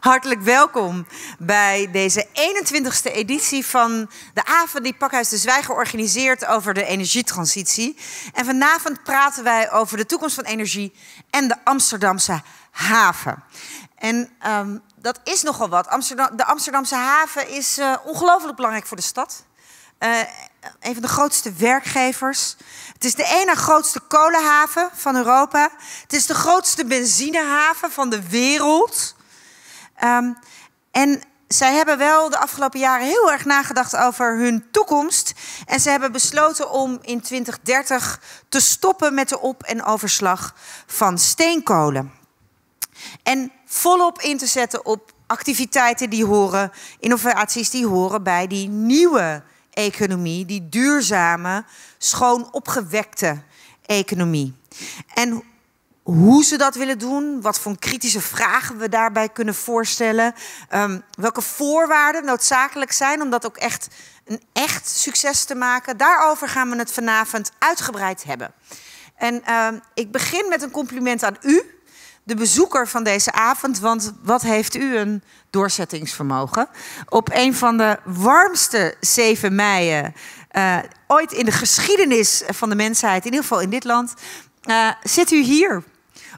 Hartelijk welkom bij deze 21ste editie van de avond die Pakhuis de Zwijger organiseert over de energietransitie. En vanavond praten wij over de toekomst van energie en de Amsterdamse haven. En um, dat is nogal wat. Amsterdam, de Amsterdamse haven is uh, ongelooflijk belangrijk voor de stad. Uh, een van de grootste werkgevers. Het is de ene grootste kolenhaven van Europa. Het is de grootste benzinehaven van de wereld. Um, en zij hebben wel de afgelopen jaren heel erg nagedacht over hun toekomst. En ze hebben besloten om in 2030 te stoppen met de op- en overslag van steenkolen. En volop in te zetten op activiteiten die horen, innovaties die horen bij die nieuwe economie, die duurzame, schoon opgewekte economie. En hoe ze dat willen doen, wat voor kritische vragen we daarbij kunnen voorstellen, um, welke voorwaarden noodzakelijk zijn om dat ook echt een echt succes te maken, daarover gaan we het vanavond uitgebreid hebben. En um, ik begin met een compliment aan u, de bezoeker van deze avond. Want wat heeft u een doorzettingsvermogen? Op een van de warmste 7 mei uh, ooit in de geschiedenis van de mensheid, in ieder geval in dit land, uh, zit u hier.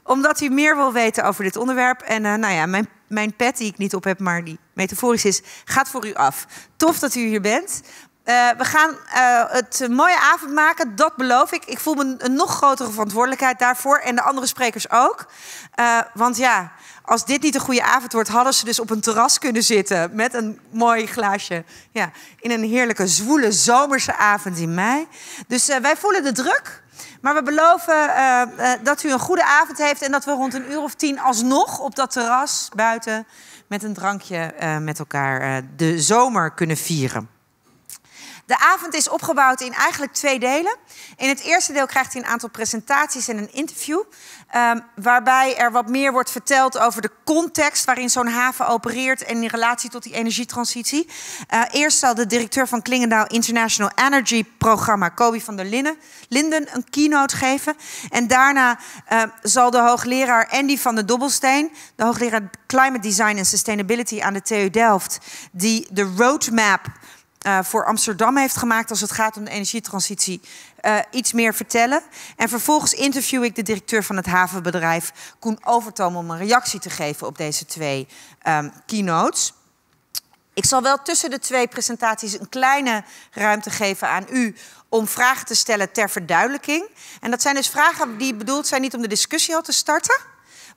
Omdat u meer wil weten over dit onderwerp. En uh, nou ja, mijn, mijn pet, die ik niet op heb, maar die metaforisch is, gaat voor u af. Tof dat u hier bent. Uh, we gaan uh, het een mooie avond maken, dat beloof ik. Ik voel me een nog grotere verantwoordelijkheid daarvoor en de andere sprekers ook. Uh, want ja, als dit niet een goede avond wordt, hadden ze dus op een terras kunnen zitten met een mooi glaasje. Ja, in een heerlijke, zwoele zomerse avond in mei. Dus wij voelen de druk. Maar we beloven dat u een goede avond heeft en dat we rond een uur of tien alsnog op dat terras buiten met een drankje met elkaar de zomer kunnen vieren. De avond is opgebouwd in eigenlijk twee delen. In het eerste deel krijgt hij een aantal presentaties en een interview. Um, waarbij er wat meer wordt verteld over de context waarin zo'n haven opereert en in relatie tot die energietransitie. Uh, eerst zal de directeur van Klingendaal International Energy Programma, Kobi van der Linden, Linden, een keynote geven. En daarna uh, zal de hoogleraar Andy van der Dobbelsteen, de hoogleraar Climate Design en Sustainability aan de TU Delft, die de roadmap uh, voor Amsterdam heeft gemaakt als het gaat om de energietransitie, uh, iets meer vertellen. En vervolgens interview ik de directeur van het havenbedrijf Koen Overtoom om een reactie te geven op deze twee um, keynotes. Ik zal wel tussen de twee presentaties een kleine ruimte geven aan u om vragen te stellen ter verduidelijking. En dat zijn dus vragen die bedoeld zijn niet om de discussie al te starten,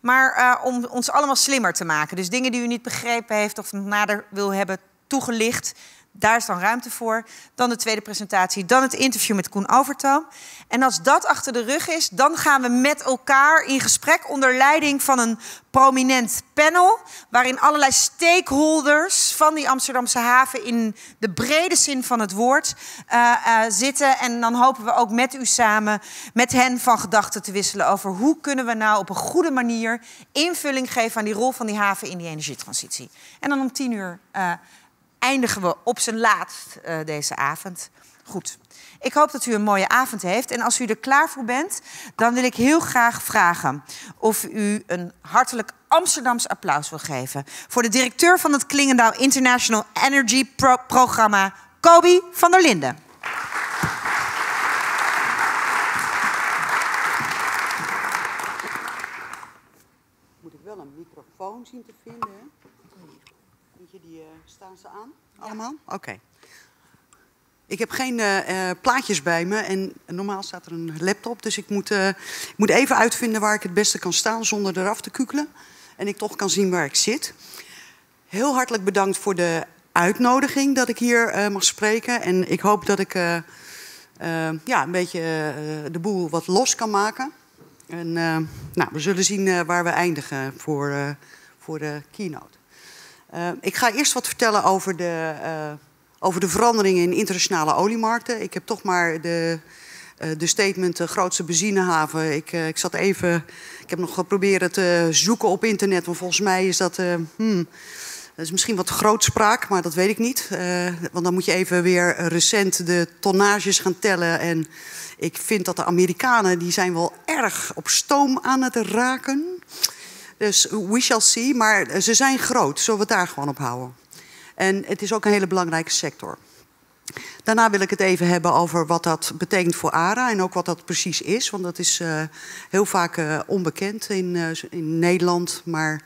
maar uh, om ons allemaal slimmer te maken. Dus dingen die u niet begrepen heeft of nader wil hebben toegelicht, daar is dan ruimte voor. Dan de tweede presentatie, dan het interview met Koen Overtoom. En als dat achter de rug is, dan gaan we met elkaar in gesprek onder leiding van een prominent panel. Waarin allerlei stakeholders van die Amsterdamse haven in de brede zin van het woord uh, uh, zitten. En dan hopen we ook met u samen met hen van gedachten te wisselen over hoe kunnen we nou op een goede manier invulling geven aan die rol van die haven in die energietransitie. En dan om tien uur. Uh, eindigen we op zijn laatst uh, deze avond. Goed. Ik hoop dat u een mooie avond heeft. En als u er klaar voor bent, dan wil ik heel graag vragen of u een hartelijk Amsterdams applaus wil geven voor de directeur van het Klingendaal International Energy Pro Programma, Kobi van der Linden. Moet ik wel een microfoon zien te vinden? Je, die, uh, staan ze aan? Allemaal? Oké. Okay. Ik heb geen uh, plaatjes bij me en normaal staat er een laptop. Dus ik moet, uh, ik moet even uitvinden waar ik het beste kan staan zonder eraf te kukelen. En ik toch kan zien waar ik zit. Heel hartelijk bedankt voor de uitnodiging dat ik hier mag spreken. En ik hoop dat ik ja, een beetje de boel wat los kan maken. En nou, we zullen zien waar we eindigen voor, voor de keynote. Uh, ik ga eerst wat vertellen over de, uh, over de veranderingen in internationale oliemarkten. Ik heb toch maar de, uh, de statement de grootste benzinehaven. Ik, ik zat even, ik heb nog geprobeerd te zoeken op internet, maar volgens mij is dat, hmm, dat is misschien wat grootspraak, maar dat weet ik niet. want dan moet je even weer recent de tonnages gaan tellen. En ik vind dat de Amerikanen, die zijn wel erg op stoom aan het raken. Dus we shall see, maar ze zijn groot. Zullen we het daar gewoon op houden? En het is ook een hele belangrijke sector. Daarna wil ik het even hebben over wat dat betekent voor ARA en ook wat dat precies is. Want dat is uh, heel vaak uh, onbekend in, uh, in, Nederland, maar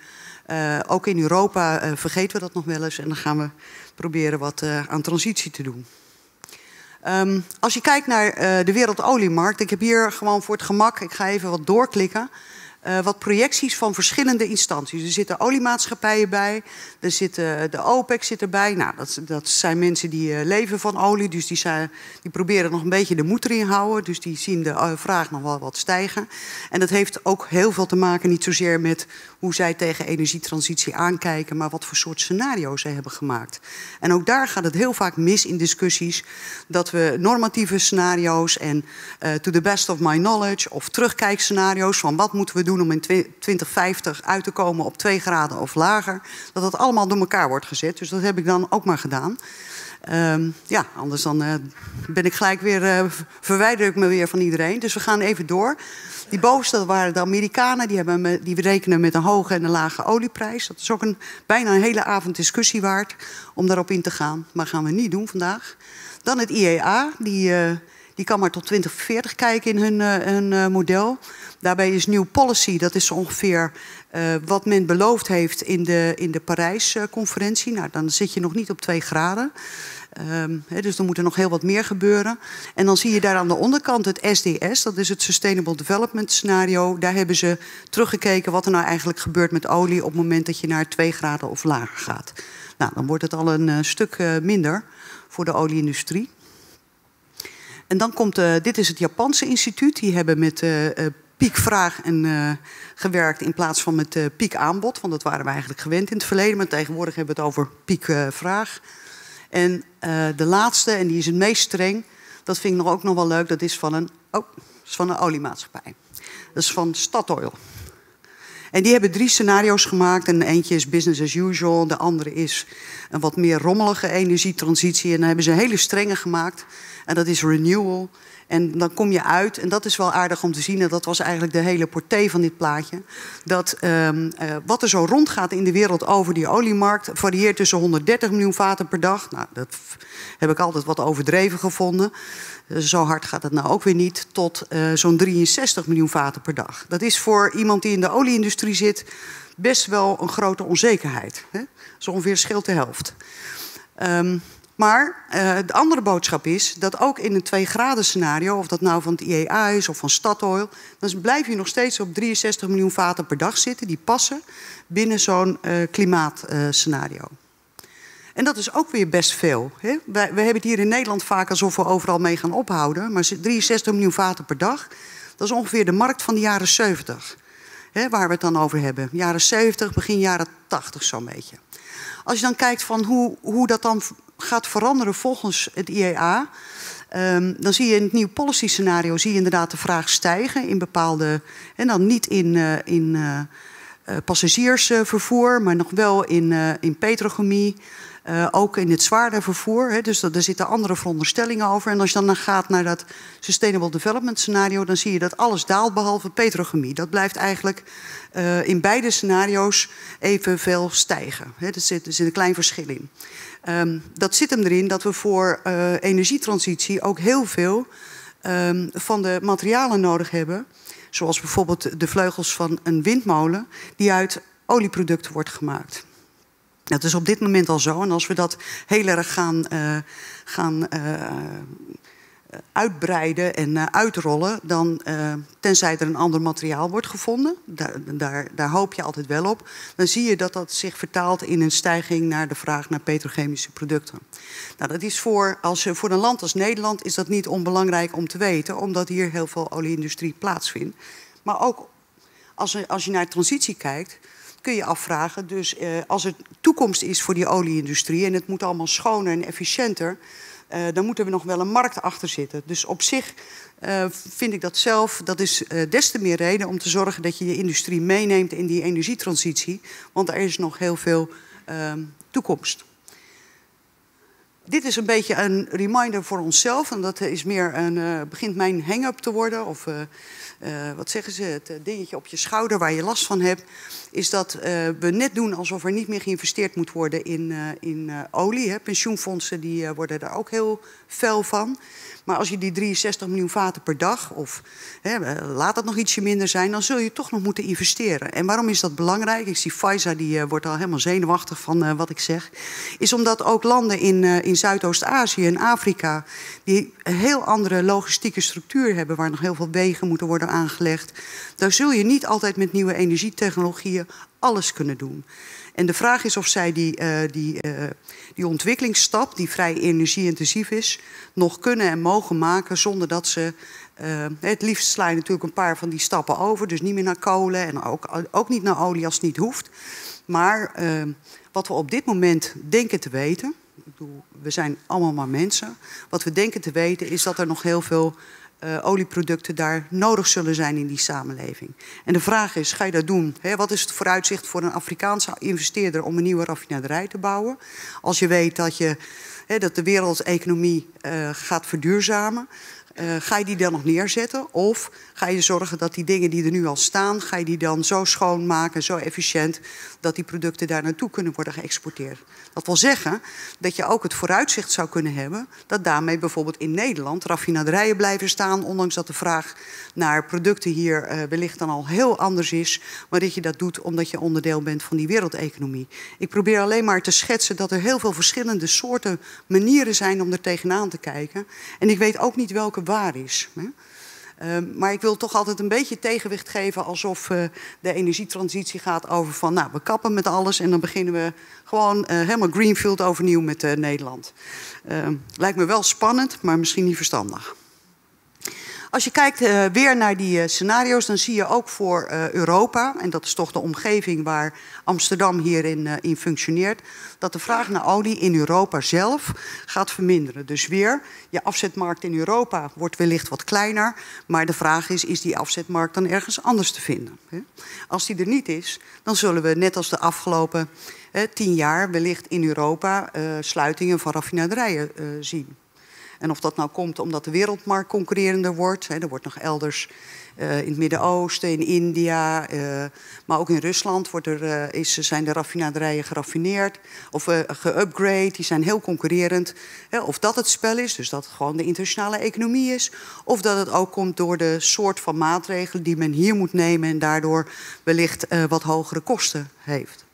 ook in Europa vergeten we dat nog wel eens. En dan gaan we proberen wat aan transitie te doen. Um, als je kijkt naar de wereldoliemarkt, ik heb hier gewoon voor het gemak, ik ga even wat doorklikken. Uh, wat projecties van verschillende instanties. Er zitten oliemaatschappijen bij, er zitten, de OPEC zit erbij. Nou, dat, dat zijn mensen die uh, leven van olie, dus die, die proberen nog een beetje de moed erin houden. Dus die zien de vraag nog wel wat stijgen. En dat heeft ook heel veel te maken, niet zozeer met hoe zij tegen energietransitie aankijken, maar wat voor soort scenario's zij hebben gemaakt. En ook daar gaat het heel vaak mis in discussies dat we normatieve scenario's en to the best of my knowledge of terugkijkscenario's van wat moeten we doen om in 2050 uit te komen op 2 graden of lager, dat dat allemaal door elkaar wordt gezet. Dus dat heb ik dan ook maar gedaan. Um, ja, anders dan uh, ben ik gelijk weer, uh, verwijder ik me weer van iedereen. Dus we gaan even door. Die bovenste waren de Amerikanen, die, hebben, die rekenen met een hoge en een lage olieprijs. Dat is ook een, bijna een hele avond discussie waard om daarop in te gaan. Maar gaan we niet doen vandaag. Dan het IEA, die, uh, die kan maar tot 2040 kijken in hun, model. Daarbij is New Policy, dat is ongeveer uh, wat men beloofd heeft in de, in de Parijs-conferentie. Nou, dan zit je nog niet op 2 graden. He, dus er moet er nog heel wat meer gebeuren. En dan zie je daar aan de onderkant het SDS, dat is het Sustainable Development Scenario. Daar hebben ze teruggekeken wat er nou eigenlijk gebeurt met olie op het moment dat je naar 2 graden of lager gaat. Nou, dan wordt het al een uh, stuk uh, minder voor de olieindustrie. En dan komt, uh, dit is het Japanse instituut. Die hebben met piekvraag en, gewerkt in plaats van met uh, piekaanbod. Want dat waren we eigenlijk gewend in het verleden. Maar tegenwoordig hebben we het over piekvraag. en uh, de laatste, en die is het meest streng, dat vind ik nog ook nog wel leuk. Dat is van een, oh, is van een oliemaatschappij. Dat is van Statoil. En die hebben drie scenario's gemaakt. En eentje is business as usual. De andere is een wat meer rommelige energietransitie. En dan hebben ze hele strenge gemaakt. En dat is renewal. En dan kom je uit, en dat is wel aardig om te zien, en dat was eigenlijk de hele portée van dit plaatje, dat um, uh, wat er zo rondgaat in de wereld over die oliemarkt varieert tussen 130 miljoen vaten per dag. Nou, dat heb ik altijd wat overdreven gevonden. Uh, zo hard gaat het nou ook weer niet, tot uh, zo'n 63 miljoen vaten per dag. Dat is voor iemand die in de olieindustrie zit best wel een grote onzekerheid. Hè? Zo ongeveer scheelt de helft. Um, maar uh, de andere boodschap is dat ook in een 2 graden scenario, of dat nou van het IEA is of van Statoil, dan blijf je nog steeds op 63 miljoen vaten per dag zitten die passen binnen zo'n uh, klimaatscenario. Uh, en dat is ook weer best veel. Hè? Wij, we hebben het hier in Nederland vaak alsof we overal mee gaan ophouden. Maar 63 miljoen vaten per dag, dat is ongeveer de markt van de jaren 70. Hè, waar we het dan over hebben. Jaren 70, begin jaren 80 zo'n beetje. Als je dan kijkt van hoe, hoe dat dan gaat veranderen volgens het IEA. Um, dan zie je in het nieuw policy scenario zie je inderdaad de vraag stijgen in bepaalde. En dan niet in, uh, in uh, passagiersvervoer, maar nog wel in, in petrochemie. Ook in het zwaarder vervoer. Hè, dus dat, er zitten andere veronderstellingen over. En als je dan gaat naar dat Sustainable Development scenario, dan zie je dat alles daalt behalve petrochemie. Dat blijft eigenlijk in beide scenario's evenveel stijgen. Hè, er, zit, er zit een klein verschil in. Um, dat zit hem erin dat we voor uh, energietransitie ook heel veel um, van de materialen nodig hebben. Zoals bijvoorbeeld de vleugels van een windmolen, die uit olieproducten wordt gemaakt. Dat is op dit moment al zo. En als we dat heel erg gaan, uh, gaan uh, uitbreiden en uh, uitrollen, dan, tenzij er een ander materiaal wordt gevonden, daar, daar, daar, hoop je altijd wel op, dan zie je dat dat zich vertaalt in een stijging naar de vraag naar petrochemische producten. Nou, dat is voor, als, voor een land als Nederland is dat niet onbelangrijk om te weten, omdat hier heel veel olieindustrie plaatsvindt. Maar ook als, als je naar transitie kijkt, kun je afvragen, dus uh, als er toekomst is voor die olieindustrie en het moet allemaal schoner en efficiënter, uh, dan moeten we nog wel een markt achter zitten. Dus op zich uh, vind ik dat zelf, dat is des te meer reden om te zorgen dat je je industrie meeneemt in die energietransitie, want er is nog heel veel ehm, toekomst. Dit is een beetje een reminder voor onszelf. En dat is meer een, uh, begint mijn hang-up te worden. Of uh, uh, wat zeggen ze, het dingetje op je schouder waar je last van hebt. Is dat we net doen alsof er niet meer geïnvesteerd moet worden in, in olie. Hè. Pensioenfondsen die, worden daar ook heel fel van. Maar als je die 63 miljoen vaten per dag, of hè, laat dat nog ietsje minder zijn, dan zul je toch nog moeten investeren. En waarom is dat belangrijk? Ik zie Pfizer, die uh, wordt al helemaal zenuwachtig van uh, wat ik zeg. Is omdat ook landen in, uh, in Zuidoost-Azië en Afrika, die een heel andere logistieke structuur hebben, waar nog heel veel wegen moeten worden aangelegd, daar zul je niet altijd met nieuwe energietechnologieën alles kunnen doen. En de vraag is of zij die, die, die ontwikkelingsstap, die vrij energieintensief is, nog kunnen en mogen maken zonder dat ze. Uh, het liefst sla je natuurlijk een paar van die stappen over. Dus niet meer naar kolen en ook, ook niet naar olie als het niet hoeft. Maar wat we op dit moment denken te weten. Ik bedoel, we zijn allemaal maar mensen. Wat we denken te weten is dat er nog heel veel uh, olieproducten daar nodig zullen zijn in die samenleving. En de vraag is, ga je dat doen? Wat is het vooruitzicht voor een Afrikaanse investeerder om een nieuwe raffinaderij te bouwen? Als je weet dat, je, dat de wereldeconomie uh, gaat verduurzamen, uh, ga je die dan nog neerzetten? Of ga je zorgen dat die dingen die er nu al staan, ga je die dan zo schoonmaken, zo efficiënt, dat die producten daar naartoe kunnen worden geëxporteerd? Dat wil zeggen dat je ook het vooruitzicht zou kunnen hebben dat daarmee bijvoorbeeld in Nederland raffinaderijen blijven staan, ondanks dat de vraag naar producten hier uh, wellicht dan al heel anders is, maar dat je dat doet omdat je onderdeel bent van die wereldeconomie. Ik probeer alleen maar te schetsen dat er heel veel verschillende soorten manieren zijn om er tegenaan te kijken. En ik weet ook niet welke waar is. Hè? Uh, maar ik wil toch altijd een beetje tegenwicht geven alsof uh, de energietransitie gaat over van, nou, we kappen met alles en dan beginnen we gewoon uh, helemaal greenfield overnieuw met Nederland. Ehm, lijkt me wel spannend, maar misschien niet verstandig. Als je kijkt uh, weer naar die uh, scenario's, dan zie je ook voor uh, Europa, en dat is toch de omgeving waar Amsterdam hierin in functioneert, dat de vraag naar olie in Europa zelf gaat verminderen. Dus weer, je afzetmarkt in Europa wordt wellicht wat kleiner, maar de vraag is, is die afzetmarkt dan ergens anders te vinden? Als die er niet is, dan zullen we net als de afgelopen tien jaar wellicht in Europa sluitingen van raffinaderijen zien. En of dat nou komt omdat de wereldmarkt concurrerender wordt. Hè, er wordt nog elders uh, in het Midden-Oosten, in India, uh, maar ook in Rusland wordt er, uh, is, zijn de raffinaderijen geraffineerd of geupgrade. Die zijn heel concurrerend. Hè, of dat het spel is, dus dat het gewoon de internationale economie is. Of dat het ook komt door de soort van maatregelen die men hier moet nemen en daardoor wellicht wat hogere kosten heeft.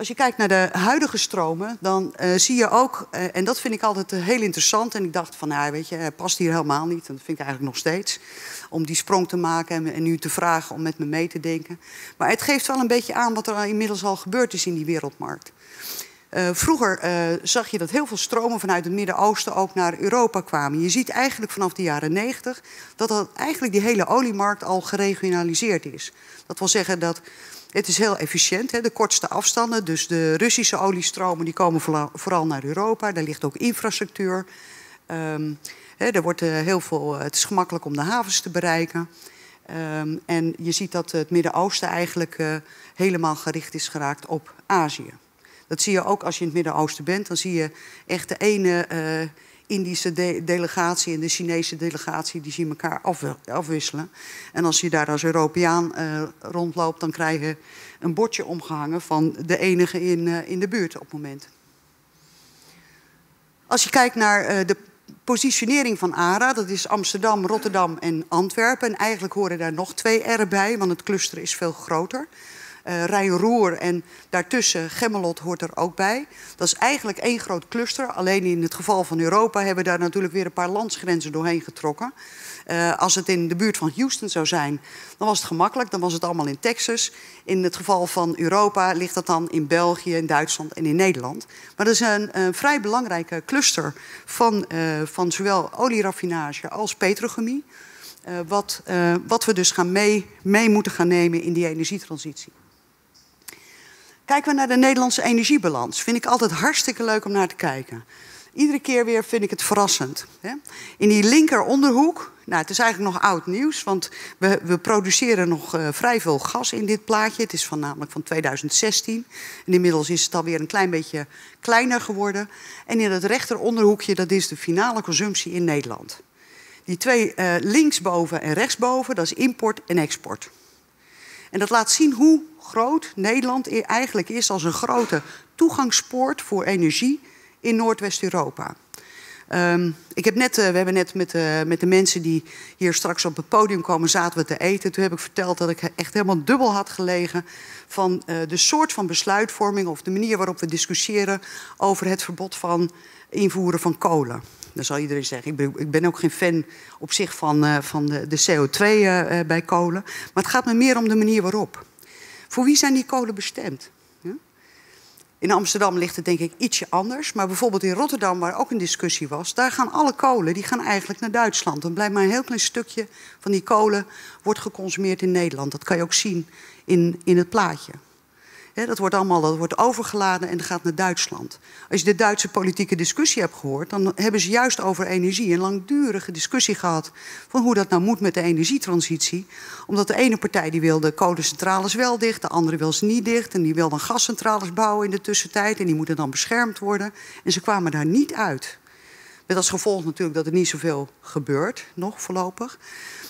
Als je kijkt naar de huidige stromen, dan uh, zie je ook, uh, en dat vind ik altijd uh, heel interessant. En ik dacht van, nou, weet je, past hier helemaal niet. En dat vind ik eigenlijk nog steeds. Om die sprong te maken en, en nu te vragen om met me mee te denken. Maar het geeft wel een beetje aan wat er inmiddels al gebeurd is in die wereldmarkt. vroeger zag je dat heel veel stromen vanuit het Midden-Oosten ook naar Europa kwamen. Je ziet eigenlijk vanaf de jaren 90 dat, dat eigenlijk die hele oliemarkt al geregionaliseerd is. Dat wil zeggen dat het is heel efficiënt, hè, de kortste afstanden. Dus de Russische oliestromen die komen vooral naar Europa. Daar ligt ook infrastructuur. Um, hè, wordt uh, heel veel, het is gemakkelijk om de havens te bereiken. Um, en je ziet dat het Midden-Oosten eigenlijk uh, helemaal gericht is geraakt op Azië. Dat zie je ook als je in het Midden-Oosten bent. Dan zie je echt de ene Indische de delegatie en de Chinese delegatie, die zien elkaar afwisselen. En als je daar als Europeaan uh, rondloopt, dan krijg je een bordje omgehangen van de enige in, uh, in de buurt op het moment. Als je kijkt naar uh, de positionering van ARA, dat is Amsterdam, Rotterdam en Antwerpen. En eigenlijk horen daar nog twee R bij, want het cluster is veel groter uh, Rijnroer en daartussen Gemmelot hoort er ook bij. Dat is eigenlijk één groot cluster. Alleen in het geval van Europa hebben we daar natuurlijk weer een paar landsgrenzen doorheen getrokken. Uh, als het in de buurt van Houston zou zijn, dan was het gemakkelijk. Dan was het allemaal in Texas. In het geval van Europa ligt dat dan in België, in Duitsland en in Nederland. Maar dat is een, vrij belangrijke cluster van, uh, van zowel olieraffinage als petrochemie. Wat, wat, we dus gaan mee, mee moeten gaan nemen in die energietransitie. Kijken we naar de Nederlandse energiebalans. Vind ik altijd hartstikke leuk om naar te kijken. iedere keer weer vind ik het verrassend. In die linker onderhoek, nou, het is eigenlijk nog oud nieuws, want we, we produceren nog uh, vrij veel gas in dit plaatje. Het is van, namelijk van 2016. En inmiddels is het alweer een klein beetje kleiner geworden. En in het rechter onderhoekje, dat is de finale consumptie in Nederland. Die twee uh, linksboven en rechtsboven, dat is import en export. En dat laat zien hoe groot Nederland eigenlijk is als een grote toegangspoort voor energie in Noordwest-Europa. Um, ik heb net, uh, we hebben net met, uh, met de mensen die hier straks op het podium komen, zaten we te eten. Toen heb ik verteld dat ik echt helemaal dubbel had gelegen van uh, de soort van besluitvorming of de manier waarop we discussiëren over het verbod van invoeren van kolen. Dan zal iedereen zeggen, ik ben, ik ben ook geen fan op zich van, van de, de CO2 bij kolen. Maar het gaat me meer om de manier waarop. Voor wie zijn die kolen bestemd? In Amsterdam ligt het denk ik ietsje anders. Maar bijvoorbeeld in Rotterdam, waar ook een discussie was... daar gaan alle kolen die gaan eigenlijk naar Duitsland. Dan blijft maar een heel klein stukje van die kolen... wordt geconsumeerd in Nederland. Dat kan je ook zien in, in het plaatje dat wordt allemaal dat wordt overgeladen en gaat naar Duitsland. Als je de Duitse politieke discussie hebt gehoord, dan hebben ze juist over energie een langdurige discussie gehad van hoe dat nou moet met de energietransitie. Omdat de ene partij die wil de kolencentrales wel dicht, de andere wil ze niet dicht en die wil dan gascentrales bouwen in de tussentijd en die moeten dan beschermd worden. En ze kwamen daar niet uit. Met als gevolg natuurlijk dat er niet zoveel gebeurt, nog voorlopig.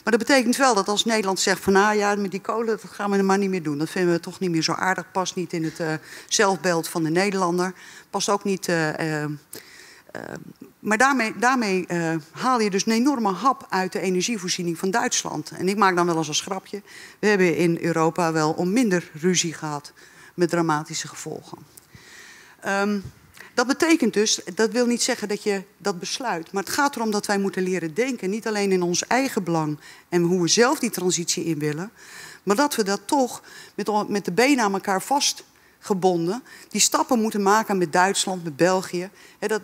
Maar dat betekent wel dat als Nederland zegt van nou ja, met die kolen, gaan we maar niet meer doen. Dat vinden we toch niet meer zo aardig. Past niet in het uh, zelfbeeld van de Nederlander. Past ook niet. Uh, uh, maar daarmee, daarmee haal je dus een enorme hap uit de energievoorziening van Duitsland. En ik maak dan wel eens als grapje. We hebben in Europa wel om minder ruzie gehad met dramatische gevolgen. Um, dat betekent dus, dat wil niet zeggen dat je dat besluit. Maar het gaat erom dat wij moeten leren denken. Niet alleen in ons eigen belang en hoe we zelf die transitie in willen. Maar dat we dat toch met, met de benen aan elkaar vastgebonden. Die stappen moeten maken met Duitsland, met België. dat,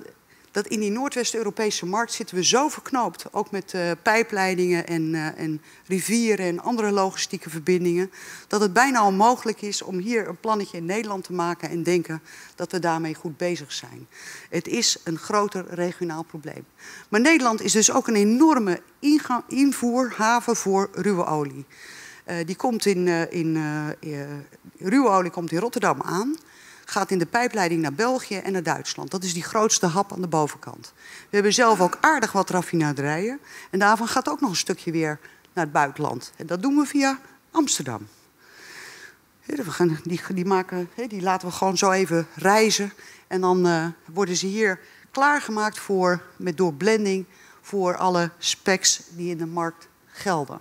dat in die Noordwest-Europese markt zitten we zo verknoopt. Ook met uh, pijpleidingen en, uh, en, rivieren en andere logistieke verbindingen. Dat het bijna onmogelijk is om hier een plannetje in Nederland te maken en denken dat we daarmee goed bezig zijn. Het is een groter regionaal probleem. Maar Nederland is dus ook een enorme invoerhaven voor ruwe olie. Uh, die komt in, in ruwe olie komt in Rotterdam aan gaat in de pijpleiding naar België en naar Duitsland. Dat is die grootste hap aan de bovenkant. We hebben zelf ook aardig wat raffinaderijen. En daarvan gaat ook nog een stukje weer naar het buitenland. En dat doen we via Amsterdam. Die, die, maken, die laten we gewoon zo even reizen. En dan uh, worden ze hier klaargemaakt voor, met door blending voor alle specs die in de markt gelden.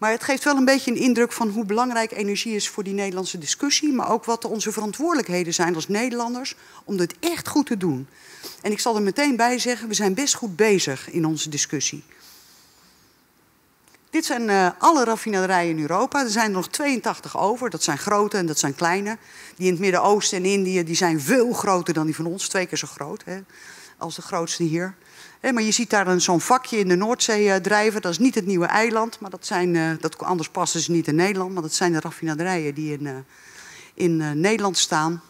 Maar het geeft wel een beetje een indruk van hoe belangrijk energie is voor die Nederlandse discussie. Maar ook wat onze verantwoordelijkheden zijn als Nederlanders om dit echt goed te doen. En ik zal er meteen bij zeggen, we zijn best goed bezig in onze discussie. Dit zijn uh, alle raffinaderijen in Europa. Er zijn er nog 82 over. Dat zijn grote en dat zijn kleine. Die in het Midden-Oosten en Indië die zijn veel groter dan die van ons. Twee keer zo groot hè, als de grootste hier maar je ziet daar zo'n vakje in de Noordzee eh, drijven. Dat is niet het nieuwe eiland, maar dat zijn, uh, dat, anders passen ze niet in Nederland. Maar dat zijn de raffinaderijen die in, uh, in Nederland staan.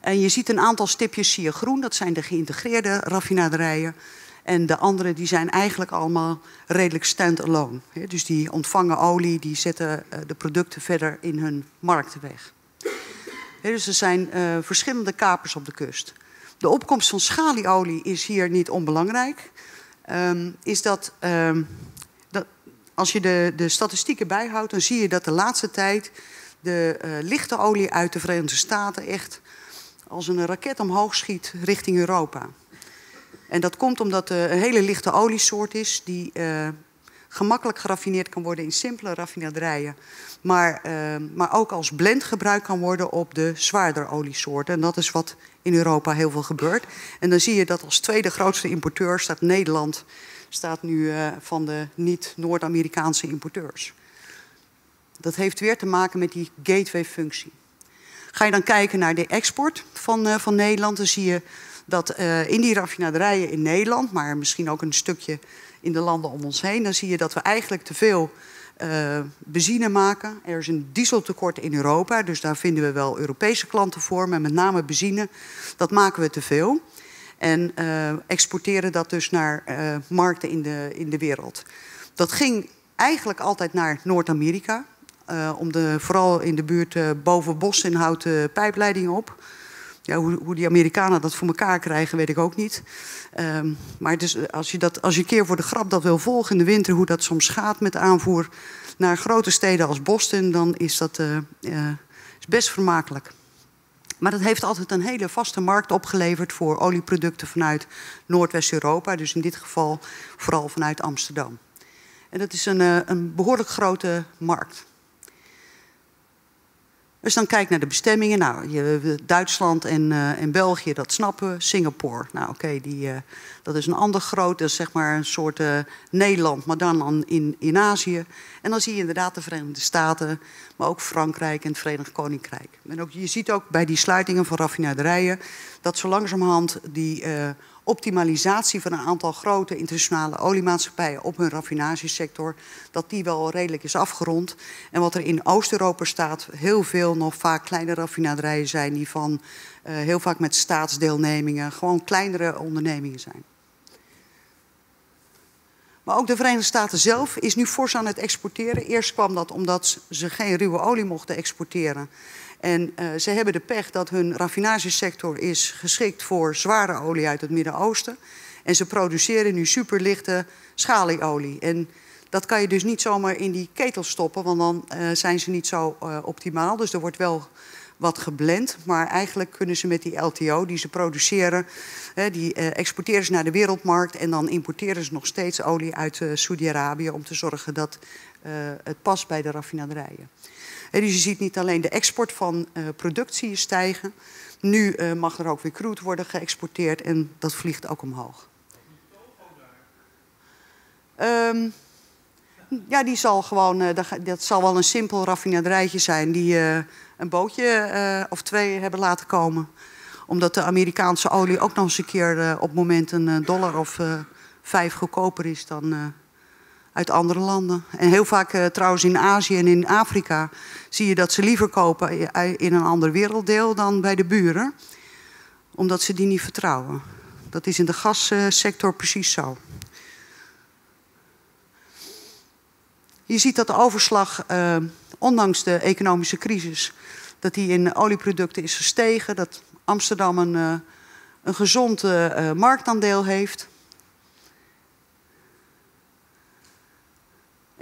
En je ziet een aantal stipjes je groen. Dat zijn de geïntegreerde raffinaderijen. En de andere die zijn eigenlijk allemaal redelijk stand-alone. Dus die ontvangen olie, die zetten de producten verder in hun markten weg. Dus er zijn verschillende kapers op de kust. De opkomst van schalieolie is hier niet onbelangrijk. Um, is dat, um, dat, als je de, de statistieken bijhoudt, dan zie je dat de laatste tijd de uh, lichte olie uit de Verenigde Staten echt als een raket omhoog schiet richting Europa. En dat komt omdat het een hele lichte oliesoort is die uh, gemakkelijk geraffineerd kan worden in simpele raffinaderijen. Maar, uh, maar ook als blend gebruikt kan worden op de zwaarder oliesoorten. En dat is wat in Europa heel veel gebeurt. En dan zie je dat als tweede grootste importeur staat Nederland... staat nu uh, van de niet-Noord-Amerikaanse importeurs. Dat heeft weer te maken met die gateway-functie. Ga je dan kijken naar de export van, uh, van Nederland... dan zie je dat uh, in die raffinaderijen in Nederland... maar misschien ook een stukje in de landen om ons heen... dan zie je dat we eigenlijk te veel uh, benzine maken. Er is een dieseltekort in Europa, dus daar vinden we wel Europese klanten voor. Maar met name benzine, dat maken we te veel. En exporteren dat dus naar markten in de, in de wereld. Dat ging eigenlijk altijd naar Noord-Amerika. om de, vooral in de buurt boven Boston houdt pijpleidingen op. Ja, hoe, hoe, die Amerikanen dat voor elkaar krijgen, weet ik ook niet. Um, maar dus als, je dat, als je keer voor de grap dat wil volgen in de winter, hoe dat soms gaat met aanvoer naar grote steden als Boston, dan is dat uh, uh, is best vermakelijk. Maar dat heeft altijd een hele vaste markt opgeleverd voor olieproducten vanuit Noordwest-Europa. Dus in dit geval vooral vanuit Amsterdam. En dat is een, een behoorlijk grote markt. Dus dan kijk naar de bestemmingen. Nou, je, Duitsland en, uh, en België, dat snappen. Singapore, nou oké, die uh, dat is een ander groot, dat is zeg maar een soort uh, Nederland, maar dan in, in Azië. En dan zie je inderdaad de Verenigde Staten, maar ook Frankrijk en het Verenigd Koninkrijk. En ook, je ziet ook bij die sluitingen van raffinaderijen dat zo langzamerhand die optimalisatie van een aantal grote internationale oliemaatschappijen op hun raffinagesector, dat die wel redelijk is afgerond. En wat er in Oost-Europa staat, heel veel nog vaak kleine raffinaderijen zijn die van uh, heel vaak met staatsdeelnemingen, gewoon kleinere ondernemingen zijn. Maar ook de Verenigde Staten zelf is nu fors aan het exporteren. Eerst kwam dat omdat ze geen ruwe olie mochten exporteren. En uh, ze hebben de pech dat hun raffinagesector is geschikt voor zware olie uit het Midden-Oosten. En ze produceren nu superlichte schalieolie. En dat kan je dus niet zomaar in die ketel stoppen, want dan uh, zijn ze niet zo uh, optimaal. Dus er wordt wel wat geblend. Maar eigenlijk kunnen ze met die LTO die ze produceren, die exporteren ze naar de wereldmarkt. En dan importeren ze nog steeds olie uit Saudi-Arabië om te zorgen dat het past bij de raffinaderijen. Dus je ziet niet alleen de export van productie stijgen. Nu mag er ook weer crude worden geëxporteerd en dat vliegt ook omhoog. Um, ja, die zal gewoon, dat, dat zal wel een simpel raffinaderijtje zijn die een bootje of twee hebben laten komen. Omdat de Amerikaanse olie ook nog eens een keer op moment een dollar of vijf goedkoper is dan uit andere landen. En heel vaak trouwens in Azië en in Afrika zie je dat ze liever kopen in een ander werelddeel dan bij de buren. Omdat ze die niet vertrouwen. Dat is in de gassector precies zo. Je ziet dat de overslag, uh, ondanks de economische crisis, dat die in olieproducten is gestegen. Dat Amsterdam een, uh, een gezond uh, marktaandeel heeft.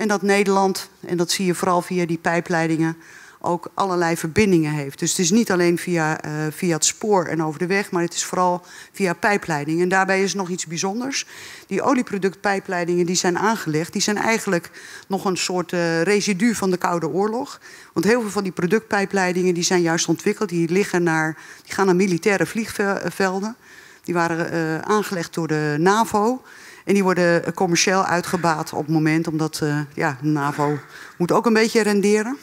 En dat Nederland, en dat zie je vooral via die pijpleidingen, ook allerlei verbindingen heeft. Dus het is niet alleen via, uh, via het spoor en over de weg, maar het is vooral via pijpleidingen. En daarbij is nog iets bijzonders. Die olieproductpijpleidingen die zijn aangelegd, die zijn eigenlijk nog een soort uh, residu van de Koude Oorlog. Want heel veel van die productpijpleidingen die zijn juist ontwikkeld, die, liggen naar, die gaan naar militaire vliegvelden. Die waren aangelegd door de NAVO. En die worden commercieel uitgebaat op het moment, omdat ja, de NAVO moet ook een beetje renderen.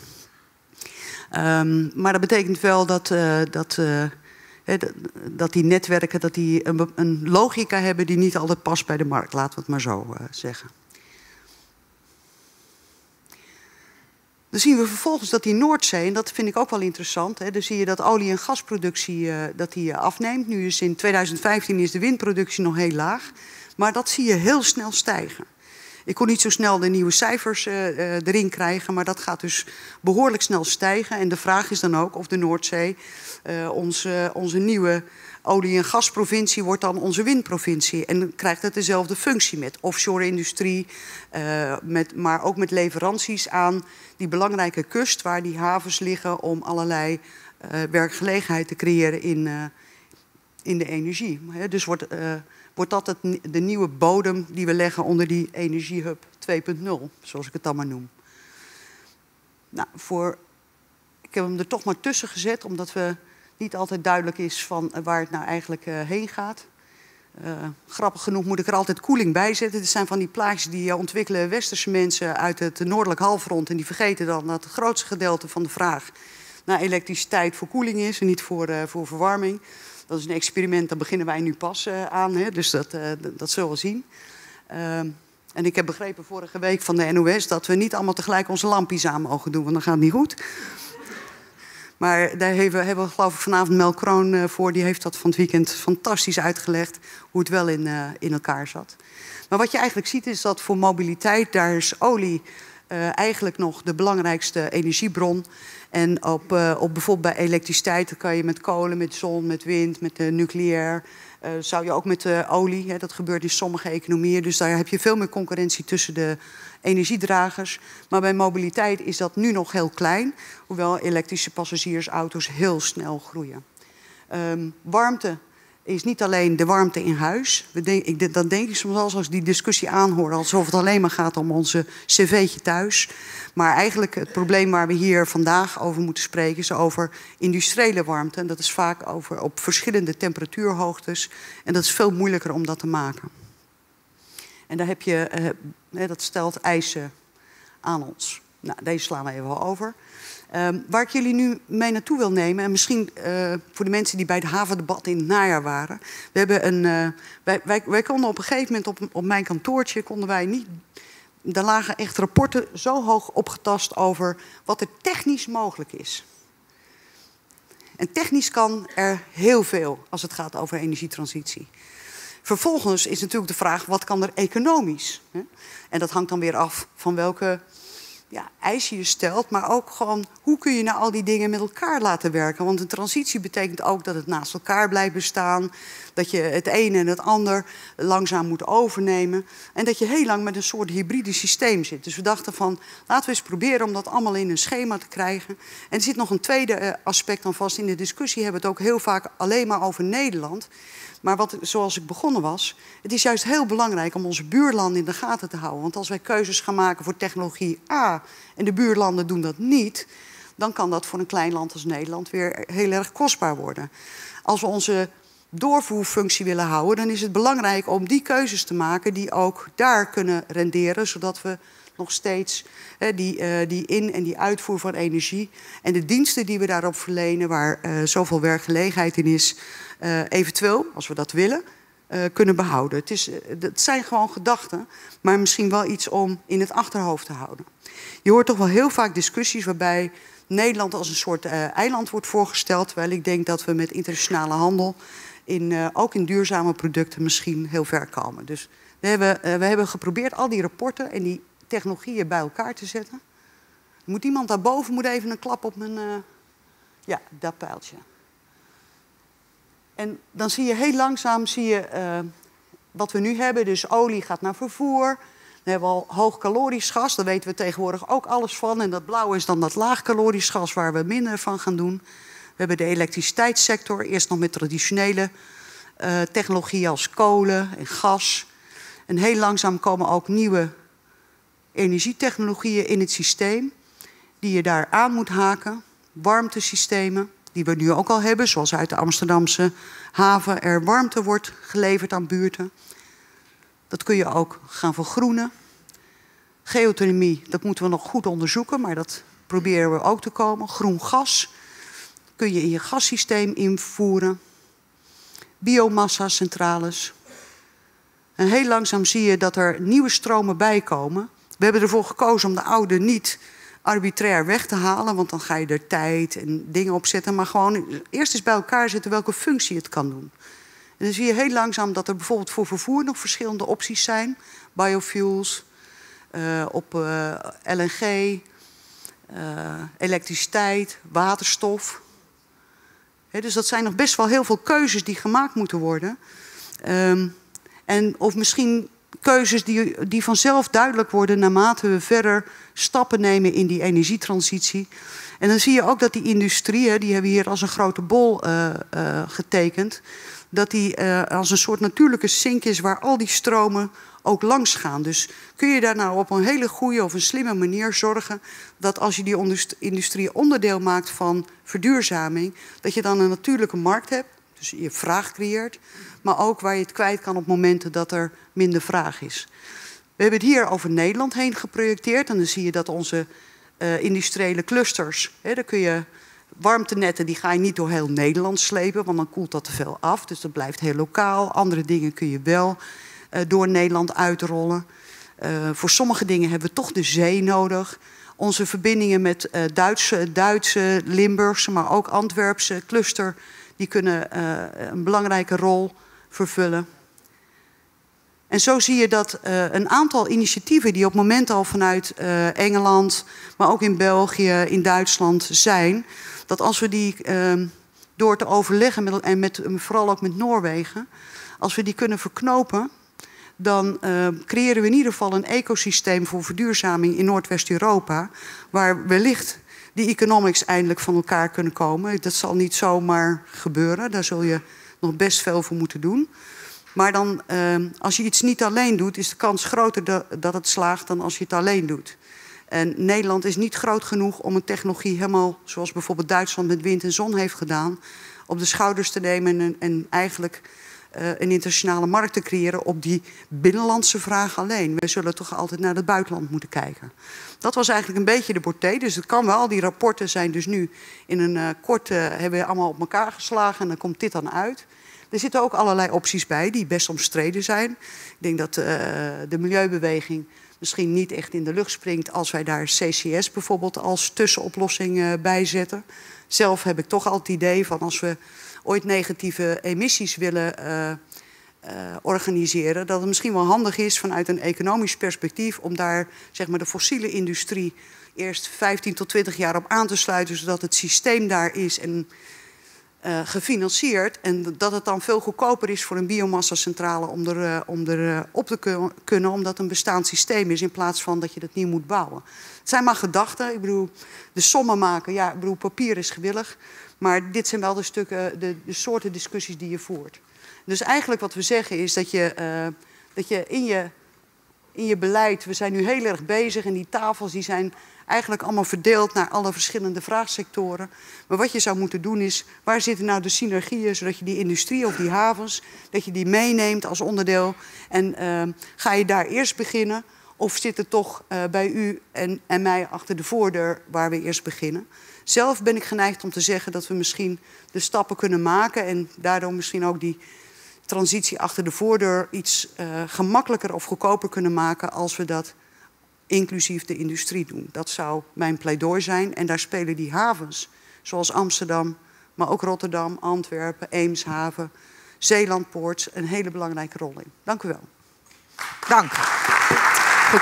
Um, maar dat betekent wel dat, uh, dat, uh, dat die netwerken dat die een, een, logica hebben die niet altijd past bij de markt, laten we het maar zo uh, zeggen. Dan zien we vervolgens dat die Noordzee, en dat vind ik ook wel interessant, hè, dan zie je dat olie- en gasproductie dat die afneemt. Nu is in 2015 is de windproductie nog heel laag, maar dat zie je heel snel stijgen. Ik kon niet zo snel de nieuwe cijfers uh, erin krijgen, maar dat gaat dus behoorlijk snel stijgen. En de vraag is dan ook of de Noordzee, uh, onze, onze nieuwe olie- en gasprovincie, wordt dan onze windprovincie. En krijgt het dezelfde functie met offshore-industrie, met, maar ook met leveranties aan die belangrijke kust waar die havens liggen om allerlei werkgelegenheid te creëren in, in de energie. Dus wordt wordt dat het, de nieuwe bodem die we leggen onder die energiehub 2.0, zoals ik het dan maar noem. Nou, voor, ik heb hem er toch maar tussen gezet, omdat we niet altijd duidelijk is van waar het nou eigenlijk uh, heen gaat. Uh, grappig genoeg moet ik er altijd koeling bij zetten. Dit zijn van die plaatjes die ontwikkelen westerse mensen uit het noordelijk halfrond. En die vergeten dan dat het grootste gedeelte van de vraag naar elektriciteit voor koeling is en niet voor, voor verwarming. Dat is een experiment, daar beginnen wij nu pas uh, aan. Hè, dus dat, uh, dat zullen we zien. Uh, en ik heb begrepen vorige week van de NOS dat we niet allemaal tegelijk onze lampjes aan mogen doen, want dan gaat het niet goed. Maar daar hebben we, hebben geloof ik vanavond Mel Kroon eh, voor. Die heeft dat van het weekend fantastisch uitgelegd. Hoe het wel in, in elkaar zat. Maar wat je eigenlijk ziet is dat voor mobiliteit, daar is olie eigenlijk nog de belangrijkste energiebron. En op, uh, op bijvoorbeeld bij elektriciteit kan je met kolen, met zon, met wind, met nucleair. zou je ook met olie, hè, dat gebeurt in sommige economieën. Dus daar heb je veel meer concurrentie tussen de energiedragers. Maar bij mobiliteit is dat nu nog heel klein. Hoewel elektrische passagiersauto's heel snel groeien. Um, warmte is niet alleen de warmte in huis. We denk, ik, dan denk ik soms als ik die discussie aanhoor... alsof het alleen maar gaat om onze cv'tje thuis. Maar eigenlijk het probleem waar we hier vandaag over moeten spreken... is over industriële warmte. En dat is vaak over op verschillende temperatuurhoogtes. En dat is veel moeilijker om dat te maken. En daar heb je, uh, dat stelt eisen aan ons. Nou, deze slaan we even over. Um, waar ik jullie nu mee naartoe wil nemen, en misschien uh, voor de mensen die bij het havendebat in het najaar waren. We hebben een, uh, wij, wij, wij, konden op een gegeven moment op, op mijn kantoortje, konden wij niet. Daar lagen echt rapporten zo hoog opgetast over wat er technisch mogelijk is. En technisch kan er heel veel als het gaat over energietransitie. Vervolgens is natuurlijk de vraag, wat kan er economisch? En dat hangt dan weer af van welke ja, eisen je stelt, maar ook gewoon hoe kun je nou al die dingen met elkaar laten werken. Want een transitie betekent ook dat het naast elkaar blijft bestaan, dat je het ene en het ander langzaam moet overnemen en dat je heel lang met een soort hybride systeem zit. Dus we dachten van laten we eens proberen om dat allemaal in een schema te krijgen. En er zit nog een tweede eh, aspect aan vast. In de discussie hebben we het ook heel vaak alleen maar over Nederland. Maar wat, zoals ik begonnen was, het is juist heel belangrijk om onze buurlanden in de gaten te houden. Want als wij keuzes gaan maken voor technologie A en de buurlanden doen dat niet, dan kan dat voor een klein land als Nederland weer heel erg kostbaar worden. Als we onze doorvoerfunctie willen houden, dan is het belangrijk om die keuzes te maken die ook daar kunnen renderen, zodat we nog steeds hè, die, uh, die in- en die uitvoer van energie en de diensten die we daarop verlenen, waar uh, zoveel werkgelegenheid in is, uh, eventueel, als we dat willen, kunnen behouden. Het, is, het zijn gewoon gedachten, maar misschien wel iets om in het achterhoofd te houden. Je hoort toch wel heel vaak discussies waarbij Nederland als een soort eiland wordt voorgesteld. Terwijl ik denk dat we met internationale handel, in, ook in duurzame producten, misschien heel ver komen. Dus we hebben, we hebben geprobeerd al die rapporten en die technologieën bij elkaar te zetten. Moet iemand daarboven moet even een klap op mijn. ja, dat pijltje. En dan zie je heel langzaam zie je, uh, wat we nu hebben. Dus olie gaat naar vervoer. Dan hebben we al hoogcalorisch gas. Daar weten we tegenwoordig ook alles van. En dat blauwe is dan dat laagcalorisch gas waar we minder van gaan doen. We hebben de elektriciteitssector. Eerst nog met traditionele uh, technologieën als kolen en gas. En heel langzaam komen ook nieuwe energietechnologieën in het systeem. Die je daar aan moet haken. Warmtesystemen die we nu ook al hebben, zoals uit de Amsterdamse haven er warmte wordt geleverd aan buurten. Dat kun je ook gaan vergroenen. Geothermie, dat moeten we nog goed onderzoeken, maar dat proberen we ook te komen. Groen gas kun je in je gassysteem invoeren. Biomassa-centrales. En heel langzaam zie je dat er nieuwe stromen bijkomen. We hebben ervoor gekozen om de oude niet arbitrair weg te halen, want dan ga je er tijd en dingen op zetten. Maar gewoon eerst eens bij elkaar zetten welke functie het kan doen. En dan zie je heel langzaam dat er bijvoorbeeld voor vervoer nog verschillende opties zijn. Biofuels, uh, op uh, LNG, uh, elektriciteit, waterstof. Dus dat zijn nog best wel heel veel keuzes die gemaakt moeten worden. Um, en of misschien keuzes die, die vanzelf duidelijk worden naarmate we verder stappen nemen in die energietransitie. En dan zie je ook dat die industrieën, die hebben hier als een grote bol uh, uh, getekend, dat die uh, als een soort natuurlijke sink is waar al die stromen ook langs gaan. Dus kun je daar nou op een hele goede of een slimme manier zorgen dat als je die industrie onderdeel maakt van verduurzaming, dat je dan een natuurlijke markt hebt, dus je vraag creëert, maar ook waar je het kwijt kan op momenten dat er minder vraag is. We hebben het hier over Nederland heen geprojecteerd. En dan zie je dat onze uh, industriële clusters, hè, daar kun je warmtenetten, die ga je niet door heel Nederland slepen, want dan koelt dat te veel af. Dus dat blijft heel lokaal. Andere dingen kun je wel uh, door Nederland uitrollen. Uh, voor sommige dingen hebben we toch de zee nodig. onze verbindingen met Duitse, Duitse, Limburgse, maar ook Antwerpse cluster, die kunnen een belangrijke rol vervullen. En zo zie je dat uh, een aantal initiatieven die op het moment al vanuit Engeland, maar ook in België, in Duitsland zijn, dat als we die ehm, door te overleggen met, en met, vooral ook met Noorwegen, als we die kunnen verknopen, dan uh, creëren we in ieder geval een ecosysteem voor verduurzaming in Noordwest-Europa, waar wellicht die economics eindelijk van elkaar kunnen komen. Dat zal niet zomaar gebeuren, daar zul je nog best veel voor moeten doen. Maar dan, uh, als je iets niet alleen doet, is de kans groter dat, het slaagt dan als je het alleen doet. En Nederland is niet groot genoeg om een technologie helemaal, zoals bijvoorbeeld Duitsland met wind en zon heeft gedaan, op de schouders te nemen en, en eigenlijk uh, een internationale markt te creëren op die binnenlandse vraag alleen. We zullen toch altijd naar het buitenland moeten kijken. Dat was eigenlijk een beetje de portée. Dus het kan wel. Die rapporten zijn dus nu in een uh, kort, uh, hebben we allemaal op elkaar geslagen en dan komt dit dan uit. Er zitten ook allerlei opties bij die best omstreden zijn. Ik denk dat de milieubeweging misschien niet echt in de lucht springt als wij daar CCS bijvoorbeeld als tussenoplossing bij zetten. Zelf heb ik toch al het idee van als we ooit negatieve emissies willen uh, organiseren, dat het misschien wel handig is vanuit een economisch perspectief om daar zeg maar, de fossiele industrie eerst 15 tot 20 jaar op aan te sluiten, zodat het systeem daar is en uh, gefinancierd. En dat het dan veel goedkoper is voor een biomassa-centrale om er, uh, om er op te kunnen, omdat het een bestaand systeem is, in plaats van dat je dat nieuw moet bouwen. Het zijn maar gedachten. Ik bedoel, de sommen maken, ja, ik bedoel, papier is gewillig. Maar dit zijn wel de, stukken, de, de soorten discussies die je voert. Dus eigenlijk wat we zeggen is dat je, uh, dat je in je in je beleid, we zijn nu heel erg bezig en die tafels die zijn eigenlijk allemaal verdeeld naar alle verschillende vraagsectoren. Maar wat je zou moeten doen is, waar zitten nou de synergieën, zodat je die industrie of die havens, dat je die meeneemt als onderdeel. En uh, ga je daar eerst beginnen of zit het toch uh, bij u en, en mij achter de voordeur waar we eerst beginnen? Zelf ben ik geneigd om te zeggen dat we misschien de stappen kunnen maken en daardoor misschien ook die transitie achter de voordeur iets uh, gemakkelijker of goedkoper kunnen maken als we dat inclusief de industrie doen. Dat zou mijn pleidooi zijn. En daar spelen die havens, zoals Amsterdam, maar ook Rotterdam, Antwerpen, Eemshaven, Zeelandpoort, een hele belangrijke rol in. Dank u wel. Dank. Goed.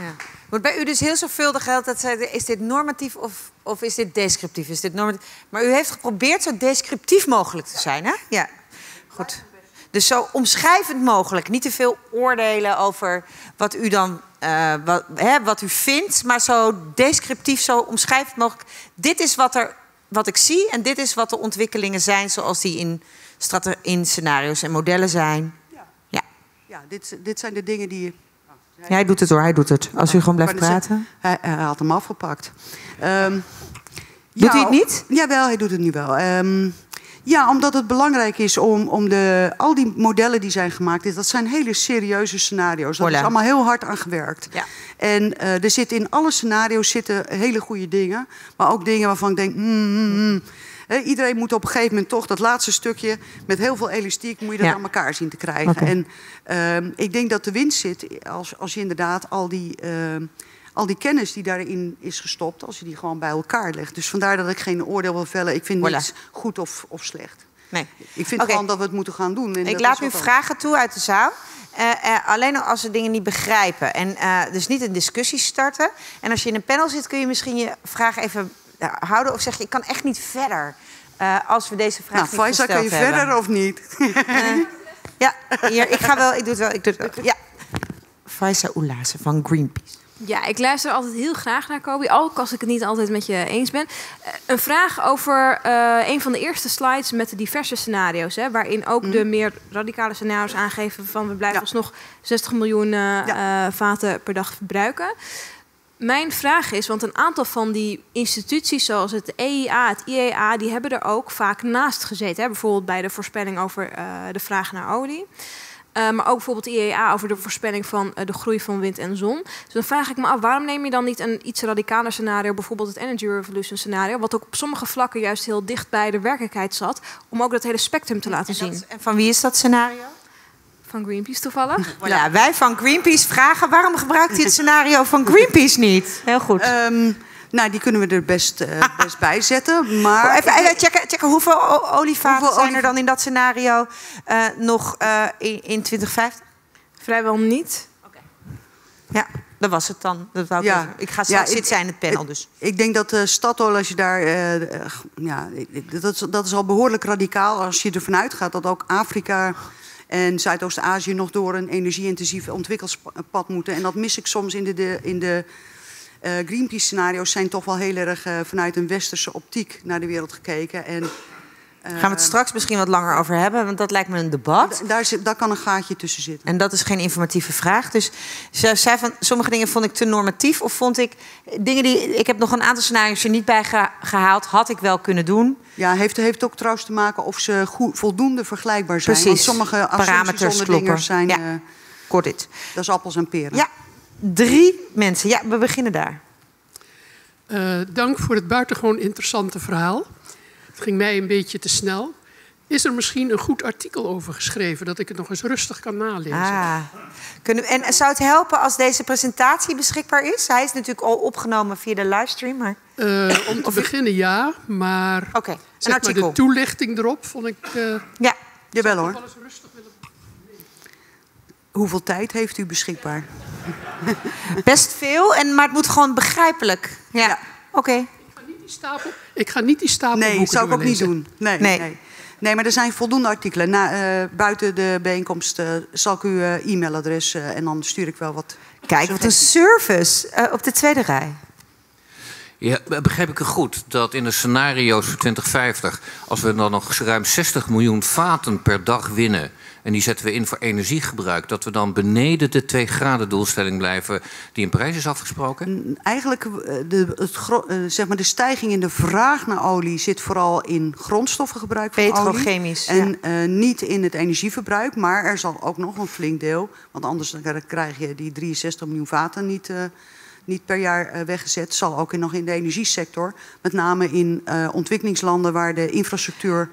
Ja. Wordt bij u dus heel zorgvuldig geld dat zij, is dit normatief of, of is dit descriptief? Is dit normatief? Maar u heeft geprobeerd zo descriptief mogelijk te zijn, hè? Ja. Goed. Dus zo omschrijvend mogelijk. Niet te veel oordelen over wat u dan uh, wat, hè, wat u vindt, maar zo descriptief, zo omschrijvend mogelijk. Dit is wat, er, wat ik zie en dit is wat de ontwikkelingen zijn zoals die in, in scenario's en modellen zijn. Ja, ja. ja dit, dit zijn de dingen die ja, hij doet het hoor, hij doet het. Als u gewoon blijft praten. Hij, hij, had hem afgepakt. Um, doet ja, hij het niet? Jawel, hij doet het nu wel. Um, ja, omdat het belangrijk is om, om de, al die modellen die zijn gemaakt, dat zijn hele serieuze scenario's. Daar is allemaal heel hard aan gewerkt. Ja. En uh, er zitten in alle scenario's zitten hele goede dingen, maar ook dingen waarvan ik denk. Mm, mm, mm. He, iedereen moet op een gegeven moment toch dat laatste stukje met heel veel elastiek moet je dat aan elkaar zien te krijgen. Okay. En uh, ik denk dat de winst zit als, als je inderdaad al die, uh, al die kennis die daarin is gestopt, als je die gewoon bij elkaar legt. Dus vandaar dat ik geen oordeel wil vellen. Ik vind voilà. niets goed of, of slecht. Nee. Ik vind okay. gewoon dat we het moeten gaan doen. En ik laat nu vragen toe uit de zaal. Uh, uh, alleen als ze dingen niet begrijpen. En uh, dus niet een discussie starten. En als je in een panel zit, kun je misschien je vraag even houden? Of zeg je, ik kan echt niet verder uh, als we deze vraag nou, niet kan je hebben. verder of niet? Uh, ja, hier, ik ga wel, ik doe het wel. Ik doe het wel. Ja. Faisa Oelazen van Greenpeace. Ja, ik luister altijd heel graag naar Kobi, ook als ik het niet altijd met je eens ben. Een vraag over uh, een van de eerste slides met de diverse scenario's, hè, waarin ook mm. de meer radicale scenario's aangeven van we blijven ja. alsnog 60 miljoen uh, ja. vaten per dag verbruiken. Mijn vraag is, want een aantal van die instituties zoals het EIA, het IEA, die hebben er ook vaak naast gezeten. Hè? Bijvoorbeeld bij de voorspelling over uh, de vraag naar olie. Uh, maar ook bijvoorbeeld IEA over de voorspelling van uh, de groei van wind en zon. Dus dan vraag ik me af, waarom neem je dan niet een iets radicaler scenario, bijvoorbeeld het Energy Revolution scenario, wat ook op sommige vlakken juist heel dicht bij de werkelijkheid zat, om ook dat hele spectrum te laten en zien. en van wie is dat scenario? Van Greenpeace toevallig. Ja, wij van Greenpeace vragen waarom gebruikt hij het scenario van Greenpeace niet? Heel goed. Ehm, nou, die kunnen we er best, eh, best bij zetten. Maar even, even checken, checken hoeveel olievaten Hoeveel zijn olie- er dan in dat scenario eh, nog eh, in, in 2050? Vrijwel niet. Ja, dat was het dan. Dat wou ik, Ja. even- ik ga Ja, straks zitten zijn in het panel dus. Ik denk dat de Statoil, als je daar. ja, dat, is, dat is al behoorlijk radicaal als je ervan uitgaat dat ook Afrika en Zuidoost-Azië nog door een energie-intensief ontwikkelpad moeten. En dat mis ik soms in de, in de eh, Greenpeace-scenario's, zijn toch wel heel erg eh, vanuit een westerse optiek naar de wereld gekeken. En, Gaan we het straks misschien wat langer over hebben, want dat lijkt me een debat. daar, zit, daar kan een gaatje tussen zitten. En dat is geen informatieve vraag. Dus zij zei van sommige dingen vond ik te normatief. Of vond ik dingen die. Ik heb nog een aantal scenario's er niet bij geha- gehaald. Had ik wel kunnen doen. Ja, heeft, heeft ook trouwens te maken of ze goed, voldoende vergelijkbaar zijn. Precies. Want sommige Parameters kloppen. zijn. Ja. eh, Kort dit. dat is appels en peren. Ja, drie mensen. Ja, we beginnen daar. Eh, dank voor het buitengewoon interessante verhaal. Het ging mij een beetje te snel. Is er misschien een goed artikel over geschreven dat ik het nog eens rustig kan nalezen? Ah. Kunnen, en zou het helpen als deze presentatie beschikbaar is? Hij is natuurlijk al opgenomen via de livestream. Maar... Eh, om te beginnen ja, maar, Oké, een zeg maar de toelichting erop vond ik. eh, Ja, Jawel hoor. rustig willen. Hoeveel tijd heeft u beschikbaar? best veel. En, maar het moet gewoon begrijpelijk. Ja, Ja. oké. Die stapel, ik ga niet die stapel Nee, boeken zou ik ook niet doen. Nee, Nee. nee. nee. maar er zijn voldoende artikelen. Na, eh, buiten de bijeenkomst eh, zal ik uw eh, e-mailadres eh, en dan stuur ik wel wat. Kijk, wat een service eh, op de tweede rij. Ja, begrijp ik het goed dat in de scenario's voor 2050, als we dan nog ruim 60 miljoen vaten per dag winnen en die zetten we in voor energiegebruik, dat we dan beneden de 2 graden doelstelling blijven die in Parijs is afgesproken? Eigenlijk, eh, de, het, eh, zeg maar de stijging in de vraag naar olie zit vooral in grondstoffengebruik van olie. Petrochemisch, En eh, niet in het energieverbruik, maar er zal ook nog een flink deel, want anders dan krijg je die 63 miljoen vaten niet, eh, niet per jaar eh, weggezet. Zal ook nog in de energiesector, met name in eh, ontwikkelingslanden waar de infrastructuur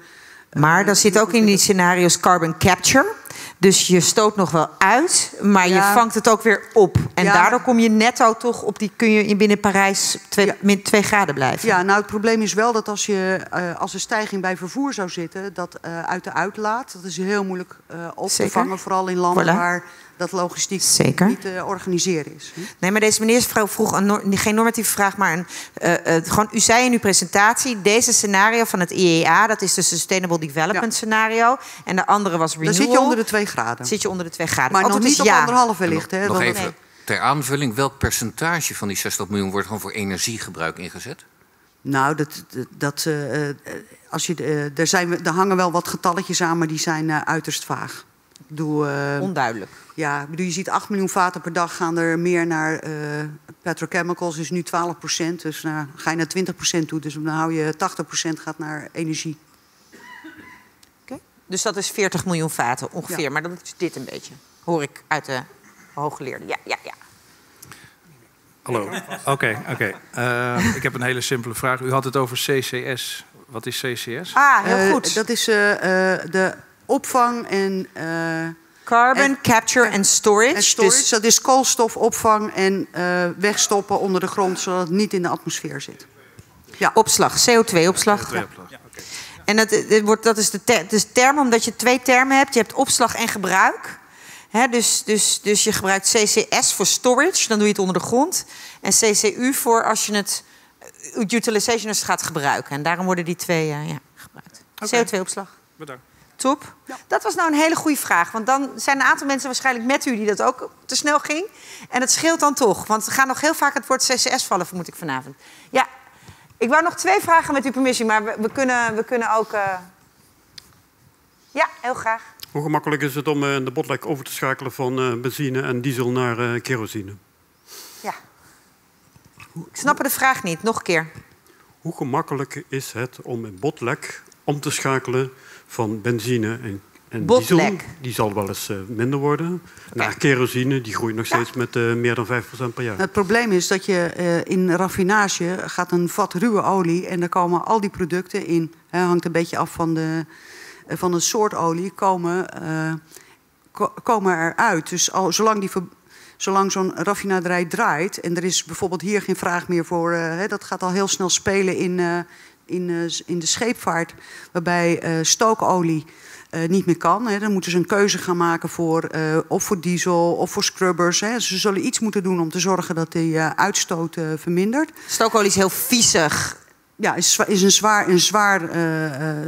Maar dan zit ook in die scenario's carbon capture. Dus je stoot nog wel uit, maar je vangt het ook weer op. En Ja. daardoor kom je netto toch op die kun je in binnen Parijs twee, Ja. min 2 graden blijven. Ja, nou het probleem is wel dat als, je, eh, als er stijging bij vervoer zou zitten, dat eh, uit de uitlaat, dat is heel moeilijk eh, op te vangen. Vooral in landen Voilà. waar dat logistiek Zeker. niet te organiseren is. Nee, maar deze meneer vroeg een, geen normatieve vraag, maar een, eh, eh, gewoon, u zei in uw presentatie, deze scenario van het IEA, dat is de Sustainable Development Ja. scenario. En de andere was renewal. Dan zit je onder de 2 graden. Zit je onder de 2 graden. maar nog Antwoord niet is op ja. En wellicht. nog, Hè, nog even Nee. ter aanvulling, welk percentage van die 60 miljoen wordt gewoon voor energiegebruik ingezet? Nou, dat, dat, eh, eh, als je, eh, er, zijn, er hangen wel wat getalletjes aan, maar die zijn eh, uiterst vaag. Ik bedoel, eh, Onduidelijk. Ja, ik bedoel, je ziet 8 miljoen vaten per dag gaan er meer naar eh, petrochemicals, is nu 12 procent. Dus nou, ga je naar 20 procent toe, dus dan hou je 80 procent gaat naar energie. Oké. Dus dat is 40 miljoen vaten ongeveer. Ja. Maar dat is dit een beetje. Hoor ik uit de hooggeleerde. Ja, ja, ja. Hallo. Oké, oké. Eh, ik heb een hele simpele vraag. U had het over CCS. Wat is CCS? Ah, heel Eh, goed. dat is eh, eh, de opvang en, eh, Carbon en- capture and storage. en storage. Dus, Dat is koolstofopvang en eh, wegstoppen onder de grond, zodat het niet in de atmosfeer zit. Ja, opslag, CO2-opslag. En dat, dit wordt, dat is de ter, dus term omdat je twee termen hebt. Je hebt opslag en gebruik. Hè, dus, dus, dus je gebruikt CCS voor storage, dan doe je het onder de grond. En CCU voor als je het eh, utilization als het gaat gebruiken. En daarom worden die twee eh, ja, gebruikt. Oké. CO2-opslag. Bedankt. Top. Dat was nou een hele goede vraag. Want dan zijn een aantal mensen waarschijnlijk met u die dat ook te snel ging. En het scheelt dan toch. Want er gaat nog heel vaak het woord CCS vallen, vermoed ik vanavond. Ja, ik wou nog twee vragen met uw permissie, maar we, we, kunnen, we kunnen ook. eh, Ja, heel graag. Hoe gemakkelijk is het om eh, de botlek over te schakelen van eh, benzine en diesel naar eh, kerosine? Ja. Ik snap de vraag niet. Nog een keer. Hoe gemakkelijk is het om een botlek om te schakelen van benzine en, en diesel? Die zal wel eens eh, minder worden. Naar kerosine, die groeit nog steeds met eh, meer dan 5% per jaar. Het probleem is dat je eh, in raffinage gaat een vat ruwe olie en daar komen al die producten in. Hè, hangt een beetje af van, de, van het soort olie. Komen ko- komen eruit. Dus al, zolang, die, zolang zo'n raffinaderij draait... en er is bijvoorbeeld hier geen vraag meer voor... hè, dat gaat al heel snel spelen in, in, eh, in de scheepvaart... waarbij eh, stookolie eh, niet meer kan. Hè. Dan moeten ze een keuze gaan maken voor, of voor diesel of voor scrubbers. Hè. Ze zullen iets moeten doen om te zorgen dat die uitstoot vermindert. Stookolie is heel viezig. Ja, is, een zwaar, een zwaar,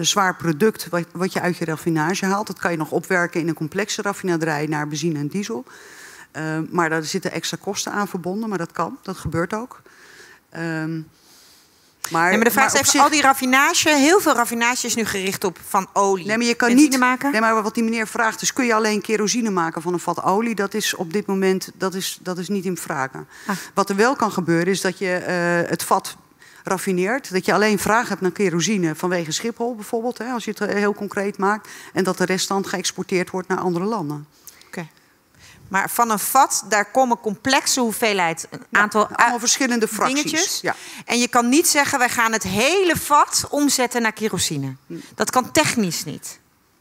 zwaar product wat, wat je uit je raffinage haalt. Dat kan je nog opwerken in een complexe raffinaderij naar benzine en diesel. Maar daar zitten extra kosten aan verbonden, maar dat kan. Dat gebeurt ook. Ehm, maar, Nee, maar de vraag is zich- al die raffinage, heel veel raffinage is nu gericht op van olie. Nee, maar je kan Benzine niet maken. Nee, maar wat die meneer vraagt is: kun je alleen kerosine maken van een vat olie? Dat is op dit moment dat is, dat is niet in vraag. Ah. Wat er wel kan gebeuren is dat je eh, het vat raffineert. Dat je alleen vraag hebt naar kerosine vanwege Schiphol bijvoorbeeld, hè, als je het eh, heel concreet maakt. En dat de rest dan geëxporteerd wordt naar andere landen. Oké. Maar van een vat, daar komen complexe hoeveelheid, een aantal Allemaal uh, verschillende fracties. dingetjes. Ja. En je kan niet zeggen, wij gaan het hele vat omzetten naar kerosine. Dat kan technisch niet.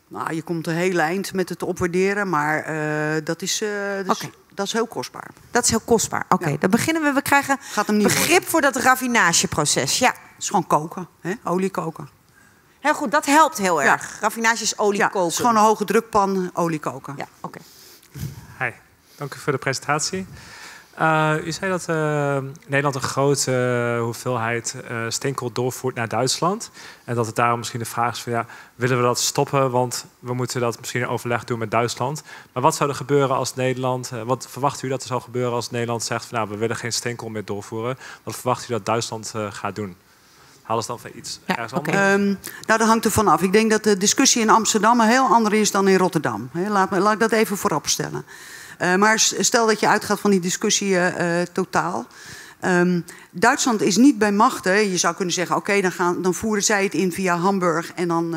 Nou, je komt een heel eind met het opwaarderen, maar eh, dat, is, eh, is, Oké. dat is heel kostbaar. Dat is heel kostbaar. Oké, Ja. dan beginnen we. We krijgen begrip voor dat raffinageproces. Ja, Het is gewoon koken, hè? olie koken. heel goed. Dat helpt heel erg. Raffinage is olie koken. het is gewoon een hoge drukpan olie koken. Ja, oké. Dank u voor de presentatie. Eh, u zei dat eh, Nederland een grote eh, hoeveelheid eh, steenkool doorvoert naar Duitsland. En dat het daarom misschien de vraag is van ja, willen we dat stoppen? Want we moeten dat misschien in overleg doen met Duitsland. Maar wat zou er gebeuren als Nederland, eh, wat verwacht u dat er zal gebeuren als Nederland zegt van nou, we willen geen steenkool meer doorvoeren? Wat verwacht u dat Duitsland eh, gaat doen? Halen ze dan van iets Ja, ergens anders? Ehm, nou, dat hangt er vanaf. Ik denk dat de discussie in Amsterdam een heel andere is dan in Rotterdam. Hè, laat, me, laat ik dat even voorop stellen. Eh, maar stel dat je uitgaat van die discussie eh, eh, totaal. Ehm, Duitsland is niet bij machten. Je zou kunnen zeggen, oké, dan dan, dan voeren zij het in via Hamburg... en dan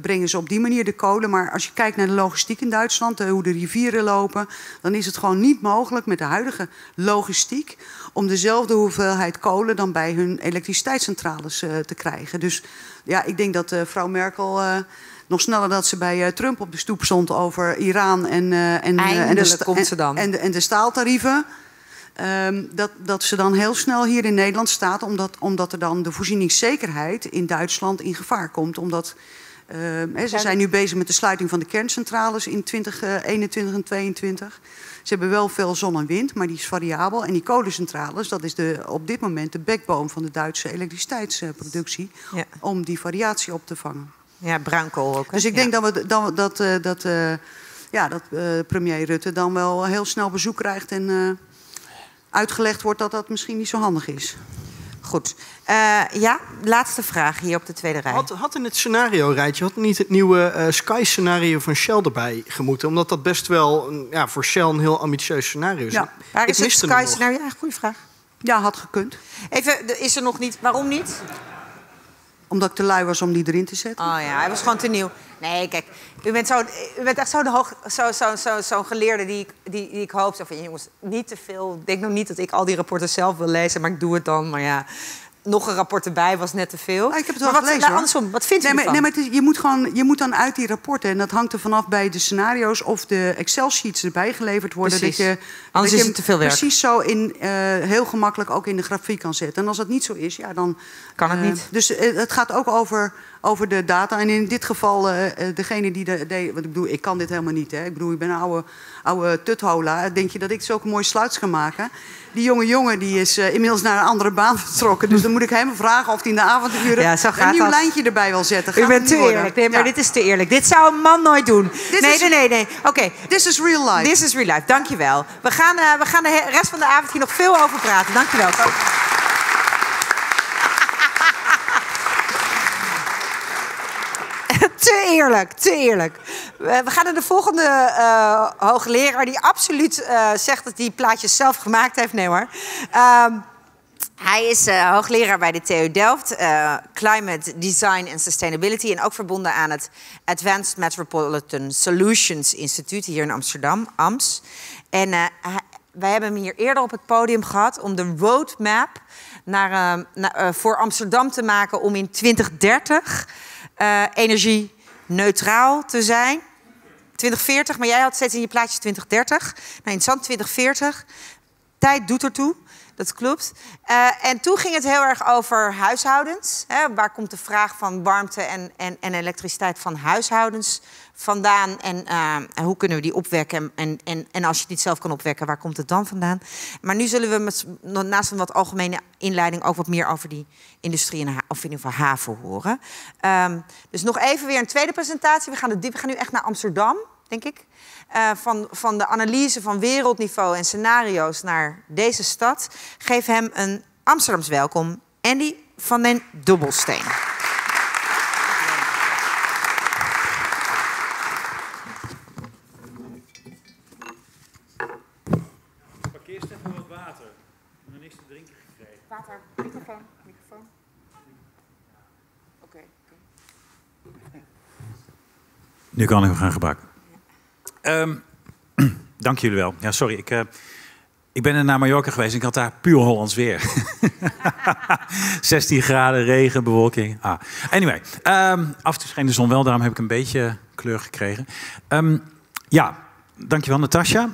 brengen ze op die manier de kolen. Maar als je kijkt naar de logistiek in Duitsland, hoe de rivieren lopen... dan is het gewoon niet mogelijk met de huidige logistiek... om dezelfde hoeveelheid kolen dan bij hun elektriciteitscentrales te krijgen. Dus ja, ik denk dat mevrouw Merkel... nog sneller dat ze bij eh, Trump op de stoep stond over Iran en, eh, en, eh, en, de, Eindelijk sta- komt ze dan. en, en de, en de staaltarieven. Ehm, dat, dat ze dan heel snel hier in Nederland staat, omdat, omdat er dan de voorzieningszekerheid in Duitsland in gevaar komt. Omdat ehm, hè, ze zijn nu bezig met de sluiting van de kerncentrales in 2021 en 2022. Ze hebben wel veel zon en wind, maar die is variabel. En die kolencentrales, dat is de, op dit moment de backbone van de Duitse elektriciteitsproductie. Ja. Om die variatie op te vangen. Ja, bruinkool ook. hè? Dus ik Ja. denk dat, we, dat, eh, dat, eh, ja, dat eh, premier Rutte dan wel heel snel bezoek krijgt en eh, uitgelegd wordt dat dat misschien niet zo handig is. Goed. Eh, ja, laatste vraag hier op de tweede rij. Had, had in het scenario-rijtje had niet het nieuwe eh, Sky-scenario van Shell erbij gemoeten? Omdat dat best wel een, ja, voor Shell een heel ambitieus scenario is. Ja. Waar is het miste hem Sky nog. scenario? Ja, goede vraag. Ja, had gekund. Even, is er nog niet... Waarom niet? Omdat ik te lui was om die erin te zetten. Oh ja, hij was gewoon te nieuw. Nee, kijk, u bent, zo, u bent echt zo'n hoog, zo, zo, zo, zo'n geleerde die ik, die, die ik hoop. Zo van, jongens, niet te veel. Ik denk nog niet dat ik al die rapporten zelf wil lezen, maar ik doe het dan. Maar ja, nog een rapport erbij was net te veel. Nou, ik heb het maar wel wat, gelezen, nou, hoor. andersom, wat vindt u Nee, maar, ervan? nee, maar het is- je, moet gewoon, je moet dan uit die rapporten, en dat hangt er vanaf bij de scenario's of de Excel-sheets erbij geleverd worden. Precies. Dat je, Anders dat is je het te veel werk. Precies zo in, eh, heel gemakkelijk ook in de grafiek kan zetten. En als dat niet zo is, ja, dan. Kan het eh, niet. Dus eh, het gaat ook over, over de data. En in dit geval, eh, degene die de. Want ik bedoel, ik kan dit helemaal niet. Hè. Ik bedoel, ik ben een oude, oude tuthola. Denk je dat ik zulke mooie sluits ga maken? Die jonge jongen die is inmiddels naar een andere baan vertrokken. Dus dan moet ik hem vragen of hij in de avonduren Ja, zo een gaat nieuw dat. lijntje erbij wil zetten. Gaat U bent te worden. eerlijk. Nee, maar Ja. dit is te eerlijk. Dit zou een man nooit doen. Nee, is- nee, nee, nee. Oké, This is real life. this is real life. Dankjewel. We gaan, we gaan de rest van de avond hier nog veel over praten. Dankjewel. Te eerlijk, te eerlijk. We gaan naar de volgende eh, hoogleraar... die absoluut eh, zegt dat hij plaatjes zelf gemaakt heeft. Nee hoor. Ehm, hij is eh, hoogleraar bij de TU Delft, Climate Design and Sustainability... en ook verbonden aan het Advanced Metropolitan Solutions Instituut hier in Amsterdam, AMS. En wij hebben hem hier eerder op het podium gehad om de roadmap naar, eh, naar, eh, voor Amsterdam te maken... om in 2030 eh energie neutraal te zijn. 2040, maar jij had steeds in je plaatje 2030. Nou, interessant, 2040. Tijd doet ertoe. Dat klopt. Uh, en toen ging het heel erg over huishoudens. Hè? Waar komt de vraag van warmte en, en, en elektriciteit van huishoudens vandaan? En, en, hoe kunnen we die opwekken? En, en, en als je het niet zelf kan opwekken, waar komt het dan vandaan? Maar nu zullen we naast een wat algemene inleiding ook wat meer over die industrie en of in ieder geval haven horen. Um, dus nog even weer een tweede presentatie. We gaan, de, we gaan nu echt naar Amsterdam, denk ik. Uh, van, van de analyse van wereldniveau en scenario's naar deze stad. Geef hem een Amsterdams welkom, Andy van den Dobbelsteen. Pak eerst even wat water. Ik heb nog niks te drinken gekregen. Water, microfoon, microfoon. Oké. Okay. Nu kan ik hem gaan gebruiken. Um, dank jullie wel. Ja, sorry, ik, uh, ik ben naar Mallorca geweest en ik had daar puur Hollands weer. 16 graden, regen, bewolking. Ah. Anyway, um, af en toe scheen de zon wel, daarom heb ik een beetje kleur gekregen. Um, ja, dankjewel Natasja.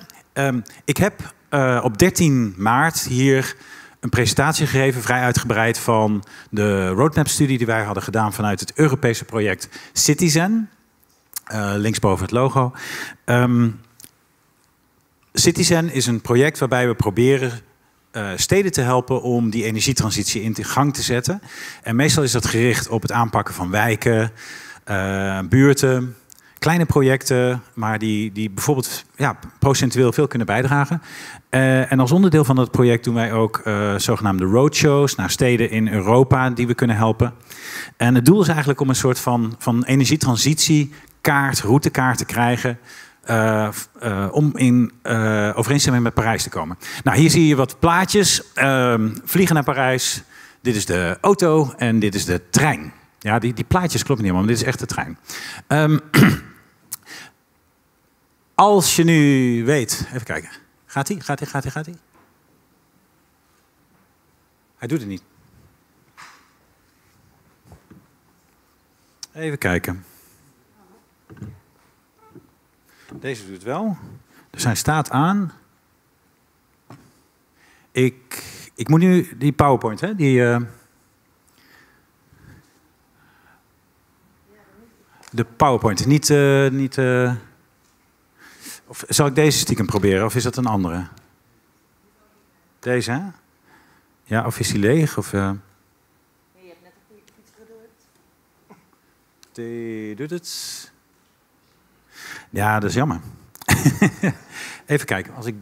ik heb uh, op 13 maart hier een presentatie gegeven, vrij uitgebreid, van de roadmap-studie die wij hadden gedaan vanuit het Europese project Citizen. Uh, linksboven het logo. Um, Citizen is een project waarbij we proberen uh, steden te helpen om die energietransitie in gang te zetten. En meestal is dat gericht op het aanpakken van wijken, uh, buurten, kleine projecten, maar die, die bijvoorbeeld ja, procentueel veel kunnen bijdragen. En als onderdeel van dat project doen wij ook zogenaamde roadshows naar steden in Europa die we kunnen helpen. En het doel is eigenlijk om een soort van, van energietransitie kaart, routekaart te krijgen. Uh, uh, om in uh, overeenstemming met Parijs te komen. Nou, hier zie je wat plaatjes. Ehm, vliegen naar Parijs. Dit is de auto en dit is de trein. Ja, die, die plaatjes kloppen niet helemaal, maar dit is echt de trein. Um, als je nu weet... Even kijken. Gaat hij? Gaat hij? Gaat hij? Gaat hij? Hij doet het niet. Even kijken. Deze doet het wel. Dus hij staat aan. Ik, ik moet nu die PowerPoint, hè? Die, uh... De PowerPoint, niet. Uh, niet uh... Of zal ik deze stiekem proberen, of is dat een andere? Deze, hè? Ja, of is die leeg? Of, uh... Nee, je hebt net iets gedrukt. Die doet het. Ja, dat is jammer. Even kijken, als ik.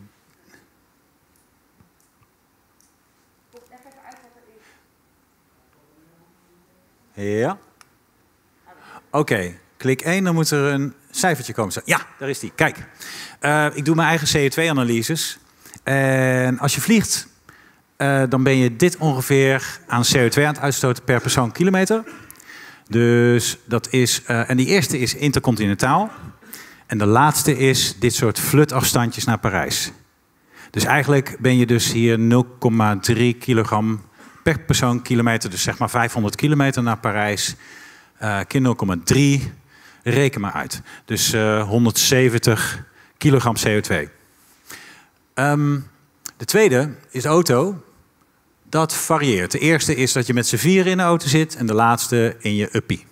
Ja. Oké, klik 1, dan moet er een cijfertje komen. Ja, daar is die. Kijk, uh, ik doe mijn eigen CO2-analyses. En als je vliegt, uh, dan ben je dit ongeveer aan CO2 aan het uitstoten per persoon kilometer. Dus dat is, uh, en die eerste is intercontinentaal. En de laatste is dit soort flutafstandjes naar Parijs. Dus eigenlijk ben je dus hier 0,3 kilogram per persoon kilometer. Dus zeg maar 500 kilometer naar Parijs. Uh, keer 0,3. Reken maar uit. Dus uh, 170 kilogram CO2. Um, de tweede is auto. Dat varieert. De eerste is dat je met z'n vier in de auto zit. En de laatste in je uppie.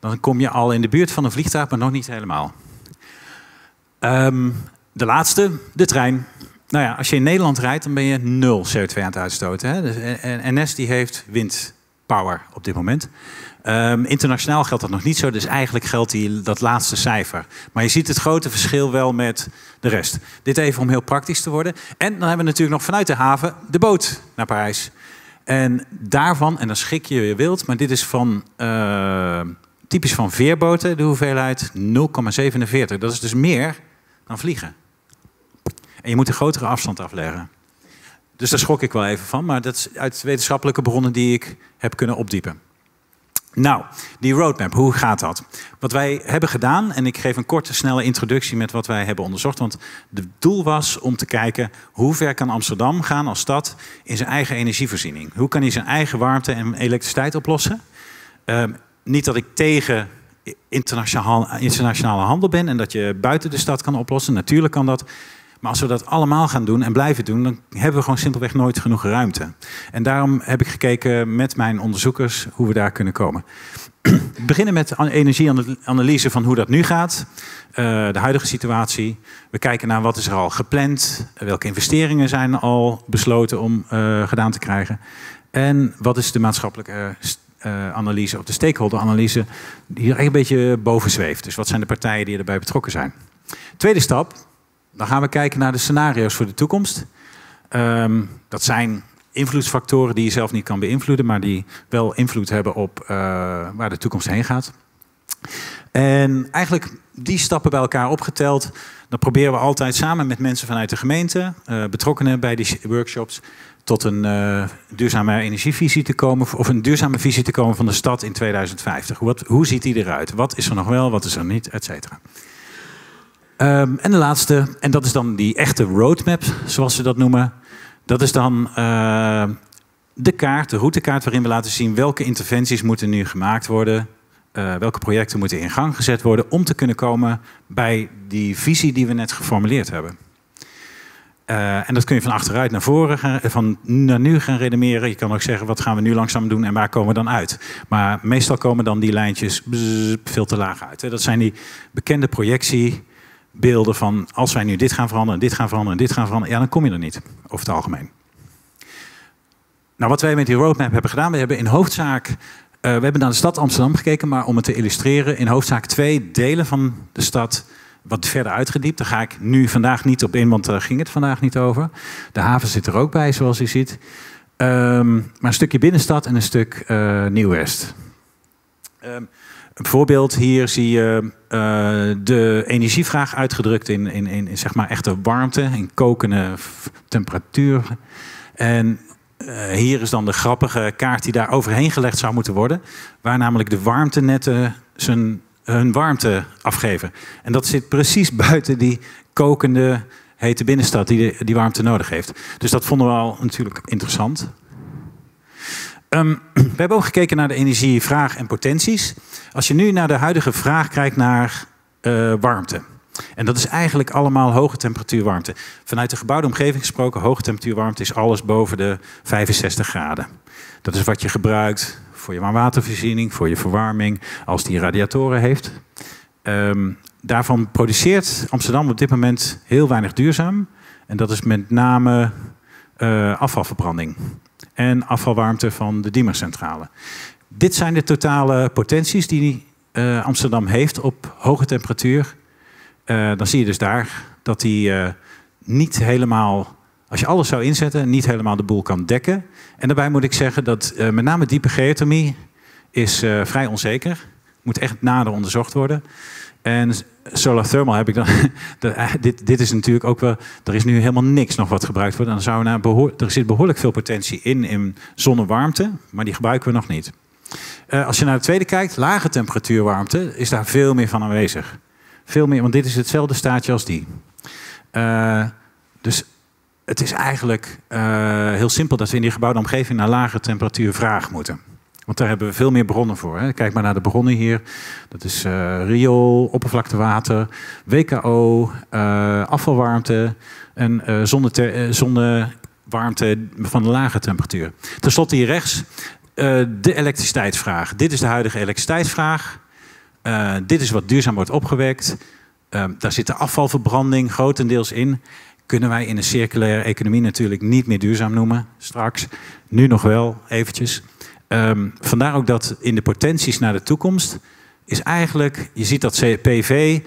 Dan kom je al in de buurt van een vliegtuig, maar nog niet helemaal. Um, de laatste, de trein. Nou ja, als je in Nederland rijdt, dan ben je nul CO2 aan het uitstoten. Hè? Dus, en NS die heeft windpower op dit moment. Um, internationaal geldt dat nog niet zo, dus eigenlijk geldt die, dat laatste cijfer. Maar je ziet het grote verschil wel met de rest. Dit even om heel praktisch te worden. En dan hebben we natuurlijk nog vanuit de haven de boot naar Parijs. En daarvan, en dan schrik je je wild, maar dit is van uh, typisch van veerboten, de hoeveelheid 0,47. Dat is dus meer dan vliegen. En je moet een grotere afstand afleggen. Dus daar schrok ik wel even van, maar dat is uit wetenschappelijke bronnen die ik heb kunnen opdiepen. Nou, die roadmap, hoe gaat dat? Wat wij hebben gedaan, en ik geef een korte, snelle introductie met wat wij hebben onderzocht. Want het doel was om te kijken hoe ver kan Amsterdam gaan als stad in zijn eigen energievoorziening. Hoe kan hij zijn eigen warmte en elektriciteit oplossen? Uh, niet dat ik tegen internationale, handel bent en dat je buiten de stad kan oplossen. Natuurlijk kan dat. Maar als we dat allemaal gaan doen en blijven doen, dan hebben we gewoon simpelweg nooit genoeg ruimte. En daarom heb ik gekeken met mijn onderzoekers hoe we daar kunnen komen. We beginnen met energieanalyse van hoe dat nu gaat, uh, de huidige situatie. We kijken naar wat is er al gepland, welke investeringen zijn al besloten om uh, gedaan te krijgen. En wat is de maatschappelijke analyse of de stakeholder-analyse die hier een beetje boven zweeft. Dus wat zijn de partijen die erbij betrokken zijn? Tweede stap, dan gaan we kijken naar de scenario's voor de toekomst. Um, dat zijn invloedsfactoren die je zelf niet kan beïnvloeden, maar die wel invloed hebben op uh, waar de toekomst heen gaat. En eigenlijk die stappen bij elkaar opgeteld, dan proberen we altijd samen met mensen vanuit de gemeente, uh, betrokkenen bij die workshops, tot een uh, duurzame energievisie te komen, of een duurzame visie te komen van de stad in 2050. Wat, hoe ziet die eruit? Wat is er nog wel, wat is er niet, et cetera. Um, en de laatste, en dat is dan die echte roadmap, zoals ze dat noemen. Dat is dan uh, de kaart, de routekaart waarin we laten zien welke interventies moeten nu gemaakt worden. Uh, welke projecten moeten in gang gezet worden om te kunnen komen bij die visie die we net geformuleerd hebben. Uh, en dat kun je van achteruit naar voren, gaan, van naar nu gaan redeneren. Je kan ook zeggen, wat gaan we nu langzaam doen en waar komen we dan uit? Maar meestal komen dan die lijntjes veel te laag uit. Dat zijn die bekende projectiebeelden van... als wij nu dit gaan veranderen, dit gaan veranderen, dit gaan veranderen... ja, dan kom je er niet, over het algemeen. Nou, wat wij met die roadmap hebben gedaan... we hebben in hoofdzaak... Uh, we hebben naar de stad Amsterdam gekeken... maar om het te illustreren... in hoofdzaak twee delen van de stad wat verder uitgediept. Daar ga ik nu vandaag niet op in, want daar ging het vandaag niet over. De haven zit er ook bij, zoals u ziet. Um, maar een stukje binnenstad en een stuk uh, Nieuw-West. Um, een voorbeeld, hier zie je uh, de energievraag uitgedrukt in, in, in, zeg maar echte warmte, in kokende temperatuur. En uh, hier is dan de grappige kaart die daar overheen gelegd zou moeten worden. Waar namelijk de warmtenetten zijn hun warmte afgeven. En dat zit precies buiten die kokende, hete binnenstad die die warmte nodig heeft. Dus dat vonden we al natuurlijk interessant. Um, we hebben ook gekeken naar de energievraag en potenties. Als je nu naar de huidige vraag kijkt naar uh, warmte. En dat is eigenlijk allemaal hoge temperatuurwarmte. Vanuit de gebouwde omgeving gesproken, hoge temperatuurwarmte is alles boven de 65 graden. Dat is wat je gebruikt voor je warmwatervoorziening, voor je verwarming, als die radiatoren heeft. Um, daarvan produceert Amsterdam op dit moment heel weinig duurzaam. En dat is met name uh, afvalverbranding en afvalwarmte van de Diemercentrale. Dit zijn de totale potenties die uh, Amsterdam heeft op hoge temperatuur. Uh, dan zie je dus daar dat die niet helemaal als je alles zou inzetten, niet helemaal de boel kan dekken. En daarbij moet ik zeggen dat uh, met name diepe geothermie is uh, vrij onzeker. Moet echt nader onderzocht worden. En solar thermal heb ik dan. Eh, dit, dit is natuurlijk ook wel. Er is nu helemaal niks nog wat gebruikt wordt. Dan zou naar behoor, er zit behoorlijk veel potentie in in zonnewarmte, maar die gebruiken we nog niet. Als je naar de tweede kijkt, lage temperatuurwarmte, is daar veel meer van aanwezig. Veel meer, want dit is hetzelfde staatje als die. Dus het is eigenlijk uh, heel simpel dat we in die gebouwde omgeving naar lage temperatuur vraag moeten. Want daar hebben we veel meer bronnen voor. Hè. Kijk maar naar de bronnen hier. Dat is uh, riool, oppervlaktewater, WKO, uh, afvalwarmte en zonnewarmte van de lage temperatuur. Ten slotte hier rechts de elektriciteitsvraag. Dit is de huidige elektriciteitsvraag. dit is wat duurzaam wordt opgewekt. daar zit de afvalverbranding grotendeels in kunnen wij in een circulaire economie natuurlijk niet meer duurzaam noemen straks. Nu nog wel eventjes. Um, vandaar ook dat in de potenties naar de toekomst is eigenlijk, je ziet dat PV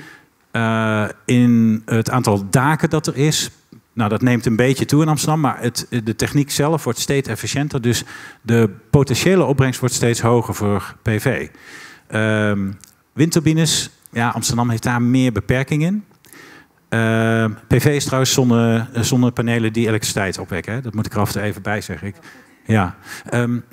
eh, in het aantal daken dat er is, nou dat neemt een beetje toe in Amsterdam, maar het, de techniek zelf wordt steeds efficiënter. Dus de potentiële opbrengst wordt steeds hoger voor PV. Um, windturbines, ja, Amsterdam heeft daar meer beperking in. Uh, PV is trouwens zonne, zonnepanelen die elektriciteit opwekken. Hè? Dat moet ik er af en even bij zeggen. Ik, ja. Um,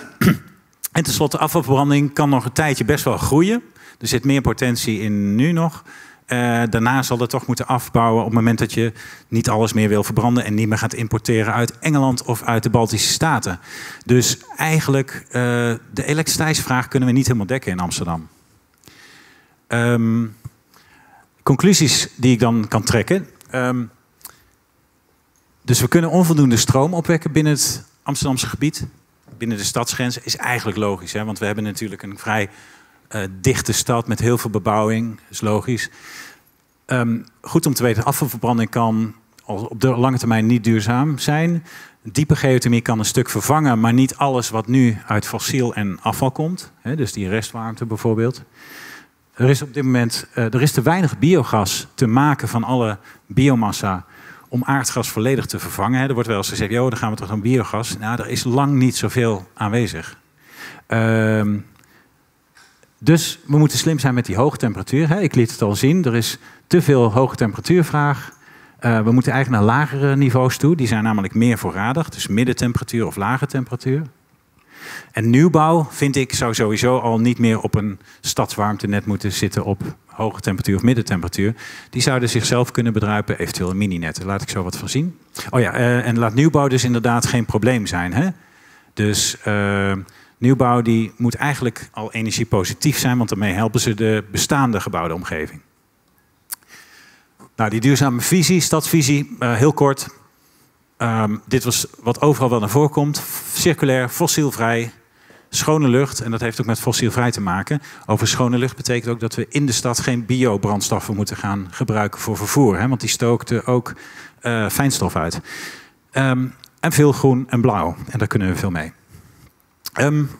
en tenslotte, afvalverbranding kan nog een tijdje best wel groeien. Er zit meer potentie in nu nog. Uh, daarna zal dat toch moeten afbouwen op het moment dat je niet alles meer wil verbranden en niet meer gaat importeren uit Engeland of uit de Baltische Staten. Dus eigenlijk, uh, de elektriciteitsvraag kunnen we niet helemaal dekken in Amsterdam. Ehm, conclusies die ik dan kan trekken. Ehm, dus we kunnen onvoldoende stroom opwekken binnen het Amsterdamse gebied. Binnen de stadsgrenzen is eigenlijk logisch. Hè? Want we hebben natuurlijk een vrij eh, dichte stad met heel veel bebouwing. Is logisch. Ehm, goed om te weten, afvalverbranding kan op de lange termijn niet duurzaam zijn. Diepe geothermie kan een stuk vervangen, maar niet alles wat nu uit fossiel en afval komt. Hè, dus die restwarmte bijvoorbeeld. Er is op dit moment uh, er is te weinig biogas te maken van alle biomassa om aardgas volledig te vervangen. Er wordt wel eens gezegd, dan gaan we toch naar biogas. Nou, er is lang niet zoveel aanwezig. Uh, dus we moeten slim zijn met die hoge temperatuur. Hè. Ik liet het al zien, er is te veel hoge temperatuurvraag. Uh, we moeten eigenlijk naar lagere niveaus toe. Die zijn namelijk meer voorradig, dus middentemperatuur of lage temperatuur. En nieuwbouw, vind ik, zou sowieso al niet meer op een stadswarmtenet moeten zitten op hoge temperatuur of middentemperatuur. Die zouden zichzelf kunnen bedruipen, eventueel een mininet. Laat ik zo wat van zien. Oh ja, uh, en laat nieuwbouw dus inderdaad geen probleem zijn. Hè? Dus uh, nieuwbouw die moet eigenlijk al energiepositief zijn, want daarmee helpen ze de bestaande gebouwde omgeving. Nou, die duurzame visie, stadsvisie, uh, heel kort. Um, dit was wat overal wel naar voren komt. Circulair, fossielvrij, schone lucht. En dat heeft ook met fossielvrij te maken. Over schone lucht betekent ook dat we in de stad geen biobrandstoffen moeten gaan gebruiken voor vervoer. Hè, want die stookten ook uh, fijnstof uit. Um, en veel groen en blauw. En daar kunnen we veel mee. Um,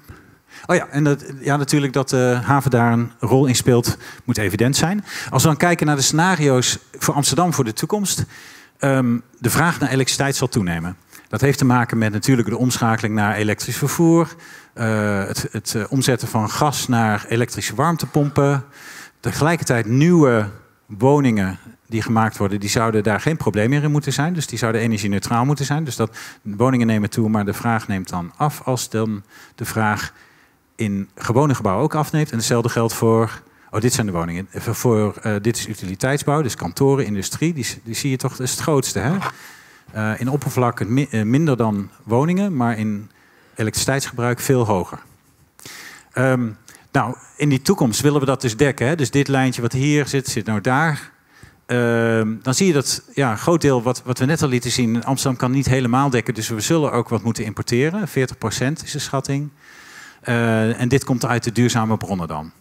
Oh ja, en dat, ja, natuurlijk dat de haven daar een rol in speelt, moet evident zijn. Als we dan kijken naar de scenario's voor Amsterdam voor de toekomst, um, de vraag naar elektriciteit zal toenemen. Dat heeft te maken met natuurlijk de omschakeling naar elektrisch vervoer, uh, het, het uh, omzetten van gas naar elektrische warmtepompen. Tegelijkertijd nieuwe woningen die gemaakt worden, die zouden daar geen probleem meer in moeten zijn. Dus die zouden energie-neutraal moeten zijn. Dus dat woningen nemen toe, maar de vraag neemt dan af als dan de vraag in gewone gebouwen ook afneemt. En hetzelfde geldt voor. Oh, dit zijn de woningen. Voor, uh, dit is utiliteitsbouw, dus kantoren, industrie. Die, die zie je toch, dat is het grootste. Hè? Uh, in oppervlak uh, minder dan woningen, maar in elektriciteitsgebruik veel hoger. Um, nou, in die toekomst willen we dat dus dekken. Hè? Dus dit lijntje wat hier zit, zit nou daar. Uh, dan zie je dat ja, een groot deel, wat, wat we net al lieten zien, Amsterdam kan niet helemaal dekken. Dus we zullen ook wat moeten importeren. 40% is de schatting. En dit komt uit de duurzame bronnen dan.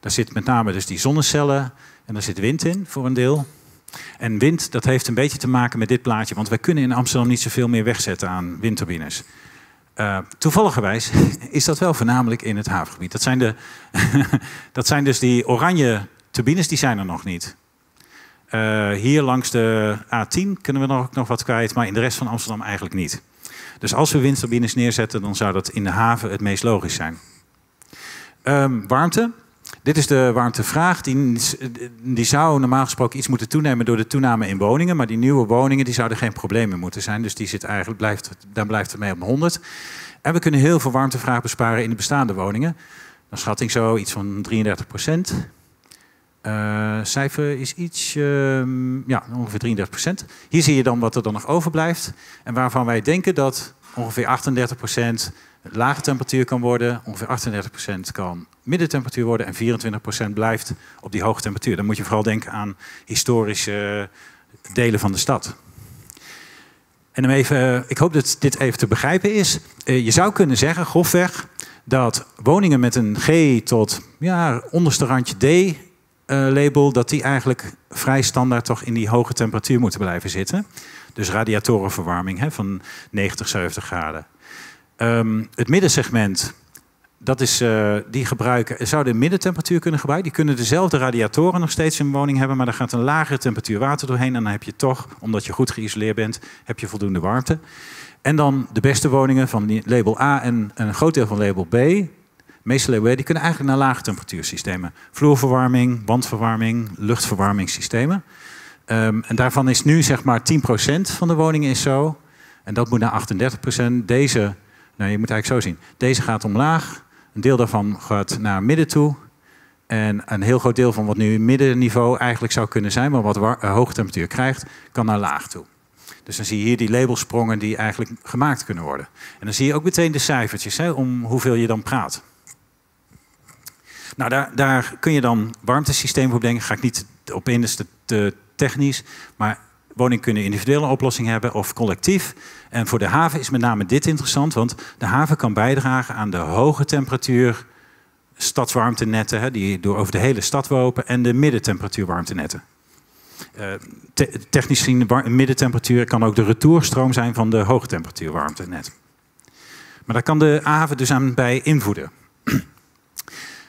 Daar zit met name dus die zonnecellen en daar zit wind in voor een deel. En wind, dat heeft een beetje te maken met dit plaatje, want wij kunnen in Amsterdam niet zoveel meer wegzetten aan windturbines. Uh, toevalligerwijs is dat wel voornamelijk in het havengebied. Dat zijn, de dat zijn dus die oranje turbines, die zijn er nog niet. Uh, hier langs de A10 kunnen we nog, nog wat kwijt, maar in de rest van Amsterdam eigenlijk niet. Dus als we windturbines neerzetten, dan zou dat in de haven het meest logisch zijn. Um, warmte. Dit is de warmtevraag. Die, die zou normaal gesproken iets moeten toenemen door de toename in woningen. Maar die nieuwe woningen die zouden geen probleem meer moeten zijn. Dus die zit eigenlijk, blijft, dan blijft het mee op 100. En we kunnen heel veel warmtevraag besparen in de bestaande woningen. Dan schatting zo iets van 33 procent. Uh, cijfer is iets, uh, ja, ongeveer 33 procent. Hier zie je dan wat er dan nog overblijft. En waarvan wij denken dat ongeveer 38 procent lage temperatuur kan worden. Ongeveer 38 procent kan middentemperatuur worden. En 24 procent blijft op die hoge temperatuur. Dan moet je vooral denken aan historische delen van de stad. En dan even, ik hoop dat dit even te begrijpen is. Uh, je zou kunnen zeggen, grofweg, dat woningen met een G tot ja, onderste randje D uh, label, dat die eigenlijk vrij standaard toch in die hoge temperatuur moeten blijven zitten. Dus radiatorenverwarming hè, van 90, 70 graden. Um, het middensegment, dat is, uh, die gebruiken, zouden middentemperatuur kunnen gebruiken. Die kunnen dezelfde radiatoren nog steeds in woning hebben, maar er gaat een lagere temperatuur water doorheen. En dan heb je toch, omdat je goed geïsoleerd bent, heb je voldoende warmte. En dan de beste woningen van label A en een groot deel van label B meeste leeuwen die kunnen eigenlijk naar lage temperatuursystemen. Vloerverwarming, wandverwarming, luchtverwarmingssystemen. Um, en daarvan is nu zeg maar 10% van de woningen is zo. En dat moet naar 38%. Deze, nou je moet eigenlijk zo zien. Deze gaat omlaag. Een deel daarvan gaat naar midden toe. En een heel groot deel van wat nu middenniveau eigenlijk zou kunnen zijn, maar wat uh, hoge temperatuur krijgt, kan naar laag toe. Dus dan zie je hier die labelsprongen die eigenlijk gemaakt kunnen worden. En dan zie je ook meteen de cijfertjes, om hoeveel je dan praat. Nou, daar, daar kun je dan warmtesystemen voor bedenken. Ga ik niet op in, is te technisch. Maar woningen kunnen individuele oplossing hebben of collectief. En voor de haven is met name dit interessant, want de haven kan bijdragen aan de hoge temperatuur stadswarmtenetten, hè, die door over de hele stad lopen, en de middentemperatuurwarmtenetten. Uh, te, technisch gezien, de middentemperatuur kan ook de retourstroom zijn van de hoge temperatuurwarmtenet. Maar daar kan de haven dus aan bij invoeden.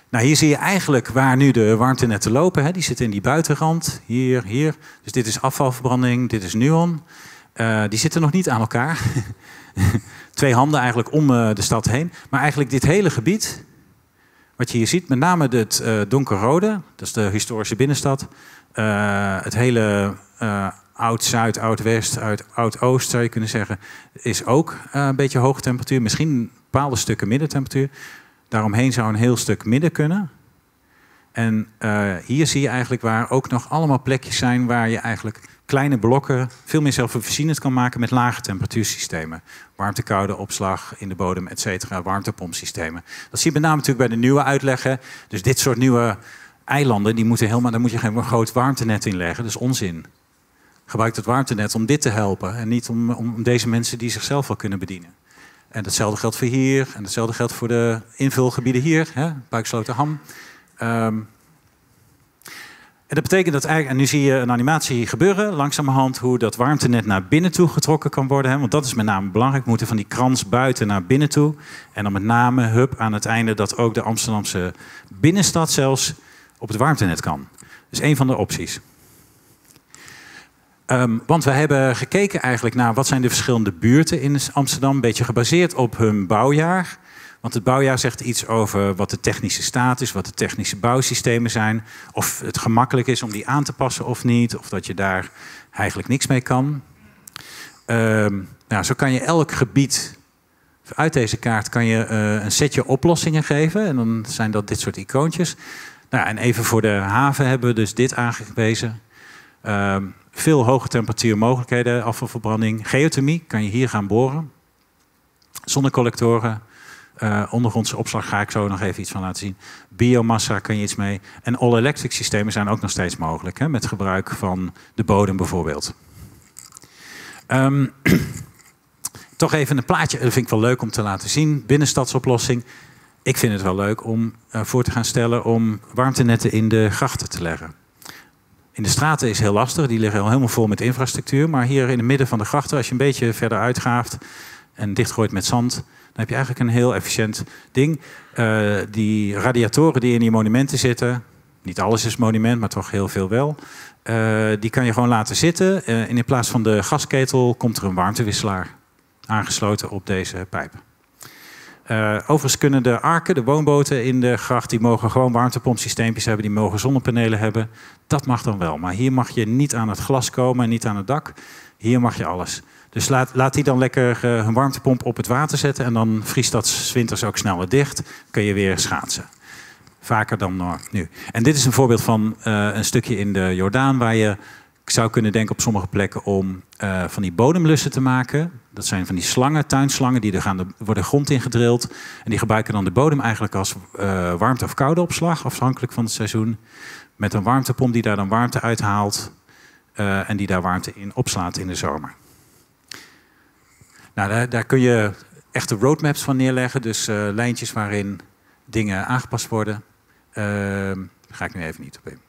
Nou, hier zie je eigenlijk waar nu de warmtenetten lopen. Hè. Die zitten in die buitenrand, hier, hier. Dus dit is afvalverbranding, dit is nuon. Uh, die zitten nog niet aan elkaar. Twee handen eigenlijk om uh, de stad heen. Maar eigenlijk dit hele gebied, wat je hier ziet, met name het uh, donkerrode, dat is de historische binnenstad. het hele oud-zuid, oud-west, oud-oost zou je kunnen zeggen, is ook een beetje hoge temperatuur. Misschien bepaalde stukken middentemperatuur. Daaromheen zou een heel stuk midden kunnen. En uh, hier zie je eigenlijk waar ook nog allemaal plekjes zijn waar je eigenlijk kleine blokken veel meer zelfvoorzienend kan maken met lage temperatuursystemen. Warmte-koude opslag in de bodem, et cetera, warmtepompsystemen. Dat zie je met name natuurlijk bij de nieuwe uitleggen. Dus dit soort nieuwe eilanden, die moeten helemaal, daar moet je geen groot warmtenet in leggen. Dat is onzin. Gebruik het warmtenet om dit te helpen en niet om, om deze mensen die zichzelf wel kunnen bedienen. En datzelfde geldt voor hier. En datzelfde geldt voor de invulgebieden hier. Hè, Buiksloterham. Um, en dat betekent dat eigenlijk, en nu zie je een animatie gebeuren, langzamerhand, hoe dat warmtenet naar binnen toe getrokken kan worden. Hè, want dat is met name belangrijk. We moeten van die krans buiten naar binnen toe. En dan met name, hup, aan het einde dat ook de Amsterdamse binnenstad zelfs op het warmtenet kan. Dus een van de opties. Um, want we hebben gekeken eigenlijk naar wat zijn de verschillende buurten in Amsterdam, een beetje gebaseerd op hun bouwjaar. Want het bouwjaar zegt iets over wat de technische staat is, wat de technische bouwsystemen zijn. Of het gemakkelijk is om die aan te passen of niet. Of dat je daar eigenlijk niks mee kan. Um, nou, zo kan je elk gebied uit deze kaart kan je, uh, een setje oplossingen geven. En dan zijn dat dit soort icoontjes. Nou, en even voor de haven hebben we dus dit aangewezen. Um, veel hoge temperatuur mogelijkheden, afvalverbranding. Geothermie kan je hier gaan boren. Zonnecollectoren, uh, ondergrondse opslag ga ik zo nog even iets van laten zien. Biomassa kan je iets mee. En all-electric systemen zijn ook nog steeds mogelijk, hè, met gebruik van de bodem bijvoorbeeld. Um, toch even een plaatje, dat vind ik wel leuk om te laten zien. Binnenstadsoplossing. Ik vind het wel leuk om uh, voor te gaan stellen om warmtenetten in de grachten te leggen. In de straten is heel lastig, die liggen al helemaal vol met infrastructuur. Maar hier in het midden van de grachten, als je een beetje verder uitgaaft en dichtgooit met zand, dan heb je eigenlijk een heel efficiënt ding. Uh, die radiatoren die in die monumenten zitten, niet alles is monument, maar toch heel veel wel. Uh, die kan je gewoon laten zitten. Uh, en in plaats van de gasketel komt er een warmtewisselaar aangesloten op deze pijp. Uh, overigens kunnen de arken, de woonboten in de gracht, die mogen gewoon warmtepompsysteempjes hebben, die mogen zonnepanelen hebben. Dat mag dan wel. Maar hier mag je niet aan het glas komen en niet aan het dak. Hier mag je alles. Dus laat, laat die dan lekker uh, hun warmtepomp op het water zetten en dan vriest dat winters ook sneller dicht. Kun je weer schaatsen. Vaker dan uh, nu. En dit is een voorbeeld van een stukje in de Jordaan waar je zou kunnen denken op sommige plekken om uh, van die bodemlussen te maken. Dat zijn van die slangen, tuinslangen, die er gaan de, worden grond in gedrild. En die gebruiken dan de bodem eigenlijk als uh, warmte- of koude opslag, afhankelijk van het seizoen. Met een warmtepomp die daar dan warmte uithaalt uh, en die daar warmte in opslaat in de zomer. Nou, daar, daar kun je echte roadmaps van neerleggen, dus lijntjes waarin dingen aangepast worden. daar ga ik nu even niet op in.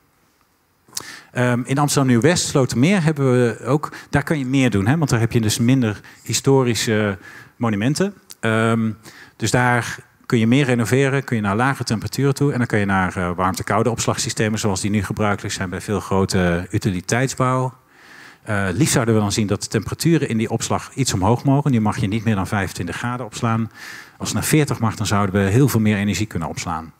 Um, in Amsterdam Nieuw-West, Slotermeer, hebben we ook... Daar kan je meer doen, hè, want daar heb je dus minder historische monumenten. Um, dus daar kun je meer renoveren, kun je naar lage temperaturen toe... en dan kun je naar uh, warmte-koude opslagsystemen... zoals die nu gebruikelijk zijn bij veel grote utiliteitsbouw. Uh, liefst zouden we dan zien dat de temperaturen in die opslag iets omhoog mogen. Die mag je niet meer dan 25 graden opslaan. Als het naar 40 mag, dan zouden we heel veel meer energie kunnen opslaan.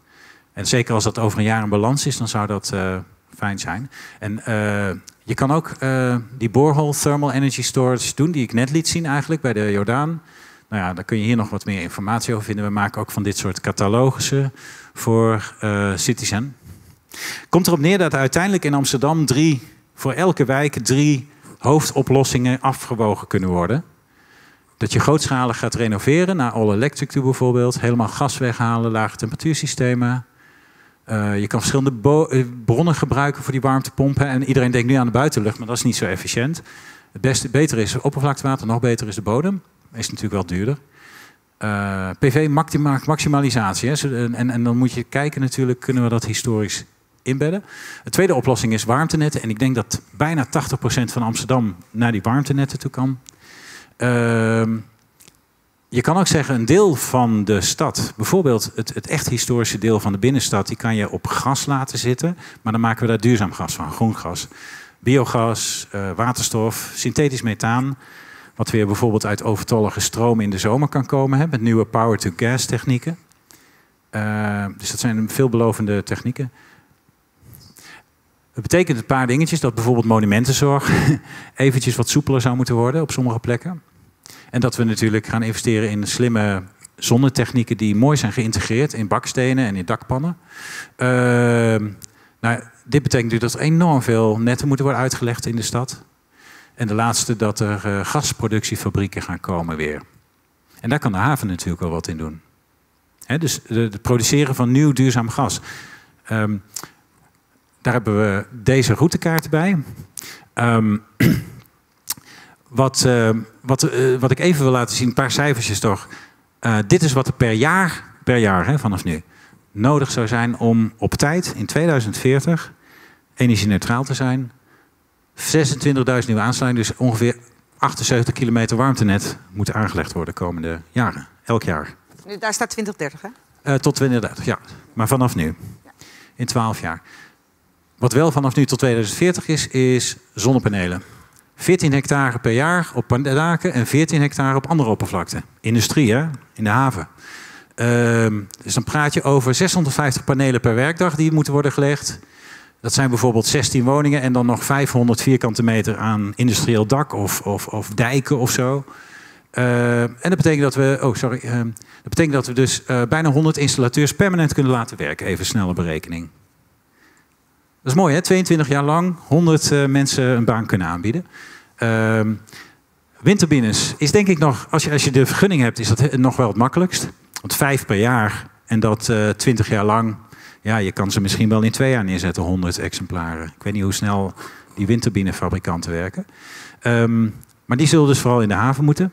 En zeker als dat over een jaar in balans is, dan zou dat... Uh, fijn zijn. En uh, je kan ook uh, die borehole thermal energy storage doen, die ik net liet zien eigenlijk bij de Jordaan. Nou ja, daar kun je hier nog wat meer informatie over vinden. We maken ook van dit soort catalogussen voor uh, Citizen. Komt erop neer dat uiteindelijk in Amsterdam drie, voor elke wijk drie hoofdoplossingen afgewogen kunnen worden. Dat je grootschalig gaat renoveren naar all electric toe bijvoorbeeld. Helemaal gas weghalen, lage temperatuursystemen. Eh, je kan verschillende eh, bronnen gebruiken voor die warmtepompen. En iedereen denkt nu aan de buitenlucht, maar dat is niet zo efficiënt. Het beste, beter is oppervlaktewater, nog beter is de bodem. Is natuurlijk wel duurder. Eh, PV maxima- maximalisatie. Hè. En, en dan moet je kijken natuurlijk, kunnen we dat historisch inbedden. De tweede oplossing is warmtenetten. En ik denk dat bijna 80% van Amsterdam naar die warmtenetten toe kan. Ehm, je kan ook zeggen, een deel van de stad, bijvoorbeeld het, het echt historische deel van de binnenstad, die kan je op gas laten zitten. Maar dan maken we daar duurzaam gas van, groen gas. Biogas, eh, waterstof, synthetisch methaan. Wat weer bijvoorbeeld uit overtollige stroom in de zomer kan komen, hè, met nieuwe power-to-gas technieken. Eh, dus dat zijn veelbelovende technieken. Het betekent een paar dingetjes, dat bijvoorbeeld monumentenzorg eventjes wat soepeler zou moeten worden op sommige plekken. En dat we natuurlijk gaan investeren in slimme zonnetechnieken die mooi zijn geïntegreerd in bakstenen en in dakpannen. Ehm, nou, dit betekent natuurlijk dat er enorm veel netten moeten worden uitgelegd in de stad. En de laatste dat er eh, gasproductiefabrieken gaan komen weer. En daar kan de haven natuurlijk wel wat in doen. Dus het produceren van nieuw duurzaam gas. Ehm, daar hebben we deze routekaart bij. Ehm, wat, eh, wat, eh, wat ik even wil laten zien, een paar cijfertjes toch. Eh, dit is wat er per jaar, per jaar hè, vanaf nu, nodig zou zijn om op tijd in 2040 energie-neutraal te zijn. 26.000 nieuwe aansluitingen, dus ongeveer 78 kilometer warmtenet moet aangelegd worden de komende jaren, elk jaar. Nu, Daar staat 2030, hè? Tot 2030, ja. Maar vanaf nu. In 12 jaar. Wat wel vanaf nu tot 2040 is, is zonnepanelen. 14 hectare per jaar op daken en 14 hectare op andere oppervlakten. Industrie, hè? In de haven. Ehm, dus dan praat je over 650 panelen per werkdag die moeten worden gelegd. Dat zijn bijvoorbeeld 16 woningen en dan nog 500 vierkante meter aan industrieel dak of, of, of dijken of zo. Eh, en dat betekent dat we, oh sorry, eh, dat betekent dat we dus eh, bijna 100 installateurs permanent kunnen laten werken. Even snelle berekening. Is mooi, hè? 22 jaar lang 100 eh, mensen een baan kunnen aanbieden. Ehm, windturbines is denk ik nog, als je, als je de vergunning hebt, is dat nog wel het makkelijkst. Want vijf per jaar en dat eh 20 jaar lang. Ja, je kan ze misschien wel in twee jaar neerzetten, 100 exemplaren. Ik weet niet hoe snel die windturbinefabrikanten werken. Ehm, maar die zullen dus vooral in de haven moeten.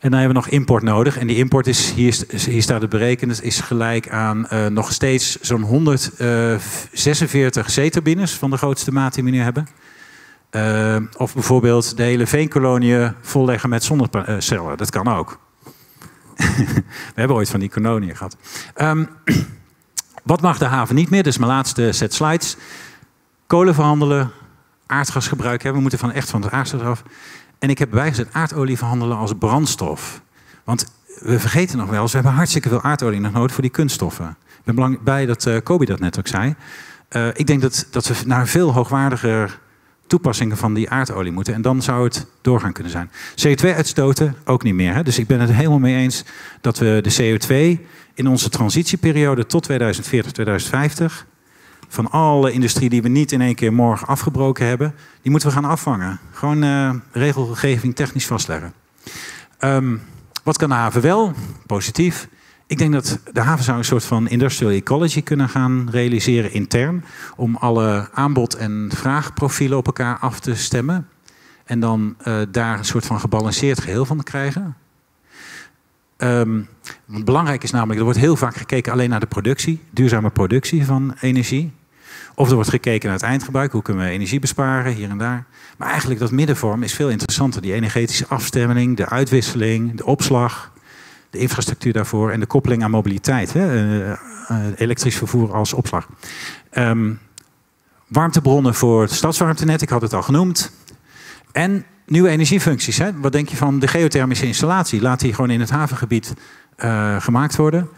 En dan hebben we nog import nodig. En die import is, hier, hier staat het berekend, is gelijk aan eh, nog steeds zo'n 146 zeeturbines van de grootste maat die we nu hebben. Eh, of bijvoorbeeld de hele veenkoloniën volleggen met zonnecellen. Dat kan ook. we hebben ooit van die koloniën gehad. Ehm, wat mag de haven niet meer? Dus mijn laatste set slides. Kolen verhandelen, aardgas gebruiken. We moeten van echt van het aardgas af. En ik heb bijgezet aardolie verhandelen als brandstof. Want we vergeten nog wel we hebben hartstikke veel aardolie nog nodig voor die kunststoffen. Ik ben belang- blij dat eh Kobi dat net ook zei. Eh, ik denk dat, dat we naar veel hoogwaardiger toepassingen van die aardolie moeten. En dan zou het doorgaan kunnen zijn. CO2 uitstoten ook niet meer. Hè? Dus ik ben het helemaal mee eens dat we de CO2 in onze transitieperiode tot 2040, 2050 van alle industrie die we niet in één keer morgen afgebroken hebben, die moeten we gaan afvangen. Gewoon eh, regelgeving technisch vastleggen. Ehm, wat kan de haven wel? Positief. Ik denk dat de haven zou een soort van industrial ecology kunnen gaan realiseren intern. Om alle aanbod- en vraagprofielen op elkaar af te stemmen. En dan eh, daar een soort van gebalanceerd geheel van te krijgen. Ehm, belangrijk is namelijk, er wordt heel vaak gekeken alleen naar de productie, duurzame productie van energie. Of er wordt gekeken naar het eindgebruik, hoe kunnen we energie besparen hier en daar. Maar eigenlijk dat middenvorm is veel interessanter. Die energetische afstemming, de uitwisseling, de opslag, de infrastructuur daarvoor en de koppeling aan mobiliteit. Hè? eh, eh, elektrisch vervoer als opslag. Ehm, warmtebronnen voor het stadswarmtenet, ik had het al genoemd. En nieuwe energiefuncties. Hè? Wat denk je van de geothermische installatie? Laat die gewoon in het havengebied eh, gemaakt worden.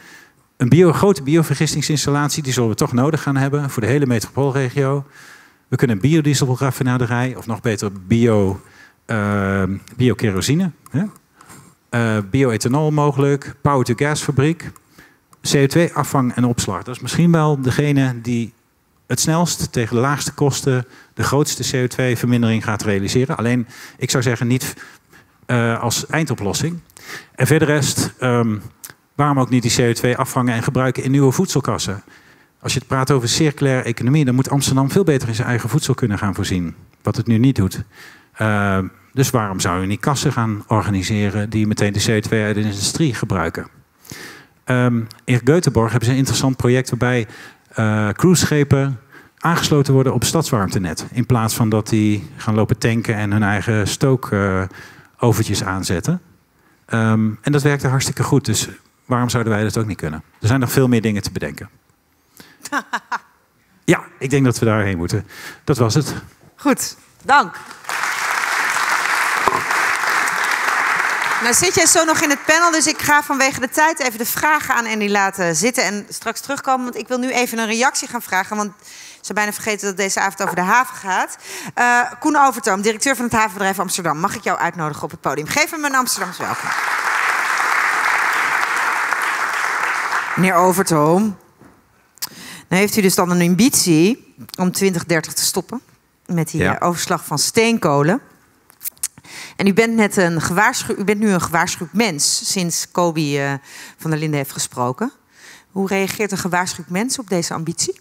Een bio, grote biovergistingsinstallatie, die zullen we toch nodig gaan hebben voor de hele metropoolregio. We kunnen een biodieselraffinaderij, of nog beter bio, eh, biokerosine. Eh, bioethanol mogelijk, power-to-gas fabriek. CO2-afvang en opslag. Dat is misschien wel degene die het snelst tegen de laagste kosten de grootste CO2-vermindering gaat realiseren. Alleen, ik zou zeggen, niet eh, als eindoplossing. En verder rest, ehm, waarom ook niet die CO2 afvangen en gebruiken in nieuwe voedselkassen? Als je het praat over circulaire economie, dan moet Amsterdam veel beter in zijn eigen voedsel kunnen gaan voorzien. Wat het nu niet doet. Uh, dus waarom zou je niet kassen gaan organiseren die meteen de CO2 uit de industrie gebruiken? Um, in Göteborg hebben ze een interessant project waarbij uh, cruiseschepen aangesloten worden op stadswarmtenet. In plaats van dat die gaan lopen tanken en hun eigen stookovertjes uh, aanzetten. Um, en dat werkte hartstikke goed. Dus waarom zouden wij dat ook niet kunnen? Er zijn nog veel meer dingen te bedenken. ja, ik denk dat we daarheen moeten. Dat was het. Goed, dank. Nou zit jij zo nog in het panel, dus ik ga vanwege de tijd even de vragen aan Andy laten zitten en straks terugkomen. Want ik wil nu even een reactie gaan vragen, want ze zijn bijna vergeten dat deze avond over de haven gaat. Uh, Koen Overtoom, directeur van het havenbedrijf Amsterdam. Mag ik jou uitnodigen op het podium? Geef hem een Amsterdams welkom. Meneer Overtoom, nou heeft u dus dan een ambitie om 2030 te stoppen met die ja. overslag van steenkolen. En u bent, net een gewaarschu u bent nu een gewaarschuwd mens sinds Kobe uh, van der Linden heeft gesproken. Hoe reageert een gewaarschuwd mens op deze ambitie?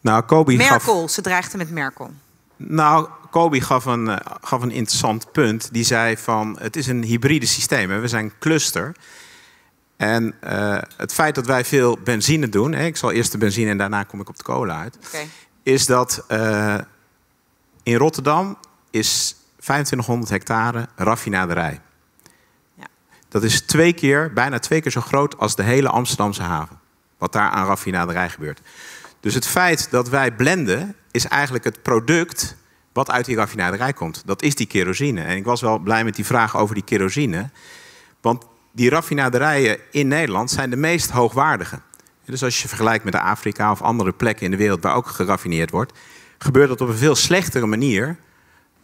Nou, Kobe Merkel, gaf... ze dreigde met Merkel. Nou, Kobe gaf een, uh, gaf een interessant punt. Die zei van, het is een hybride systeem. Hè? We zijn cluster. En uh, het feit dat wij veel benzine doen... Hè, ik zal eerst de benzine en daarna kom ik op de kolen uit... Okay. is dat in Rotterdam is 2500 hectare raffinaderij. Ja. Dat is twee keer, bijna twee keer zo groot als de hele Amsterdamse haven. Wat daar aan raffinaderij gebeurt. Dus het feit dat wij blenden, is eigenlijk het product wat uit die raffinaderij komt. Dat is die kerosine. En ik was wel blij met die vraag over die kerosine. Want die raffinaderijen in Nederland zijn de meest hoogwaardige. Dus als je vergelijkt met Afrika of andere plekken in de wereld waar ook geraffineerd wordt, gebeurt dat op een veel slechtere manier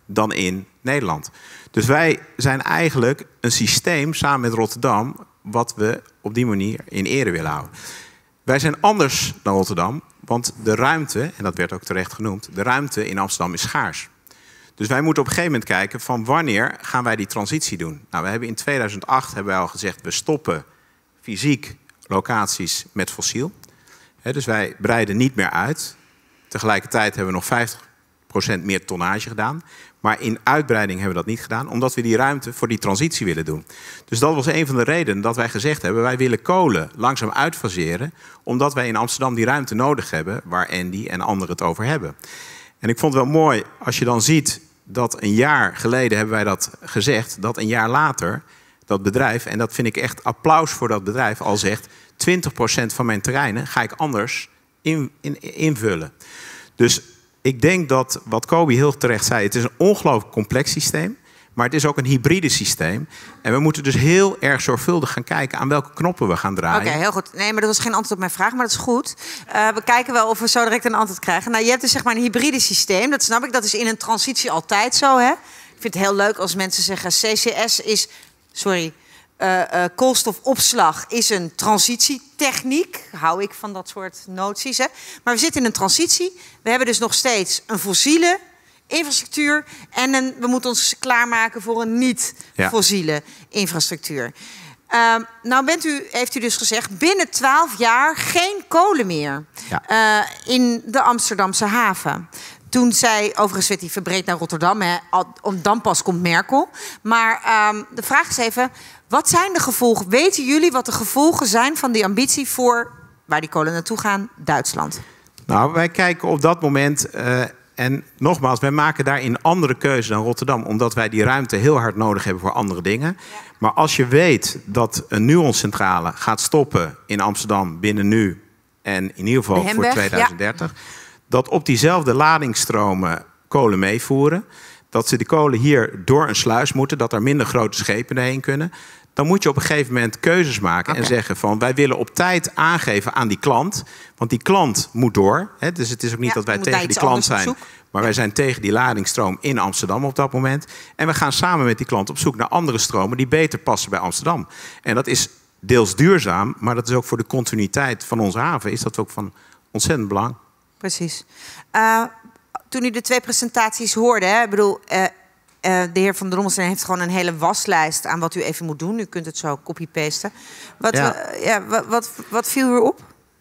dan in Nederland. Dus wij zijn eigenlijk een systeem samen met Rotterdam, wat we op die manier in ere willen houden. Wij zijn anders dan Rotterdam, want de ruimte, en dat werd ook terecht genoemd, de ruimte in Amsterdam is schaars. Dus wij moeten op een gegeven moment kijken van wanneer gaan wij die transitie doen. Nou, we hebben in 2008 hebben wij al gezegd, we stoppen fysiek locaties met fossiel. Dus wij breiden niet meer uit. Tegelijkertijd hebben we nog 50% meer tonnage gedaan. Maar in uitbreiding hebben we dat niet gedaan, omdat we die ruimte voor die transitie willen doen. Dus dat was een van de redenen dat wij gezegd hebben: wij willen kolen langzaam uitfaseren, omdat wij in Amsterdam die ruimte nodig hebben waar Andy en anderen het over hebben. En ik vond het wel mooi als je dan ziet dat een jaar geleden hebben wij dat gezegd, dat een jaar later dat bedrijf, en dat vind ik echt applaus voor dat bedrijf, al zegt: 20% van mijn terreinen ga ik anders in, in, invullen. Dus ik denk dat wat Kobe heel terecht zei, het is een ongelooflijk complex systeem. Maar het is ook een hybride systeem. En we moeten dus heel erg zorgvuldig gaan kijken aan welke knoppen we gaan draaien. Oké, heel goed. Nee, maar dat was geen antwoord op mijn vraag, maar dat is goed. Uh, we kijken wel of we zo direct een antwoord krijgen. Nou, je hebt dus zeg maar een hybride systeem. Dat snap ik. Dat is in een transitie altijd zo, hè? Ik vind het heel leuk als mensen zeggen CCS is... Sorry, uh, uh, koolstofopslag is een transitietechniek. Hou ik van dat soort noties. Hè? Maar we zitten in een transitie. We hebben dus nog steeds een fossiele infrastructuur. En een, we moeten ons klaarmaken voor een niet-fossiele infrastructuur. Uh, nou bent u, heeft u dus gezegd, binnen 12 jaar geen kolen meer ja. uh, in de Amsterdamse haven. Toen zei, overigens werd hij verbreed naar Rotterdam, hè, om dan pas komt Merkel. Maar um, de vraag is even, wat zijn de gevolgen? Weten jullie wat de gevolgen zijn van die ambitie voor, waar die kolen naartoe gaan, Duitsland? Nou, wij kijken op dat moment, uh, en nogmaals, wij maken daarin andere keuzes dan Rotterdam, omdat wij die ruimte heel hard nodig hebben voor andere dingen. Maar als je weet dat een nuoncentrale gaat stoppen in Amsterdam binnen nu en in ieder geval voor 2030, ja. dat op diezelfde ladingstromen kolen meevoeren dat ze de kolen hier door een sluis moeten, dat er minder grote schepen heen kunnen. Dan moet je op een gegeven moment keuzes maken okay. en zeggen van wij willen op tijd aangeven aan die klant. Want die klant moet door. Hè? Dus het is ook niet ja, dat wij tegen die klant zijn. Maar wij zijn tegen die ladingstroom in Amsterdam op dat moment. En we gaan samen met die klant op zoek naar andere stromen die beter passen bij Amsterdam. En dat is deels duurzaam, maar dat is ook voor de continuïteit van onze haven is dat ook van ontzettend belang. Precies. Uh, toen u de twee presentaties hoorde, hè, ik bedoel, uh, uh, de heer Van der Rommelsteen heeft gewoon een hele waslijst aan wat u even moet doen. U kunt het zo copy-pasten. Wat, Ja. ja, wat, wat, wat viel u op?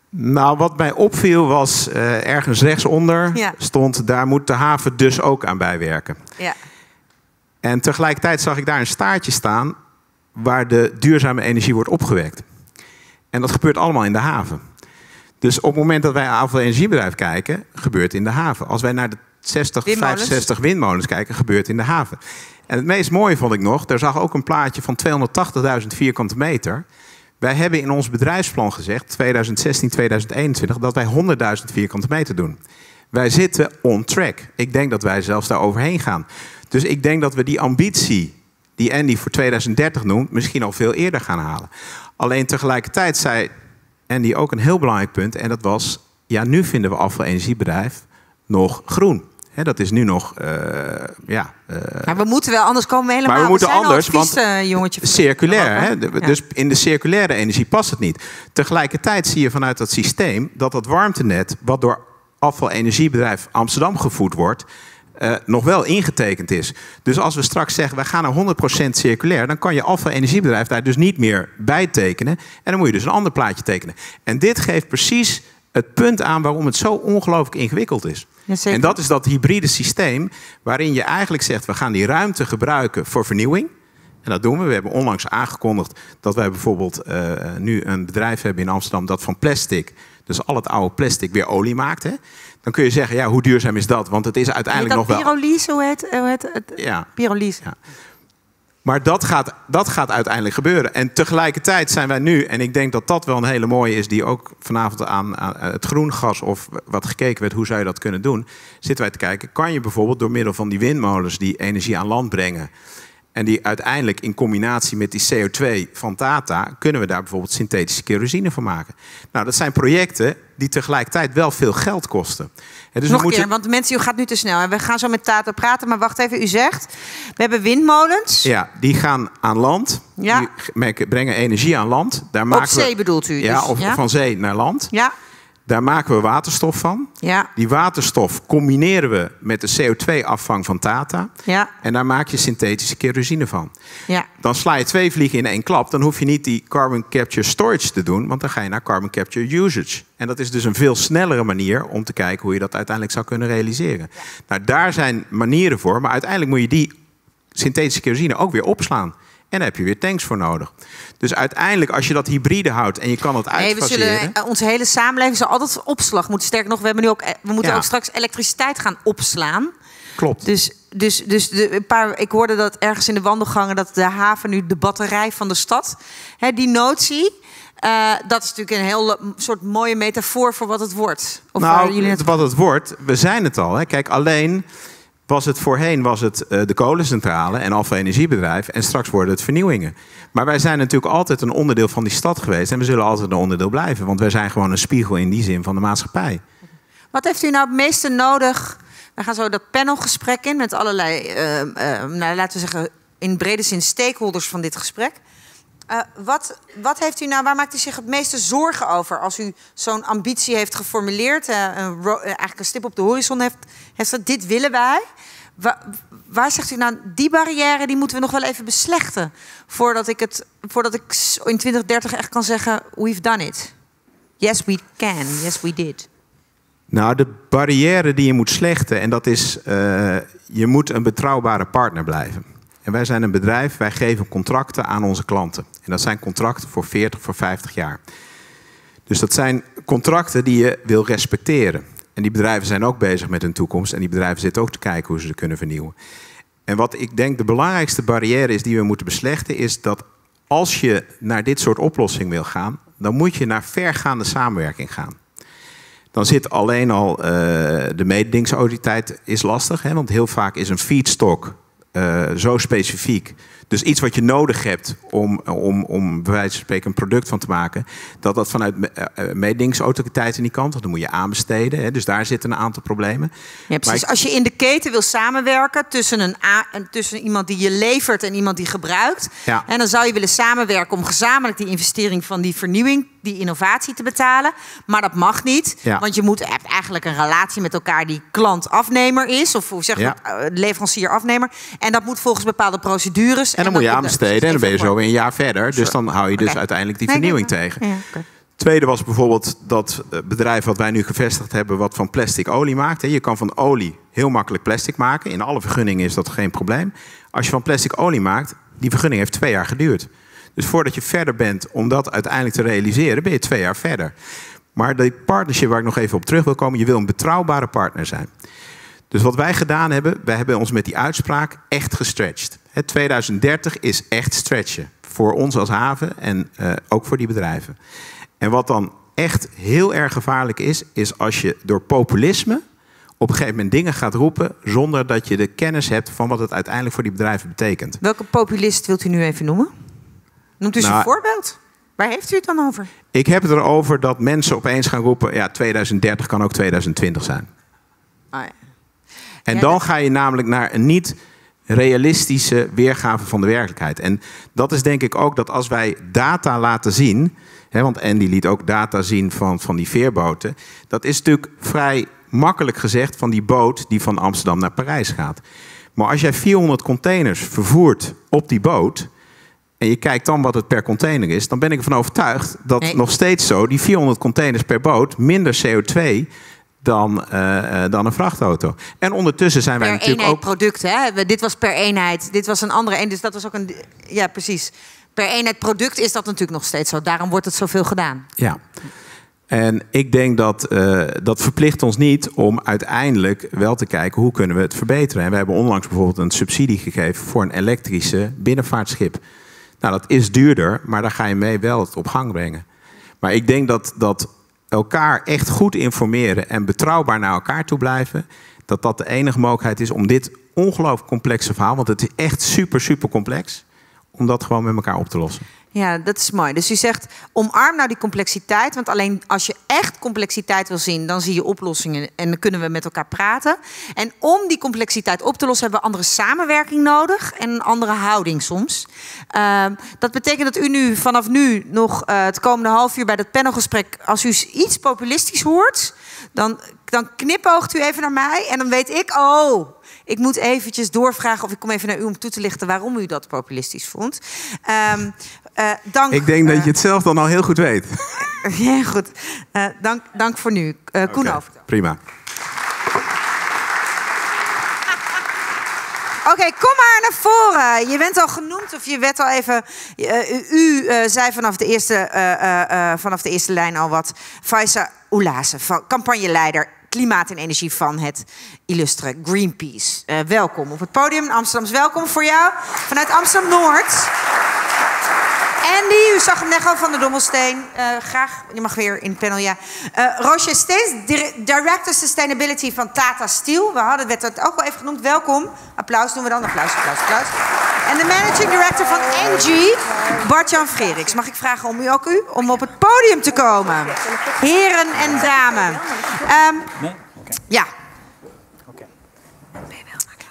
Nou, wat mij opviel was eh, ergens rechtsonder Ja. stond... daar moet de haven dus ook aan bijwerken. Ja. En tegelijkertijd zag ik daar een staartje staan... waar de duurzame energie wordt opgewekt. En dat gebeurt allemaal in de haven. Dus op het moment dat wij aan energiebedrijf kijken... gebeurt het in de haven. Als wij naar de 60, Windmolens. 65 windmolens kijken... gebeurt in de haven. En het meest mooie vond ik nog... daar zag ook een plaatje van 280.000 vierkante meter... Wij hebben in ons bedrijfsplan gezegd, 2016, 2021, dat wij 100.000 vierkante meter doen. Wij zitten on track. Ik denk dat wij zelfs daar overheen gaan. Dus ik denk dat we die ambitie die Andy voor 2030 noemt, misschien al veel eerder gaan halen. Alleen tegelijkertijd zei Andy ook een heel belangrijk punt. En dat was, ja, nu vinden we afvalenergiebedrijf nog groen. Dat is nu nog, eh, ja... eh, Maar we moeten wel, anders komen we helemaal... maar we moeten anders, want jongetje circulair. Hè? Ja. Dus in de circulaire energie past het niet. Tegelijkertijd zie je vanuit dat systeem dat dat warmtenet, wat door afvalenergiebedrijf Amsterdam gevoed wordt, eh, nog wel ingetekend is. Dus als we straks zeggen, wij gaan naar 100% circulair, dan kan je afvalenergiebedrijf daar dus niet meer bij tekenen. En dan moet je dus een ander plaatje tekenen. En dit geeft precies het punt aan waarom het zo ongelooflijk ingewikkeld is. Jazeker. En dat is dat hybride systeem waarin je eigenlijk zegt... we gaan die ruimte gebruiken voor vernieuwing. En dat doen we. We hebben onlangs aangekondigd dat wij bijvoorbeeld eh, nu een bedrijf hebben in Amsterdam... dat van plastic, dus al het oude plastic, weer olie maakt. Hè? Dan kun je zeggen, ja, hoe duurzaam is dat? Want het is uiteindelijk nog wel... pyrolyse, hoe heet, hoe heet het? Ja. Pyrolyse. Maar dat gaat, dat gaat uiteindelijk gebeuren. En tegelijkertijd zijn wij nu, en ik denk dat dat wel een hele mooie is, die ook vanavond aan, aan het groen gas of wat gekeken werd, hoe zou je dat kunnen doen, zitten wij te kijken, kan je bijvoorbeeld door middel van die windmolens die energie aan land brengen, en die uiteindelijk in combinatie met die CO2 van Tata, kunnen we daar bijvoorbeeld synthetische kerosine van maken. Nou, dat zijn projecten die tegelijkertijd wel veel geld kosten. En dus Nog we een keer, want de mensen, u gaat nu te snel. En we gaan zo met Tata praten, maar wacht even. U zegt, we hebben windmolens. Ja, die gaan aan land. Ja. Die brengen energie aan land. Daar Op maken zee we, bedoelt u? Ja, dus, of ja? van zee naar land. Ja, Daar maken we waterstof van. ja, Die waterstof combineren we met de CO2-afvang van Tata. ja, En daar maak je synthetische kerosine van. ja. Dan sla je twee vliegen in één klap. Dan hoef je niet die carbon capture storage te doen, want dan ga je naar carbon capture usage. En dat is dus een veel snellere manier om te kijken hoe je dat uiteindelijk zou kunnen realiseren. Nou, daar zijn manieren voor, maar uiteindelijk moet je die synthetische kerosine ook weer opslaan. En daar heb je weer tanks voor nodig. Dus uiteindelijk, als je dat hybride houdt en je kan het Nee, we uitfaseren... zullen, eh, onze hele samenleving zal altijd opslag moeten. Sterker nog, we, hebben nu ook, eh, we moeten Ja. ook straks elektriciteit gaan opslaan. Klopt. Dus, dus, dus de, een paar, ik hoorde dat ergens in de wandelgangen dat de haven nu de batterij van de stad. Hè, die notie, eh, dat is natuurlijk een heel soort mooie metafoor voor wat het wordt. Of waar nou, jullie net wat het wordt, we zijn het al. Hè. Kijk, alleen was het voorheen was het, eh, de kolencentrale en Alfa Energiebedrijf. En straks worden het vernieuwingen. Maar wij zijn natuurlijk altijd een onderdeel van die stad geweest. En we zullen altijd een onderdeel blijven. Want wij zijn gewoon een spiegel in die zin van de maatschappij. Wat heeft u nou het meeste nodig? We gaan zo dat panelgesprek in met allerlei, eh, eh, nou, laten we zeggen, in brede zin stakeholders van dit gesprek. Eh, wat, wat heeft u nou, waar maakt u zich het meeste zorgen over als u zo'n ambitie heeft geformuleerd, eh, eh, eigenlijk een stip op de horizon heeft, heeft gezet, dit willen wij? Wa- waar zegt u nou, die barrière die moeten we nog wel even beslechten voordat ik, het, voordat ik in 2030 echt kan zeggen, we've done it. Yes, we can. Yes, we did. Nou, de barrière die je moet slechten, en dat is, je moet een betrouwbare partner blijven. En wij zijn een bedrijf, wij geven contracten aan onze klanten. En dat zijn contracten voor 40, voor 50 jaar. Dus dat zijn contracten die je wil respecteren. En die bedrijven zijn ook bezig met hun toekomst. En die bedrijven zitten ook te kijken hoe ze ze kunnen vernieuwen. En wat ik denk de belangrijkste barrière is die we moeten beslechten, is dat als je naar dit soort oplossing wil gaan, dan moet je naar vergaande samenwerking gaan. Dan zit alleen al eh, de mededingingsautoriteit is lastig. Hè? Want heel vaak is een feedstock eh, zo specifiek. Dus iets wat je nodig hebt om, om, om bij wijze van spreken een product van te maken. Dat dat vanuit eh, eh, mededingingsautoriteiten niet kan. Want dan moet je aanbesteden. Hè? Dus daar zitten een aantal problemen. Ja, precies. ik- Als je in de keten wil samenwerken tussen, een tussen iemand die je levert en iemand die gebruikt. Ja. En dan zou je willen samenwerken om gezamenlijk die investering van die vernieuwing, die innovatie te betalen. Maar dat mag niet. Ja. Want je moet, je hebt eigenlijk een relatie met elkaar die klant-afnemer is. Of hoe zeg je Ja. dat? Eh, leverancier-afnemer. En dat moet volgens bepaalde procedures. En dan moet je aanbesteden en dan ben je zo weer een jaar verder. Dus dan hou je dus uiteindelijk die Nee, vernieuwing nee, tegen. ja. Tweede was bijvoorbeeld dat eh, bedrijf wat wij nu gevestigd hebben, wat van plastic olie maakt. Je kan van olie heel makkelijk plastic maken. In alle vergunningen is dat geen probleem. Als je van plastic olie maakt, die vergunning heeft twee jaar geduurd. Dus voordat je verder bent om dat uiteindelijk te realiseren, ben je twee jaar verder. Maar die partnership waar ik nog even op terug wil komen, je wil een betrouwbare partner zijn. Dus wat wij gedaan hebben, wij hebben ons met die uitspraak echt gestretched. Het 2030 is echt stretchen. Voor ons als haven en eh, ook voor die bedrijven. En wat dan echt heel erg gevaarlijk is, is als je door populisme op een gegeven moment dingen gaat roepen zonder dat je de kennis hebt van wat het uiteindelijk voor die bedrijven betekent. Welke populist wilt u nu even noemen? Noemt u eens Nou, een voorbeeld. Waar heeft u het dan over? Ik heb het erover dat mensen opeens gaan roepen, ja, 2030 kan ook 2020 zijn. Ah, ja. En Ja, dan dat- ga je namelijk naar een niet realistische weergave van de werkelijkheid. En dat is denk ik ook dat als wij data laten zien, hè, want Andy liet ook data zien van, van die veerboten, dat is natuurlijk vrij makkelijk gezegd van die boot die van Amsterdam naar Parijs gaat. Maar als jij 400 containers vervoert op die boot, en je kijkt dan wat het per container is, dan ben ik ervan overtuigd dat Nee. nog steeds zo, die 400 containers per boot, minder CO2 dan, eh, eh, dan een vrachtauto. En ondertussen zijn wij natuurlijk eenheid ook. product, hè? Dit was per eenheid. Dit was een andere een. Dus dat was ook een. Ja, precies. Per eenheid product is dat natuurlijk nog steeds zo. Daarom wordt het zoveel gedaan. Ja. En ik denk dat eh, dat verplicht ons niet om uiteindelijk wel te kijken hoe kunnen we het verbeteren. En we hebben onlangs bijvoorbeeld een subsidie gegeven voor een elektrische binnenvaartschip. Nou, dat is duurder, maar daar ga je mee wel het op gang brengen. Maar ik denk dat, dat elkaar echt goed informeren en betrouwbaar naar elkaar toe blijven, dat dat de enige mogelijkheid is om dit ongelooflijk complexe verhaal, want het is echt super, super complex, om dat gewoon met elkaar op te lossen. Ja, dat is mooi. Dus u zegt, omarm nou die complexiteit. Want alleen als je echt complexiteit wil zien, dan zie je oplossingen en dan kunnen we met elkaar praten. En om die complexiteit op te lossen, hebben we andere samenwerking nodig en een andere houding soms. Ehm, dat betekent dat u nu vanaf nu nog eh, het komende half uur bij dat panelgesprek, als u iets populistisch hoort, dan, dan knipoogt u even naar mij en dan weet ik, oh, ik moet eventjes doorvragen of ik kom even naar u om toe te lichten waarom u dat populistisch vond. Ehm, eh, dank, Ik denk dat eh, je het zelf dan al heel goed weet. Ja, goed. Eh, dank, dank voor nu. Eh Koen. Prima. Oké, kom maar naar voren. Je bent al genoemd of je werd al even. eh, u eh, zei vanaf de, eerste, eh, eh, eh, vanaf de eerste lijn al wat. Faisa Oulase, van campagneleider klimaat en energie van het illustre Greenpeace. Eh, welkom op het podium. Amsterdams welkom voor jou. Vanuit Amsterdam Noord. Andy, u zag hem net al van de Dommelsteen. Eh, graag, je mag weer in het panel, ja. Eh Roger Steens, dir- Director Sustainability van Tata Steel. We hadden werd het ook al even genoemd. Welkom. Applaus doen we dan. Applaus, applaus, applaus. En de Managing Director van NG, Bart-Jan Frederiks. Mag ik vragen om u ook u om op het podium te komen? Heren en dames. Ehm, Ja.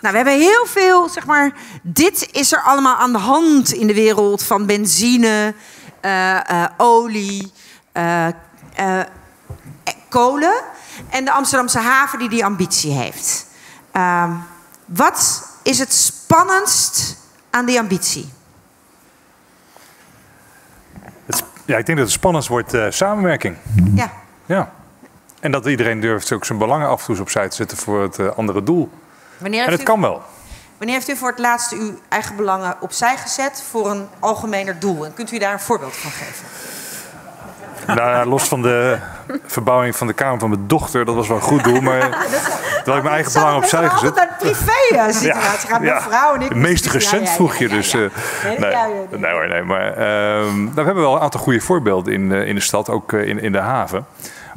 Nou, we hebben heel veel, zeg maar. Dit is er allemaal aan de hand in de wereld van benzine, eh, eh, olie, eh, kolen. En de Amsterdamse haven die die ambitie heeft. Ehm, wat is het spannendst aan die ambitie? Ja, ik denk dat het spannendst wordt samenwerking. Ja. Ja. En dat iedereen durft ook zijn belangen af en toe opzij te zetten voor het andere doel. Wanneer En heeft, het u, kan wel. wanneer heeft u voor het laatst uw eigen belangen opzij gezet voor een algemener doel? En kunt u daar een voorbeeld van geven? Nou, los van de verbouwing van de kamer van mijn dochter, dat was wel een goed doel. Maar terwijl ik mijn eigen belangen opzij gezet. Naar privé eh, situatie gaat. Mijn vrouw en ik. Het meest recent vroeg je dus. eh, Nee, nee, nee hoor, nee. Maar ehm, nou, we hebben wel een aantal goede voorbeelden in, eh, in de stad, ook in, in de haven.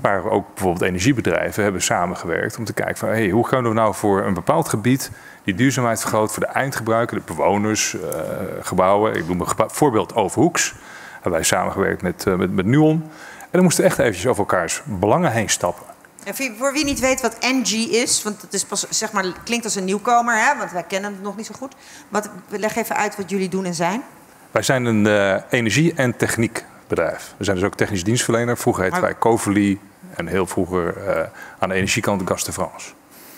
Waar ook bijvoorbeeld energiebedrijven hebben samengewerkt om te kijken van hey, hoe kunnen we nou voor een bepaald gebied die duurzaamheid vergroten voor de eindgebruiker, de bewoners, eh, gebouwen. Ik noem een voorbeeld Overhoeks. Hebben wij samengewerkt met, eh, met, met Nuon. En dan moesten we echt eventjes over elkaars belangen heen stappen. En voor wie niet weet wat NG is, want het is pas, zeg maar, klinkt als een nieuwkomer, hè, want wij kennen het nog niet zo goed. Wat, leg even uit wat jullie doen en zijn. Wij zijn een eh, energie- en techniekbedrijf. We zijn dus ook technisch dienstverlener. Vroeger heette Maar- wij Covely en heel vroeger eh, aan de energiekant Gas de France.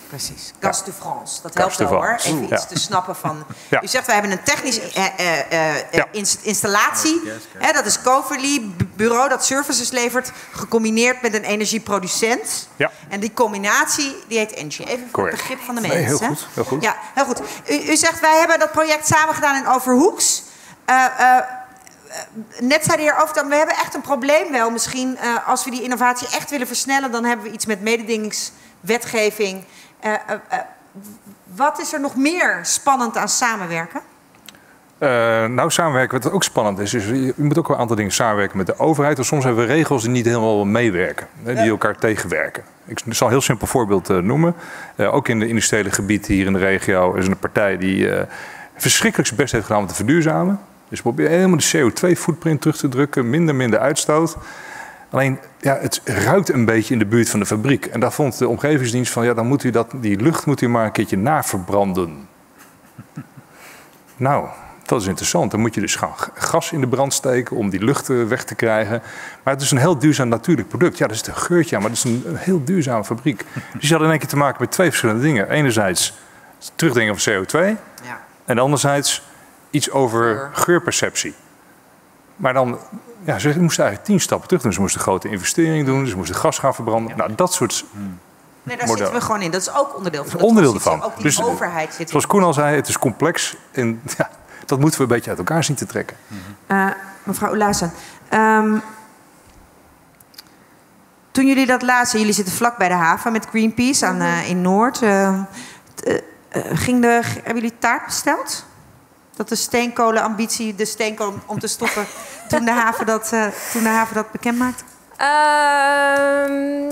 Precies. Gas de France. Dat Gas helpt wel hoor. Even Ja. iets te snappen van. Ja. U zegt wij hebben een technische eh, eh, ins- installatie. Hè, dat is Coverly, bu- bureau dat services levert, gecombineerd met een energieproducent. Ja. En die combinatie die heet Engie. Even voor het begrip van de Nee, mensen. heel goed, heel goed. Ja, heel goed. U, u zegt wij hebben dat project samen gedaan in Overhoeks. Eh, net zei de heer Overtam, we hebben echt een probleem wel. Misschien eh, als we die innovatie echt willen versnellen, dan hebben we iets met mededingingswetgeving. Eh, eh, wat is er nog meer spannend aan samenwerken? Nou, samenwerken, wat ook spannend is, is je moet ook wel een aantal dingen samenwerken met de overheid. Want soms hebben we regels die niet helemaal meewerken, hè, die elkaar tegenwerken. Ik zal een heel simpel voorbeeld noemen. Ook in het industriële gebied hier in de regio is een partij die verschrikkelijk zijn best heeft gedaan om te verduurzamen. Dus probeer helemaal de CO2-footprint terug te drukken, minder, minder uitstoot. Alleen, ja, het ruikt een beetje in de buurt van de fabriek. En daar vond de omgevingsdienst van, ja, dan moet u dat, die lucht moet u maar een keertje naverbranden. Nou, dat is interessant. Dan moet je dus gaan gas in de brand steken om die lucht eh, weg te krijgen. Maar het is een heel duurzaam natuurlijk product. Ja, dat is een geurtje maar het is een, heel duurzame fabriek. Dus je had in één keer te maken met twee verschillende dingen. Enerzijds terugdringen van CO2. Ja. En anderzijds iets over geurperceptie. Maar dan, ja, ze moesten eigenlijk tien stappen terug doen. Ze moesten grote investeringen doen, ze moesten gas gaan verbranden. Nou, dat soort Nee, daar model. zitten we gewoon in. Dat is ook onderdeel van Dat onderdeel ervan. Ook die Dus, overheid zit Zoals Koen al zei, het is complex. En ja, dat moeten we een beetje uit elkaar zien te trekken. Eh, mevrouw Oelazen, ehm, toen jullie dat lazen, jullie zitten vlak bij de haven met Greenpeace aan, eh, in Noord. eh, eh, eh, ging de, hebben jullie taart besteld? Dat de steenkolenambitie, de steenkolen om te stoppen, toen de haven dat, eh, toen de haven dat bekend maakte? Ehm,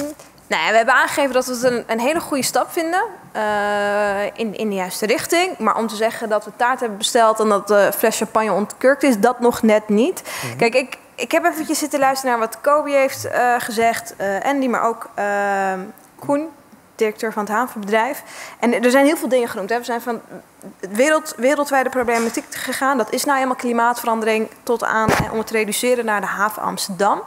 nou ja, we hebben aangegeven dat we het een, een hele goede stap vinden. eh, in, in de juiste richting. Maar om te zeggen dat we taart hebben besteld en dat de fles champagne ontkurkt is, dat nog net niet. Kijk, ik, ik heb eventjes zitten luisteren naar wat Kobe heeft eh, gezegd. eh Andy, maar ook ehm, Koen, directeur van het havenbedrijf. En er zijn heel veel dingen genoemd. Hè. We zijn van wereld, wereldwijde problematiek gegaan. Dat is nou helemaal klimaatverandering tot aan eh, om het te reduceren naar de haven Amsterdam.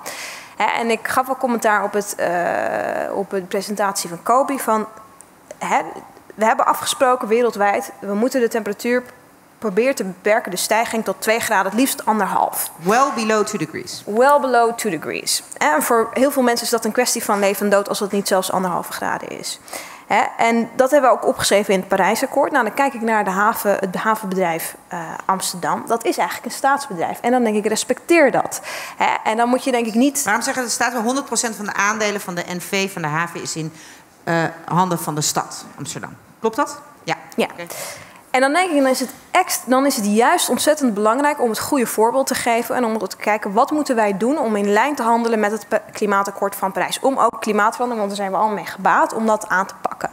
Hè, en ik gaf al commentaar op, het, eh, op de presentatie van Kobe van... Hè, we hebben afgesproken wereldwijd, we moeten de temperatuur proberen te beperken, de stijging tot 2 graden, het liefst anderhalf. Well below 2 degrees. Well below 2 degrees. En voor heel veel mensen is dat een kwestie van leven en dood als het niet zelfs anderhalve graden is. En dat hebben we ook opgeschreven in het Parijsakkoord. Nou, dan kijk ik naar de haven, het havenbedrijf eh, Amsterdam. Dat is eigenlijk een staatsbedrijf. En dan denk ik, respecteer dat. En dan moet je denk ik niet... Waarom zeggen er staat wel 100% van de aandelen van de NV van de haven is in eh, handen van de stad Amsterdam. Klopt dat? Ja. Ja. En dan denk ik, dan is, het dan is het juist ontzettend belangrijk om het goede voorbeeld te geven en om te kijken wat moeten wij doen om in lijn te handelen met het klimaatakkoord van Parijs. Om ook klimaatverandering, want daar zijn we al mee gebaat, om dat aan te pakken.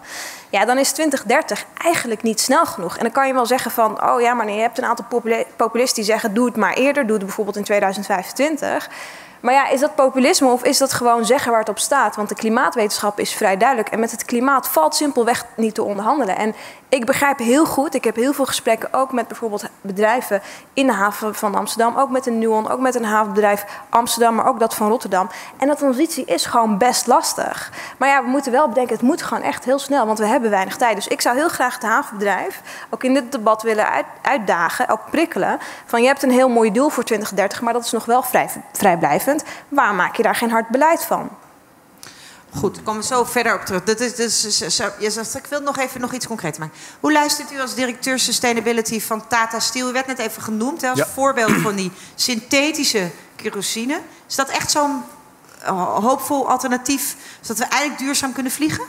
Ja, dan is 2030 eigenlijk niet snel genoeg. En dan kan je wel zeggen van, oh ja, maar nee, je hebt een aantal populi- populisten die zeggen, doe het maar eerder, doe het bijvoorbeeld in 2025. Maar ja, is dat populisme of is dat gewoon zeggen waar het op staat? Want de klimaatwetenschap is vrij duidelijk. En met het klimaat valt simpelweg niet te onderhandelen. En ik begrijp heel goed, ik heb heel veel gesprekken ook met bijvoorbeeld bedrijven in de haven van Amsterdam. Ook met een Nuon, ook met een havenbedrijf Amsterdam, maar ook dat van Rotterdam. En dat transitie is gewoon best lastig. Maar ja, we moeten wel bedenken, het moet gewoon echt heel snel, want we hebben weinig tijd. Dus ik zou heel graag het havenbedrijf ook in dit debat willen uit- uitdagen, ook prikkelen. Van je hebt een heel mooi doel voor 2030, maar dat is nog wel vrij, vrijblijvend. Waar maak je daar geen hard beleid van? Goed, daar komen we zo verder op terug. Dat is, dus, je zegt, ik wil nog even nog iets concreets maken. Hoe luistert u als directeur Sustainability van Tata Steel? U werd net even genoemd hè, als Ja. voorbeeld van die synthetische kerosine. Is dat echt zo'n eh, hoopvol alternatief, zodat we eigenlijk duurzaam kunnen vliegen?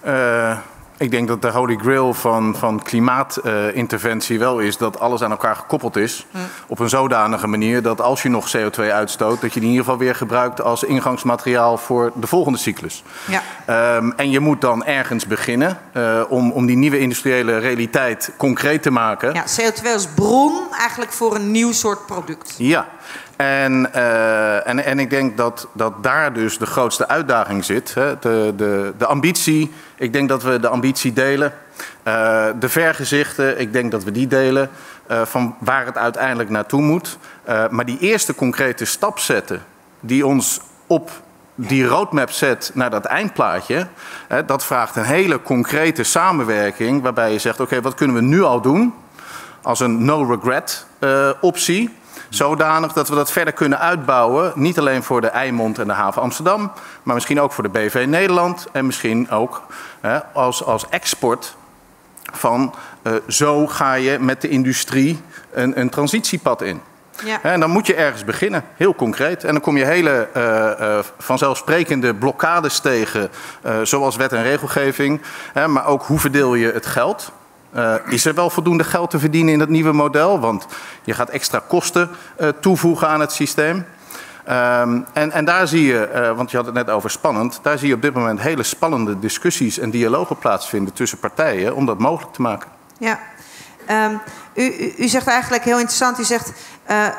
Eh, ik denk dat de holy grail van, van klimaatinterventie wel is dat alles aan elkaar gekoppeld is. Op een zodanige manier dat als je nog CO2 uitstoot, dat je die in ieder geval weer gebruikt als ingangsmateriaal voor de volgende cyclus. Ja. Ehm, en je moet dan ergens beginnen eh, om, om die nieuwe industriële realiteit concreet te maken. Ja, CO2 als bron eigenlijk voor een nieuw soort product. Ja, en, eh, en, en ik denk dat, dat daar dus de grootste uitdaging zit. Hè? De, de, de ambitie, ik denk dat we de ambitie delen. Eh, de vergezichten, ik denk dat we die delen. eh, van waar het uiteindelijk naartoe moet. Maar die eerste concrete stap zetten, die ons op die roadmap zet naar dat eindplaatje, hè, dat vraagt een hele concrete samenwerking. Waarbij je zegt: oké, wat kunnen we nu al doen? Als een no-regret eh, optie. Zodanig dat we dat verder kunnen uitbouwen. Niet alleen voor de Eimond en de haven Amsterdam. Maar misschien ook voor de BV Nederland. En misschien ook hè, als, als export van eh, zo ga je met de industrie een, een transitiepad in. Ja. Hè, En dan moet je ergens beginnen, heel concreet. En dan kom je hele eh, eh, vanzelfsprekende blokkades tegen, zoals wet en regelgeving. Hè, maar ook hoe verdeel je het geld? Eh, is er wel voldoende geld te verdienen in het nieuwe model? Want je gaat extra kosten eh, toevoegen aan het systeem. Ehm, en, en daar zie je, eh, want je had het net over spannend, daar zie je op dit moment hele spannende discussies en dialogen plaatsvinden tussen partijen om dat mogelijk te maken. Ja. Ehm, u, u, zegt eigenlijk heel interessant, u zegt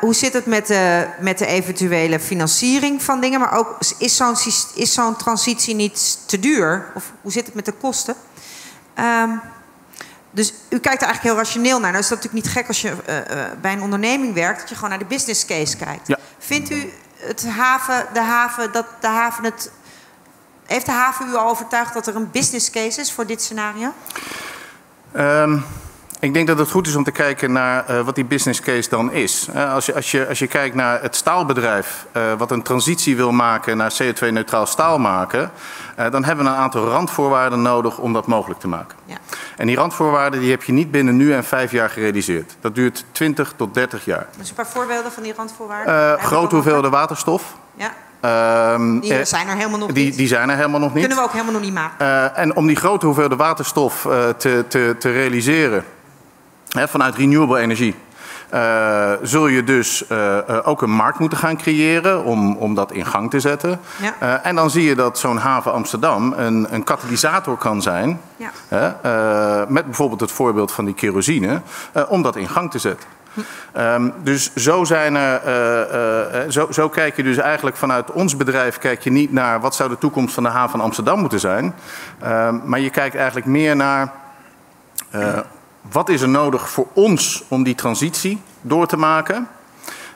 hoe zit het met de, met de eventuele financiering van dingen, maar ook is zo'n is zo'n transitie niet te duur? Of hoe zit het met de kosten? Ehm, dus u kijkt er eigenlijk heel rationeel naar. Nou is dat natuurlijk niet gek als je eh, eh, bij een onderneming werkt, dat je gewoon naar de business case kijkt. Ja. Vindt u het haven, de haven, dat de haven het. Heeft de haven u al overtuigd dat er een business case is voor dit scenario? Ehm, ik denk dat het goed is om te kijken naar eh, wat die business case dan is. Eh, als, je, als, je, als je kijkt naar het staalbedrijf, eh, wat een transitie wil maken naar CO2-neutraal staal maken, dan hebben we een aantal randvoorwaarden nodig om dat mogelijk te maken. Ja. En die randvoorwaarden die heb je niet binnen nu en vijf jaar gerealiseerd. Dat duurt 20 tot 30 jaar. Dus een paar voorbeelden van die randvoorwaarden. Grote hoeveelheden waterstof. Ja, Ehm, die zijn er helemaal nog die, niet. die zijn er helemaal nog niet. Kunnen we ook helemaal nog niet maken. En om die grote hoeveelheden waterstof te, te, te realiseren hè, vanuit renewable energie. eh, zul je dus eh, eh, ook een markt moeten gaan creëren om, om dat in gang te zetten. Ja. En dan zie je dat zo'n haven Amsterdam een, een katalysator kan zijn. Ja. met bijvoorbeeld het voorbeeld van die kerosine, om dat in gang te zetten. Ehm, dus zo, zijn er, zo, zo kijk je dus eigenlijk vanuit ons bedrijf kijk je niet naar wat zou de toekomst van de haven Amsterdam moeten zijn. Ehm, maar je kijkt eigenlijk meer naar wat is er nodig voor ons om die transitie door te maken.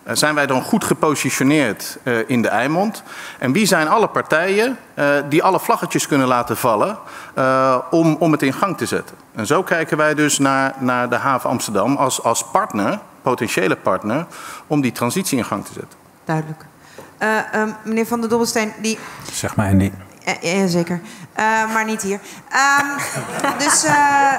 Eh, zijn wij dan goed gepositioneerd eh, in de Eimond? En wie zijn alle partijen eh, die alle vlaggetjes kunnen laten vallen eh, om, om het in gang te zetten? En zo kijken wij dus naar, naar de haven Amsterdam als, als partner, potentiële partner, om die transitie in gang te zetten. Duidelijk. Eh, ehm, meneer Van der Dobbelsteen, die... Zeg maar, Andy. Ja, zeker. Eh, maar niet hier. Ehm, dus eh,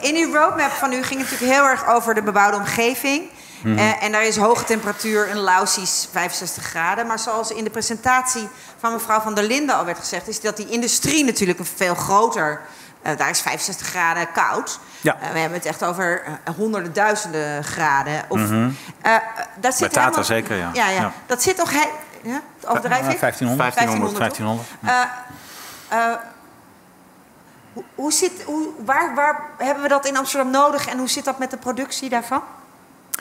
in uw roadmap van u ging het natuurlijk heel erg over de bebouwde omgeving. Mhm. Eh, en daar is hoge temperatuur een lausies 65 graden. Maar zoals in de presentatie van mevrouw Van der Linden al werd gezegd... is dat die industrie natuurlijk een veel groter... eh, daar is 65 graden koud. Ja. Eh, we hebben het echt over honderden, duizenden graden. Of, eh, dat zit Bij Tata helemaal- zeker, ja. Ja, ja. Ja. Dat zit toch... He... Ja? Overdrijf ik? 1500. 1500. 1500. Eh, eh, hoe, zit, hoe, waar, waar hebben we dat in Amsterdam nodig en hoe zit dat met de productie daarvan?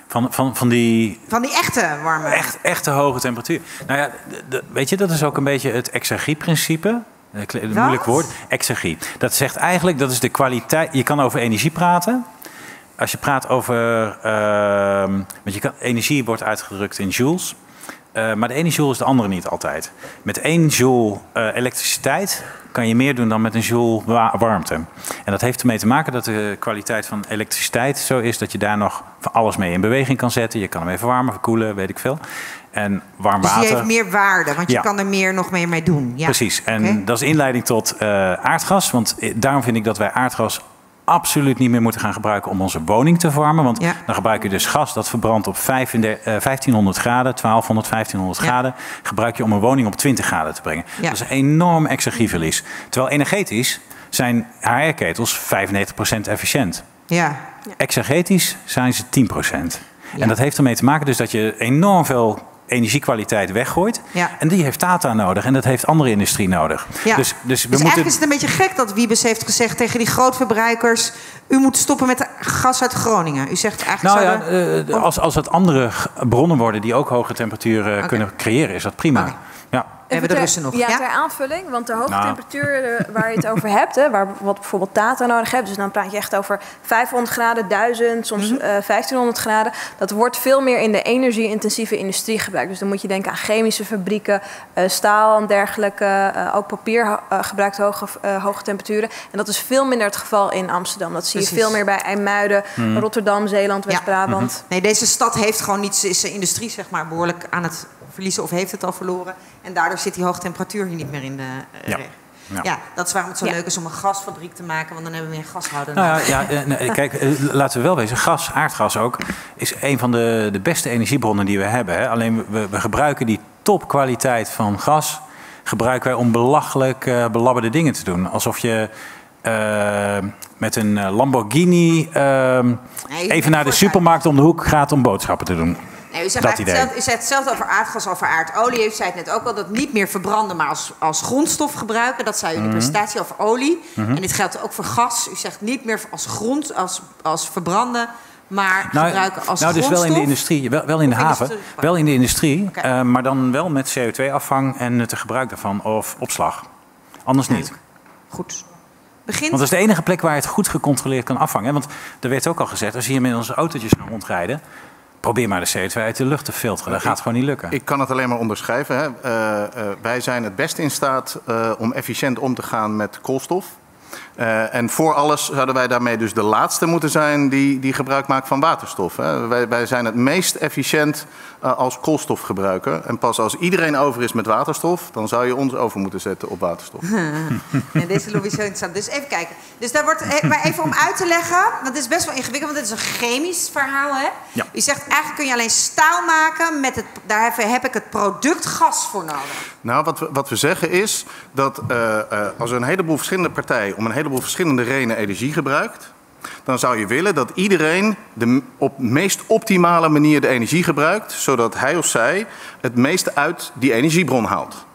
Van, van, van die Van die echte warme. echt, echte hoge temperatuur. Nou ja, weet je, dat is ook een beetje het exergieprincipe. Een kle- Een moeilijk woord. Exergie. Dat zegt eigenlijk, dat is de kwaliteit. Je kan over energie praten. Als je praat over. ehm, want je kan, energie wordt uitgedrukt in joules. Eh, maar de ene joule is de andere niet altijd. Met één joule eh, elektriciteit kan je meer doen dan met een joule wa- warmte. En dat heeft ermee te maken dat de kwaliteit van elektriciteit zo is dat je daar nog van alles mee in beweging kan zetten. Je kan hem even verwarmen, verkoelen, weet ik veel. En warm dus water. die heeft meer waarde, want je Ja. kan er meer nog meer mee doen. Ja. Precies. En dat is inleiding tot eh, aardgas. Want daarom vind ik dat wij aardgas absoluut niet meer moeten gaan gebruiken om onze woning te verwarmen. Want dan gebruik je dus gas dat verbrandt op 35, eh, 1500 graden, 1200, 1500 Ja. graden. Gebruik je om een woning op 20 graden te brengen. Ja. Dat is een enorm exergieverlies. Terwijl energetisch zijn HR-ketels 95% efficiënt. Ja. Exergetisch zijn ze 10%. En dat heeft ermee te maken dus dat je enorm veel energiekwaliteit weggooit. Ja. En die heeft Tata nodig en dat heeft andere industrie nodig. Ja. Dus, dus we Dus moeten... eigenlijk is het een beetje gek dat Wiebes heeft gezegd tegen die grootverbruikers... u moet stoppen met gas uit Groningen. U zegt eigenlijk... Nou ja, eh, als, als het andere bronnen worden die ook hoge temperaturen kunnen creëren, is dat prima. We hebben de Russen nog. Ja, Ja? ter aanvulling. Want de hoge Nou. temperatuur eh, waar je het over hebt, hè, waar wat bijvoorbeeld data nodig hebt, dus dan praat je echt over 500 graden, 1000, soms Mhm. eh, 1500 graden. Dat wordt veel meer in de energie-intensieve industrie gebruikt. Dus dan moet je denken aan chemische fabrieken, eh, staal en dergelijke. eh, ook papier eh, gebruikt hoge, eh, hoge temperaturen. En dat is veel minder het geval in Amsterdam. Dat zie je veel meer bij IJmuiden, Mhm. Rotterdam, Zeeland, West-Brabant. Nee, deze stad heeft gewoon niet, is zijn industrie zeg maar, behoorlijk aan het verliezen of heeft het al verloren. En daardoor zit die hoge temperatuur hier niet meer in de eh, Ja. Ja. Ja. dat is waarom het zo Ja. leuk is om een gasfabriek te maken, want dan hebben we meer gashouden. Nou ja, ja eh, nee, kijk, eh, laten we wel wezen. Gas, aardgas ook, is een van de, de beste energiebronnen die we hebben. Hè. Alleen we, we gebruiken die topkwaliteit van gas... gebruiken wij om belachelijk eh, belabberde dingen te doen. Alsof je met een Lamborghini eh, Nee, even naar de supermarkt om de hoek gaat om boodschappen te doen. Nee, u, zegt Dat eigenlijk idee. hetzelfde, u zei hetzelfde over aardgas, over aardolie. U zei het net ook al, dat niet meer verbranden, maar als, als grondstof gebruiken. Dat zei u in de Mhm. presentatie over olie. Mhm. En dit geldt ook voor gas. U zegt niet meer als grond, als, als verbranden, maar Nou, gebruiken als nou dus wel in de grondstof. industrie, wel, wel in de haven, wel in de industrie, eh, maar dan wel met CO2-afvang en het gebruik daarvan of opslag. Anders niet. Goed. Begint... Want dat is de enige plek waar je het goed gecontroleerd kan afvangen. hè. Want er werd ook al gezegd, als je hier met onze autootjes gaan rondrijden, probeer maar de CO2 uit de lucht te filteren. Dat gaat gewoon niet lukken. Ik kan het alleen maar onderschrijven. Hè. Eh, eh, wij zijn het best in staat eh, om efficiënt om te gaan met koolstof. Eh, en voor alles zouden wij daarmee dus de laatste moeten zijn die, die gebruik maakt van waterstof. Hè. Wij, wij zijn het meest efficiënt eh, als koolstofgebruiker. En pas als iedereen over is met waterstof, dan zou je ons over moeten zetten op waterstof. En deze lobby is heel interessant. Dus even kijken. Dus daar wordt, eh, maar even om uit te leggen, want het is best wel ingewikkeld, want het is een chemisch verhaal. Hè? Ja. U zegt eigenlijk kun je alleen staal maken, met het, daar heb, ik het product gas voor nodig. Nou, wat we, wat we zeggen is dat eh, eh, als een heleboel verschillende partijen om een heleboel verschillende redenen energie gebruikt, dan zou je willen dat iedereen de op meest optimale manier de energie gebruikt, zodat hij of zij het meeste uit die energiebron haalt.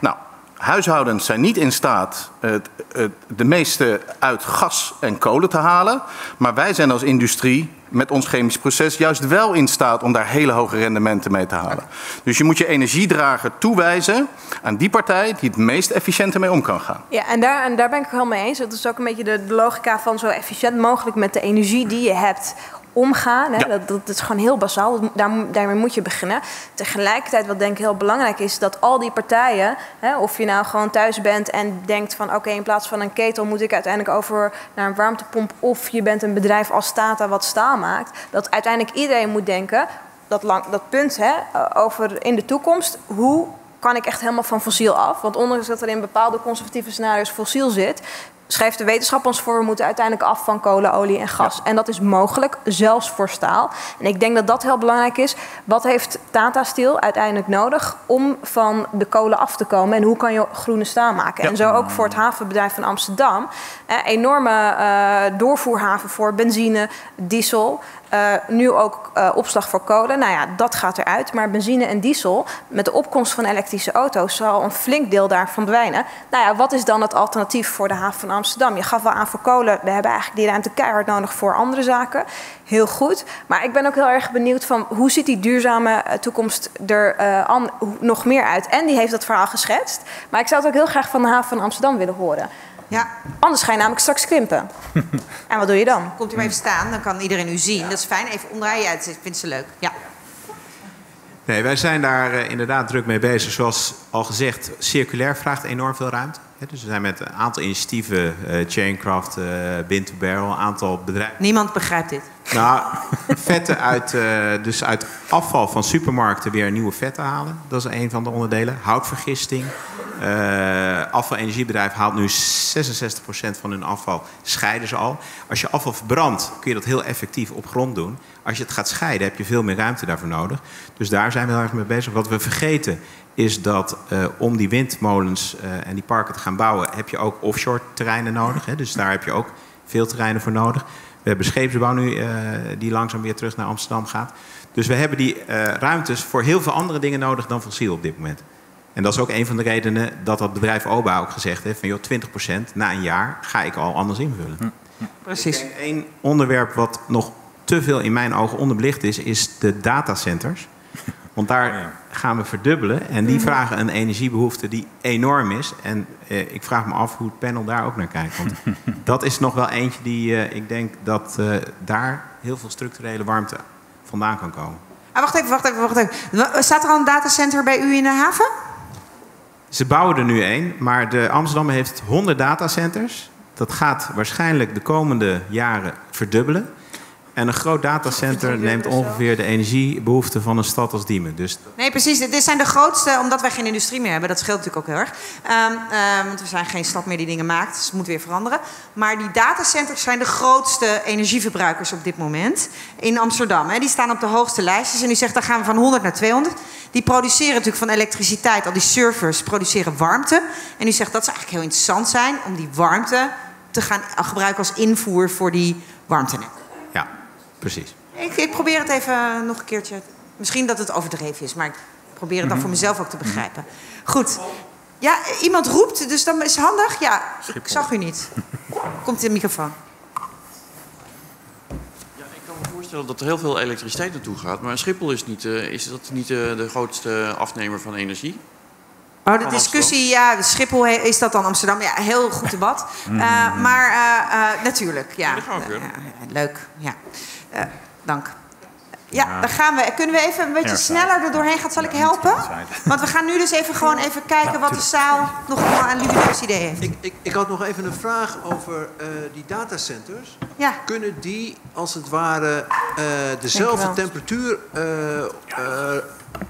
Nou, huishoudens zijn niet in staat het, het, de meeste uit gas en kolen te halen, maar wij zijn als industrie met ons chemisch proces juist wel in staat om daar hele hoge rendementen mee te halen. Dus je moet je energiedrager toewijzen aan die partij die het meest efficiënt ermee om kan gaan. Ja, en daar, en daar ben ik het wel mee eens. Dat is ook een beetje de, de logica van zo efficiënt mogelijk met de energie die je hebt omgaan. Hè? Dat, dat is gewoon heel basaal. Daar, daarmee moet je beginnen. Tegelijkertijd, wat denk ik heel belangrijk is, dat al die partijen, hè, of je nou gewoon thuis bent en denkt van oké, in plaats van een ketel moet ik uiteindelijk over naar een warmtepomp, of je bent een bedrijf als Tata wat staal maakt, dat uiteindelijk iedereen moet denken, dat, lang, dat punt hè, over in de toekomst, hoe kan ik echt helemaal van fossiel af? Want ondanks dat er in bepaalde conservatieve scenario's fossiel zit, schrijft de wetenschap ons voor, we moeten uiteindelijk af van kolen, olie en gas. En dat is mogelijk, zelfs voor staal. En ik denk dat dat heel belangrijk is. Wat heeft Tata Steel uiteindelijk nodig om van de kolen af te komen? En hoe kan je groene staal maken? En zo ook voor het havenbedrijf van Amsterdam. Eh, enorme doorvoerhaven voor benzine, diesel. Eh, nu ook eh, opslag voor kolen. Nou ja, dat gaat eruit. Maar benzine en diesel, met de opkomst van elektrische auto's, zal een flink deel daarvan verdwijnen. Nou ja, wat is dan het alternatief voor de haven van Amsterdam? Je gaf wel aan voor kolen. We hebben eigenlijk die ruimte keihard nodig voor andere zaken. Heel goed. Maar ik ben ook heel erg benieuwd van hoe ziet die duurzame eh, toekomst er nog meer uit? En die heeft dat verhaal geschetst. Maar ik zou het ook heel graag van de haven van Amsterdam willen horen. Ja. Anders ga je namelijk straks krimpen. en wat doe je dan? Komt u maar even staan, dan kan iedereen u zien. Dat is fijn. Even omdraaien. Ja, ik vind ze leuk. Ja. Nee, wij zijn daar eh, inderdaad druk mee bezig. Zoals al gezegd, circulair vraagt enorm veel ruimte. Dus we zijn met een aantal initiatieven, eh, Chaincraft, eh Bin to Barrel, een aantal bedrijven. Niemand begrijpt dit. Nou, vetten uit, eh, dus uit afval van supermarkten weer nieuwe vetten halen. Dat is een van de onderdelen. Houtvergisting. Eh afvalenergiebedrijf haalt nu 66% van hun afval, scheiden ze al. Als je afval verbrandt, kun je dat heel effectief op grond doen. Als je het gaat scheiden, heb je veel meer ruimte daarvoor nodig. Dus daar zijn we heel erg mee bezig. Wat we vergeten is dat eh, om die windmolens eh, en die parken te gaan bouwen, heb je ook offshore terreinen nodig. Hè? Dus daar heb je ook veel terreinen voor nodig. We hebben scheepsbouw nu eh, die langzaam weer terug naar Amsterdam gaat. Dus we hebben die ruimtes voor heel veel andere dingen nodig dan fossiel op dit moment. En dat is ook een van de redenen dat dat bedrijf OBA ook gezegd heeft... van joh, 20% na een jaar ga ik al anders invullen. Precies. Ik denk één onderwerp wat nog te veel in mijn ogen onderbelicht is... is de datacenters. Want daar gaan we verdubbelen. En die Mhm. vragen een energiebehoefte die enorm is. En eh, ik vraag me af hoe het panel daar ook naar kijkt. Want dat is nog wel eentje die eh, ik denk dat eh, daar heel veel structurele warmte vandaan kan komen. Ah, wacht even, wacht even, wacht even. Staat er al een datacenter bij u in de haven? Ze bouwen er nu één, maar de Amsterdam heeft 100 datacenters. Dat gaat waarschijnlijk de komende jaren verdubbelen. En een groot datacenter neemt ongeveer de energiebehoefte van een stad als Diemen. Dus Nee, precies. Dit zijn de grootste, omdat wij geen industrie meer hebben. Dat scheelt natuurlijk ook heel erg. Ehm, want we zijn geen stad meer die dingen maakt. Dus het moet weer veranderen. Maar die datacenters zijn de grootste energieverbruikers op dit moment. In Amsterdam. Hè. Die staan op de hoogste lijstjes. En u zegt, dan gaan we van 100 naar 200. Die produceren natuurlijk van elektriciteit. Al die servers produceren warmte. En u zegt, dat zou eigenlijk heel interessant zijn... om die warmte te gaan gebruiken als invoer voor die warmtenet. Ja, precies. Ik, ik probeer het even nog een keertje. Misschien dat het overdreven is, maar ik probeer het dan voor mezelf ook te begrijpen. Goed. Ja, iemand roept, dus dan is het handig. Ja, ik zag u niet. Komt in de microfoon. Ik kan me voorstellen dat er heel veel elektriciteit naartoe gaat. Maar Schiphol is, niet, eh, is dat niet eh, de grootste afnemer van energie? Oh, de discussie, ja, Schiphol he- is dat dan Amsterdam? Ja, heel goed debat. Eh, maar eh, eh, natuurlijk, ja. Ja, leuk, ja. Eh, dank. Ja, dan gaan we. Kunnen we even een beetje sneller er doorheen gaan? Zal ik helpen? Want we gaan nu dus even gewoon even kijken wat de zaal nog allemaal aan lumineus ideeën heeft. Ik, ik, ik had nog even een vraag over eh, die datacenters. Ja. Kunnen die als het ware eh, dezelfde temperatuur eh, eh,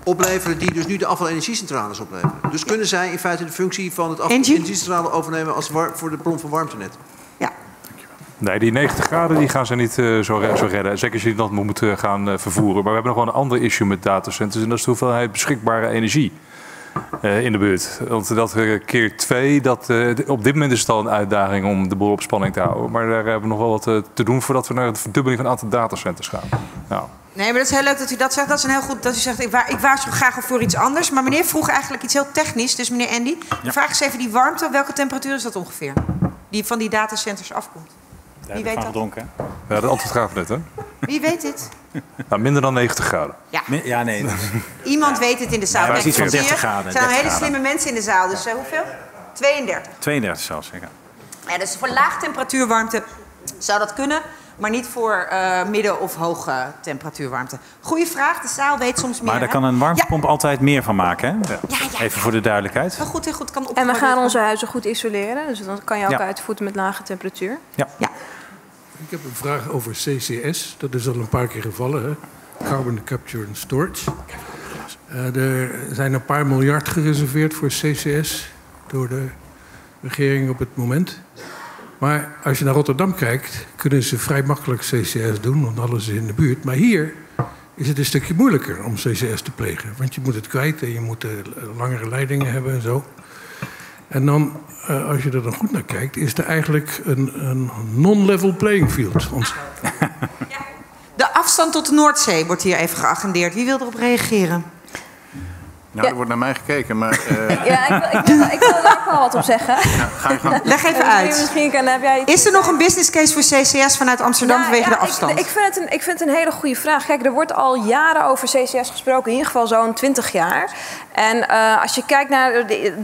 opleveren die dus nu de afvalenergiecentrales opleveren? Dus kunnen zij in feite de functie van het afvalenergiecentrale overnemen als voor de bron van warmtenet? Nee, die 90 graden die gaan ze niet eh, zo, zo redden. Zeker als je dat moet gaan eh, vervoeren. Maar we hebben nog wel een ander issue met datacenters. En dat is de hoeveelheid beschikbare energie eh, in de buurt. Want dat keer twee, dat, eh, op dit moment is het al een uitdaging om de boel op spanning te houden. Maar daar hebben we nog wel wat te doen voordat we naar de verdubbeling van het aantal datacenters gaan. Nou, Nee, maar dat is heel leuk dat u dat zegt. Dat is een heel goed dat u zegt, ik, wa ik waarschuw graag voor iets anders. Maar meneer vroeg eigenlijk iets heel technisch. Dus meneer Andy, vraag is even die warmte. Welke temperatuur is dat ongeveer? Die van die datacenters afkomt. Wie weet dat? gedronken. ja, dat antwoord gaven net, hè? Wie weet dit? Nou, minder dan 90 graden. Ja. Ja, nee. Iemand weet het in de zaal. Ja, maar het is iets van zie je? 30 graden, Er zijn 30 hele graden. slimme mensen in de zaal. Dus eh, hoeveel? 32. 32 zelfs. Ja. Ja, dus voor laag temperatuurwarmte zou dat kunnen. Maar niet voor eh, midden- of hoge temperatuurwarmte. Goeie vraag. De zaal weet soms meer. Maar daar hè? kan een warmtepomp altijd meer van maken, hè? Even voor de duidelijkheid. Heel goed, heel goed. Kan En we opgewarmd gaan worden. onze huizen goed isoleren. Dus dan kan je ook Ja. uitvoeren met lage temperatuur. Ja. Ik heb een vraag over CCS. Dat is al een paar keer gevallen, hè? Carbon Capture and Storage. Eh, er zijn een paar miljard gereserveerd voor CCS door de regering op het moment. Maar als je naar Rotterdam kijkt, kunnen ze vrij makkelijk CCS doen, want alles is in de buurt. Maar hier is het een stukje moeilijker om CCS te plegen. Want je moet het kwijt en je moet eh, langere leidingen hebben en zo. En dan, eh, als je er dan goed naar kijkt, is er eigenlijk een, een non-level playing field. Want De afstand tot de Noordzee wordt hier even geagendeerd. Wie wil erop reageren? Nou, er wordt naar mij gekeken, maar... eh, Ja, ik wil, ik, wil, ik wil daar ook wel wat op zeggen. ga je gang. Leg even uit. Misschien kan, heb jij Is er nog een business case voor CCS vanuit Amsterdam Nou, vanwege ja, de afstand? Ik, ik, vind het een, ik vind het een hele goede vraag. Kijk, er wordt al jaren over CCS gesproken, in ieder geval zo'n 20 jaar. En eh, als je kijkt naar.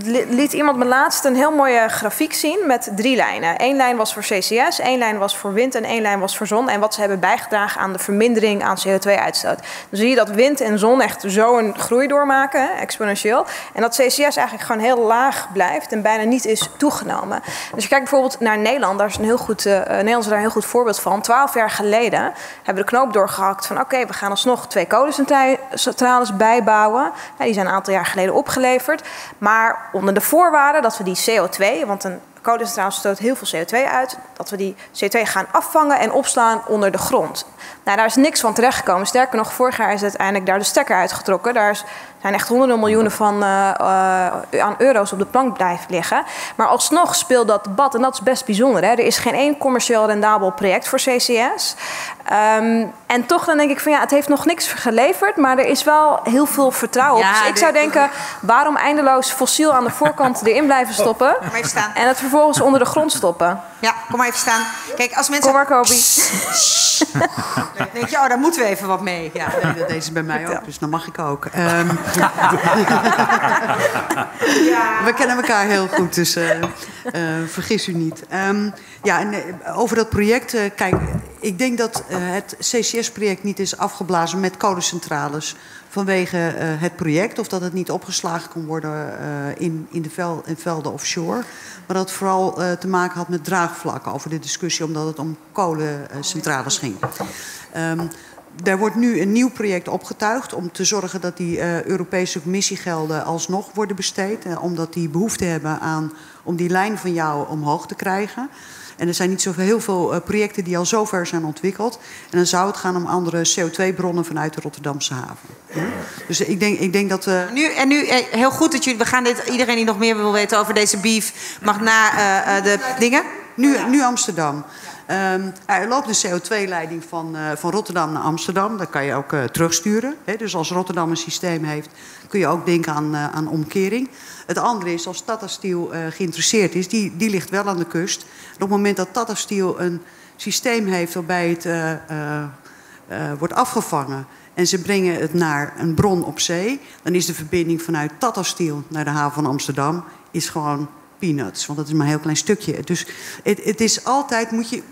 li- liet iemand me laatst een heel mooie grafiek zien met drie lijnen. Eén lijn was voor CCS, één lijn was voor wind en één lijn was voor zon. En wat ze hebben bijgedragen aan de vermindering aan CO2-uitstoot. Dan zie je dat wind en zon echt zo een groei doormaken, exponentieel. En dat CCS eigenlijk gewoon heel laag blijft en bijna niet is toegenomen. Dus je kijkt bijvoorbeeld naar Nederland, daar is een heel goed, eh, Nederland is daar een heel goed voorbeeld van. Twaalf jaar geleden hebben we de knoop doorgehakt van oké, we gaan alsnog twee kolencentrales bijbouwen. Die zijn een aantal jaar geleden opgeleverd. Maar onder de voorwaarde dat we die CO2, want een kolencentrale stoot heel veel CO2 uit, dat we die CO2 gaan afvangen en opslaan onder de grond. Nou, daar is niks van terechtgekomen. Sterker nog, vorig jaar is uiteindelijk daar de stekker uitgetrokken. Daar is- zijn echt honderden miljoenen van, eh, eh, aan euro's op de plank blijven liggen. Maar alsnog speelt dat debat, en dat is best bijzonder. Hè? Er is geen één commercieel rendabel project voor CCS. Ehm, en toch dan denk ik van ja, het heeft nog niks geleverd, maar er is wel heel veel vertrouwen. Ja, Dus ik zou denken, waarom eindeloos fossiel aan de voorkant erin blijven stoppen? Maar even staan. En het vervolgens onder de grond stoppen. Ja, kom maar even staan. Kijk, als mensen... Kom maar, Kobi. Dan denk je, oh, daar moeten we even wat mee. Ja. Nee, dat deed ze bij mij ook, dus dan mag ik ook. Ehm, We kennen elkaar heel goed, dus eh, vergis u niet. Ehm, ja, en eh, over dat project, kijk, ik denk dat het CCS-project niet is afgeblazen met kolencentrales vanwege eh, het project, of dat het niet opgeslagen kon worden eh, in, in de in velden offshore. Maar dat vooral eh, te maken had met draagvlakken over de discussie, omdat het om kolencentrales ging. Ehm, er wordt nu een nieuw project opgetuigd om te zorgen dat die Europese commissiegelden alsnog worden besteed. omdat die behoefte hebben aan om die lijn van jou omhoog te krijgen. En er zijn niet zo heel veel eh, projecten die al zover zijn ontwikkeld. En dan zou het gaan om andere CO2-bronnen vanuit de Rotterdamse haven. Ja? Dus ik denk, ik denk dat. eh, Nu, en nu, eh, heel goed dat jullie... We gaan dit, iedereen die nog meer wil weten over deze beef... mag na de dingen. Nu, nu Amsterdam. Ehm, er loopt een CO2-leiding van, van Rotterdam naar Amsterdam. Dat kan je ook terugsturen. Hè? Dus als Rotterdam een systeem heeft, kun je ook denken aan, aan omkering. Het andere is, als Tata Steel eh, geïnteresseerd is, die, die ligt wel aan de kust. En op het moment dat Tata Steel een systeem heeft waarbij het eh, eh, wordt afgevangen... en ze brengen het naar een bron op zee... dan is de verbinding vanuit Tata Steel naar de haven van Amsterdam... is gewoon peanuts, want dat is maar een heel klein stukje. Dus het, het is altijd, moet je...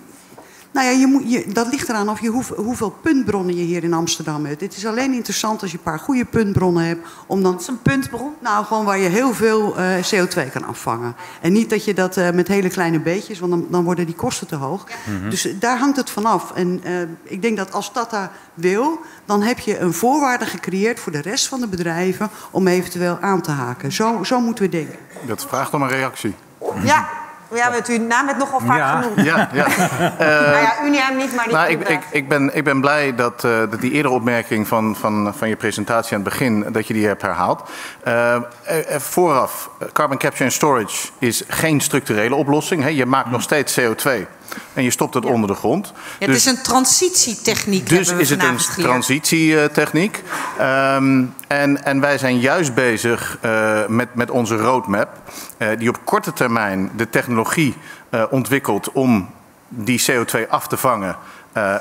Nou ja, je moet, je, dat ligt eraan of je hoe, hoeveel puntbronnen je hier in Amsterdam hebt. Het is alleen interessant als je een paar goede puntbronnen hebt. Om dan, Wat is een puntbron? Nou, gewoon waar je heel veel eh, CO2 kan afvangen. En niet dat je dat eh, met hele kleine beetjes, want dan, dan worden die kosten te hoog. Mhm. Dus daar hangt het vanaf. En eh, ik denk dat als Tata wil, dan heb je een voorwaarde gecreëerd voor de rest van de bedrijven om eventueel aan te haken. Zo, zo moeten we denken. Dat vraagt om een reactie. Ja, ja met uw naam werd nogal vaak Ja. genoemd. Ja, ja. nou ja, Uniam niet, maar die Nou, ik, ik, ik, ben, ik ben blij dat, eh, dat die eerdere opmerking van, van, van je presentatie aan het begin, dat je die hebt herhaald. Eh, eh, eh, vooraf, eh, carbon capture and storage is geen structurele oplossing. Hè. Je maakt nog steeds CO2 en je stopt het onder de grond. Ja, het Dus- is een transitietechniek, dus is het een geleerd. transitietechniek. Ehm, en, en wij zijn juist bezig eh, met, met onze roadmap, eh, die op korte termijn de technologie eh, ontwikkelt om die CO2 af te vangen.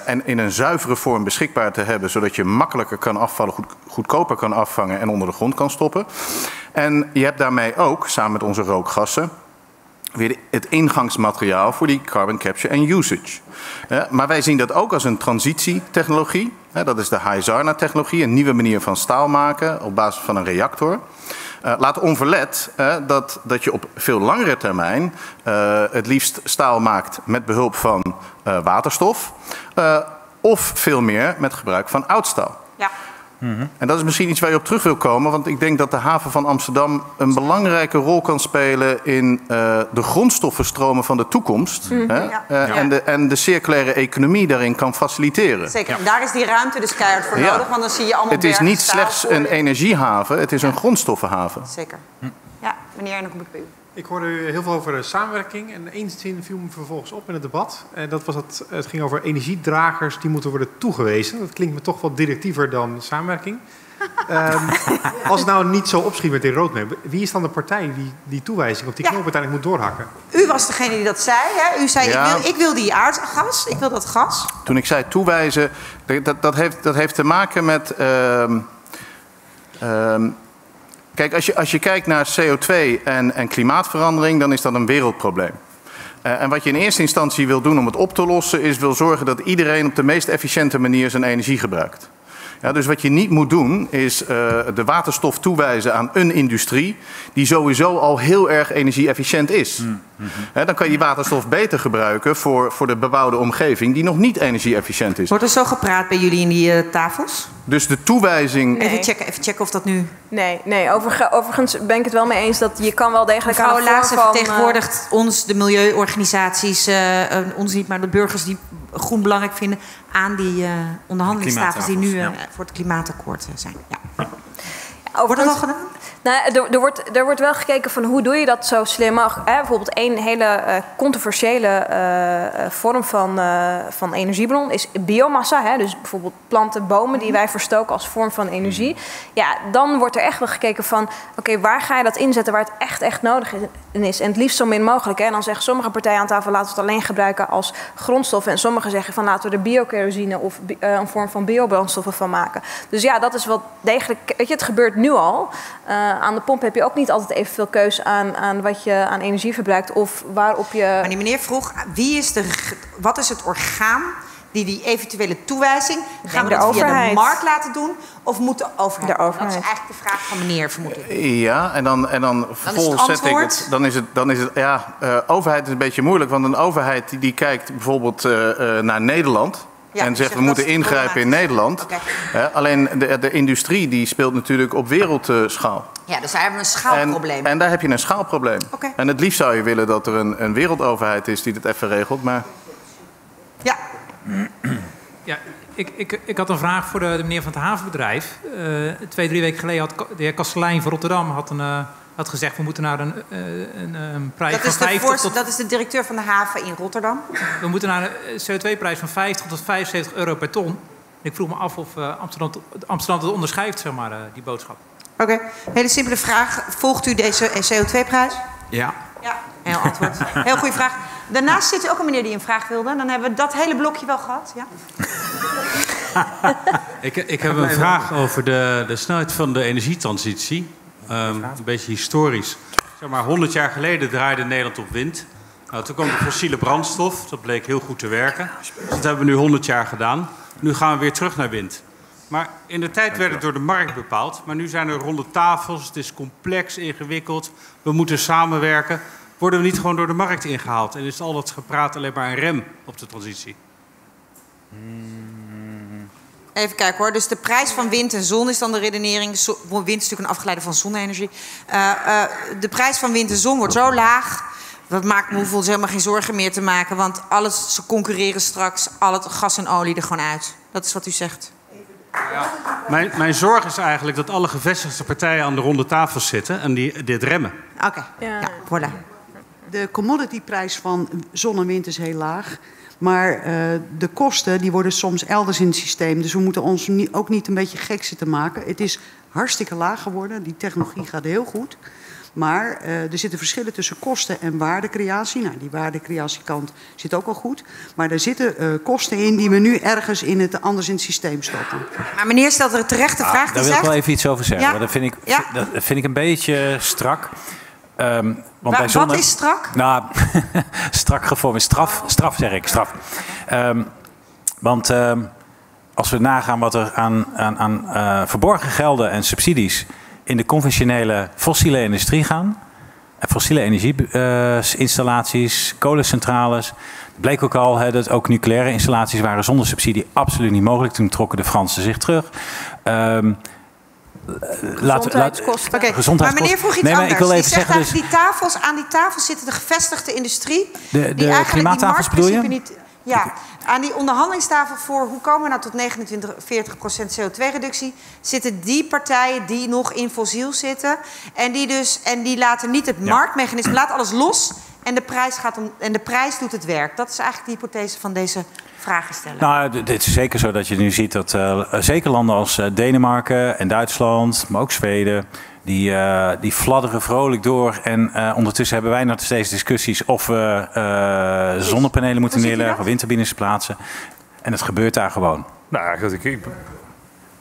en in een zuivere vorm beschikbaar te hebben, zodat je makkelijker kan afvallen, goed, goedkoper kan afvangen en onder de grond kan stoppen. En je hebt daarmee ook, samen met onze rookgassen, weer het ingangsmateriaal voor die carbon capture and usage. Maar wij zien dat ook als een transitietechnologie. Dat is de HISARNA-technologie, een nieuwe manier van staal maken op basis van een reactor. Eh, laat onverlet dat, dat je op veel langere termijn eh, het liefst staal maakt met behulp van eh, waterstof. of veel meer met gebruik van oudstaal. Ja. En dat is misschien iets waar je op terug wil komen, want ik denk dat de haven van Amsterdam een belangrijke rol kan spelen in eh, de grondstoffenstromen van de toekomst. Mhm. hè, Ja. eh, Ja. en, de, en de circulaire economie daarin kan faciliteren. Zeker, en daar is die ruimte dus keihard voor Ja. nodig, want dan zie je allemaal Het is niet slechts een energiehaven, het is een grondstoffenhaven. Zeker. Ja, meneer, en dan kom ik bij u. Ik hoorde u heel veel over de samenwerking en één zin viel me vervolgens op in het debat. En dat was dat het ging over energiedragers die moeten worden toegewezen. Dat klinkt me toch wat directiever dan samenwerking. Ehm, als het nou niet zo opschiet met die roadmap, wie is dan de partij die die toewijzing of die knop uiteindelijk moet doorhakken? U was degene die dat zei, hè? U zei, Ja. ik, wil, ik wil die aardgas, ik wil dat gas. Toen ik zei toewijzen, dat, dat, heeft, dat heeft te maken met. ehm, ehm, kijk, als je, als je kijkt naar CO2 en, en klimaatverandering, dan is dat een wereldprobleem. Eh, en wat je in eerste instantie wil doen om het op te lossen, is wil zorgen dat iedereen op de meest efficiënte manier zijn energie gebruikt. Ja, dus wat je niet moet doen, is eh, de waterstof toewijzen aan een industrie die sowieso al heel erg energie-efficiënt is. Hè, dan kan je die waterstof beter gebruiken voor, voor de bebouwde omgeving die nog niet energie-efficiënt is. Wordt er zo gepraat bij jullie in die eh, tafels? Dus de toewijzing. Even, checken, even checken of dat nu... Nee, nee overge- overigens ben ik het wel mee eens dat je kan wel degelijk Mevrouw van... vertegenwoordigt ons, de milieuorganisaties, eh, eh, ons niet, maar de burgers die groen belangrijk vinden, aan die eh, onderhandelingstafels die nu eh, voor het klimaatakkoord eh, zijn. Ja. Wordt het al gedaan? Nou, er, er, wordt, er wordt wel gekeken van hoe doe je dat zo slim mogelijk. Hè? Bijvoorbeeld één hele eh, controversiële eh, eh, vorm van, van energiebron is biomassa. Hè? Dus bijvoorbeeld planten, bomen die wij verstoken als vorm van energie. Ja, dan wordt er echt wel gekeken van oké, waar ga je dat inzetten waar het echt, echt nodig is. En het liefst zo min mogelijk. Hè? En dan zeggen sommige partijen aan tafel laten we het alleen gebruiken als grondstof. En sommigen zeggen van laten we er biokerosine of een vorm van biobrandstoffen van maken. Dus ja, dat is wel degelijk. Weet je, het gebeurt nu al. Aan de pomp heb je ook niet altijd evenveel keus aan, aan wat je aan energie verbruikt of waarop je. Maar die meneer vroeg, wie is de, wat is het orgaan die die eventuele toewijzing... Gaan we de dat via de overheid. markt laten doen of moet de overheid? De overheid. Dat is eigenlijk de vraag van meneer, vermoed ik. Ja, en dan, en dan vervolgens zet ik het. Dan is het, dan is het ja, eh, overheid is een beetje moeilijk. Want een overheid die, die kijkt bijvoorbeeld eh, eh, naar Nederland. Ja, en zegt we moeten ingrijpen in Nederland. Hè, alleen de, de industrie die speelt natuurlijk op wereldschaal. Ja, dus daar hebben we een schaalprobleem. En, en daar heb je een schaalprobleem. Oké. En het liefst zou je willen dat er een, een wereldoverheid is die dit even regelt. Maar Ja. Ja, ik, ik, ik had een vraag voor de, de meneer van het havenbedrijf. Eh, twee, drie weken geleden had de heer Kastelein van Rotterdam had, een, eh, had gezegd... we moeten naar een, eh, een, een prijs Dat van is, de 50 voorst- tot... dat is de directeur van de haven in Rotterdam. We moeten naar een CO2-prijs van 50 tot 75 euro per ton. En ik vroeg me af of eh, Amsterdam, Amsterdam het onderschrijft, zeg maar, eh, die boodschap. Oké, hele simpele vraag. Volgt u deze CO2-prijs? Ja. Ja, heel antwoord. Heel goede vraag. Daarnaast zit er ook een meneer die een vraag wilde. Dan hebben we dat hele blokje wel gehad. Ja? Ik, ik heb een vraag over de, de snelheid van de energietransitie. Ehm, een beetje historisch. Zeg maar, 100 jaar geleden draaide Nederland op wind. Nou, toen kwam de fossiele brandstof. Dat bleek heel goed te werken. Dus dat hebben we nu 100 jaar gedaan. Nu gaan we weer terug naar wind. Maar in de tijd werd het door de markt bepaald. Maar nu zijn er ronde tafels. Het is complex, ingewikkeld. We moeten samenwerken. Worden we niet gewoon door de markt ingehaald? En is al dat gepraat alleen maar een rem op de transitie? Even kijken hoor. Dus de prijs van wind en zon is dan de redenering. Zo- Wind is natuurlijk een afgeleide van zonne-energie. Eh, eh, de prijs van wind en zon wordt zo laag. Dat maakt me hoeveel helemaal geen zorgen meer te maken. Want alles, ze concurreren straks al het gas en olie er gewoon uit. Dat is wat u zegt. Mijn, mijn zorg is eigenlijk dat alle gevestigde partijen aan de ronde tafel zitten en die dit remmen. Oké, ja. voilà. De commodityprijs van zon en wind is heel laag. Maar eh, de kosten die worden soms elders in het systeem. Dus we moeten ons niet, ook niet een beetje gek zitten maken. Het is hartstikke laag geworden. Die technologie gaat heel goed. Maar eh, er zitten verschillen tussen kosten en waardecreatie. Nou, die waardecreatiekant zit ook al goed. Maar er zitten eh, kosten in die we nu ergens in het, anders in het systeem stoppen. Maar meneer stelt er terecht de vraag. Daar die wil ik wel even iets over zeggen. Ja. Dat, vind ik, Ja. dat vind ik een beetje strak. Ehm, want Wa- bij zonne- wat is strak? Nou, strak gevormd. Straf, straf zeg ik, straf. Ehm, want ehm, als we nagaan wat er aan, aan, aan eh, verborgen gelden en subsidies in de conventionele fossiele industrie gaan. En fossiele energieinstallaties, kolencentrales. Bleek ook al hè, dat ook nucleaire installaties waren zonder subsidie absoluut niet mogelijk. Toen trokken de Fransen zich terug. Gezondheidskosten. Oké, Maar gezondheidskosten. meneer vroeg iets nee, maar anders. ik wil Die even zegt zeggen, dus, die tafels, aan die tafels zitten de gevestigde industrie. De- die de eigenlijk klimaattafels die bedoel je? marktprincipe Niet, ja, aan die onderhandelingstafel voor hoe komen we nou tot 29, 40 procent CO2-reductie... zitten die partijen die nog in fossiel zitten. En die, dus, en die laten niet het Ja. marktmechanisme, laat alles los... En de, prijs gaat om, en de prijs doet het werk. Dat is eigenlijk de hypothese van deze vragensteller. Nou, d- dit is zeker zo dat je nu ziet dat eh, zeker landen als eh, Denemarken en Duitsland, maar ook Zweden, die, eh, die fladderen vrolijk door. En eh, ondertussen hebben wij nog steeds discussies of we eh, zonnepanelen moeten neerleggen, windturbines plaatsen. En het gebeurt daar gewoon. Nou, ik, ik,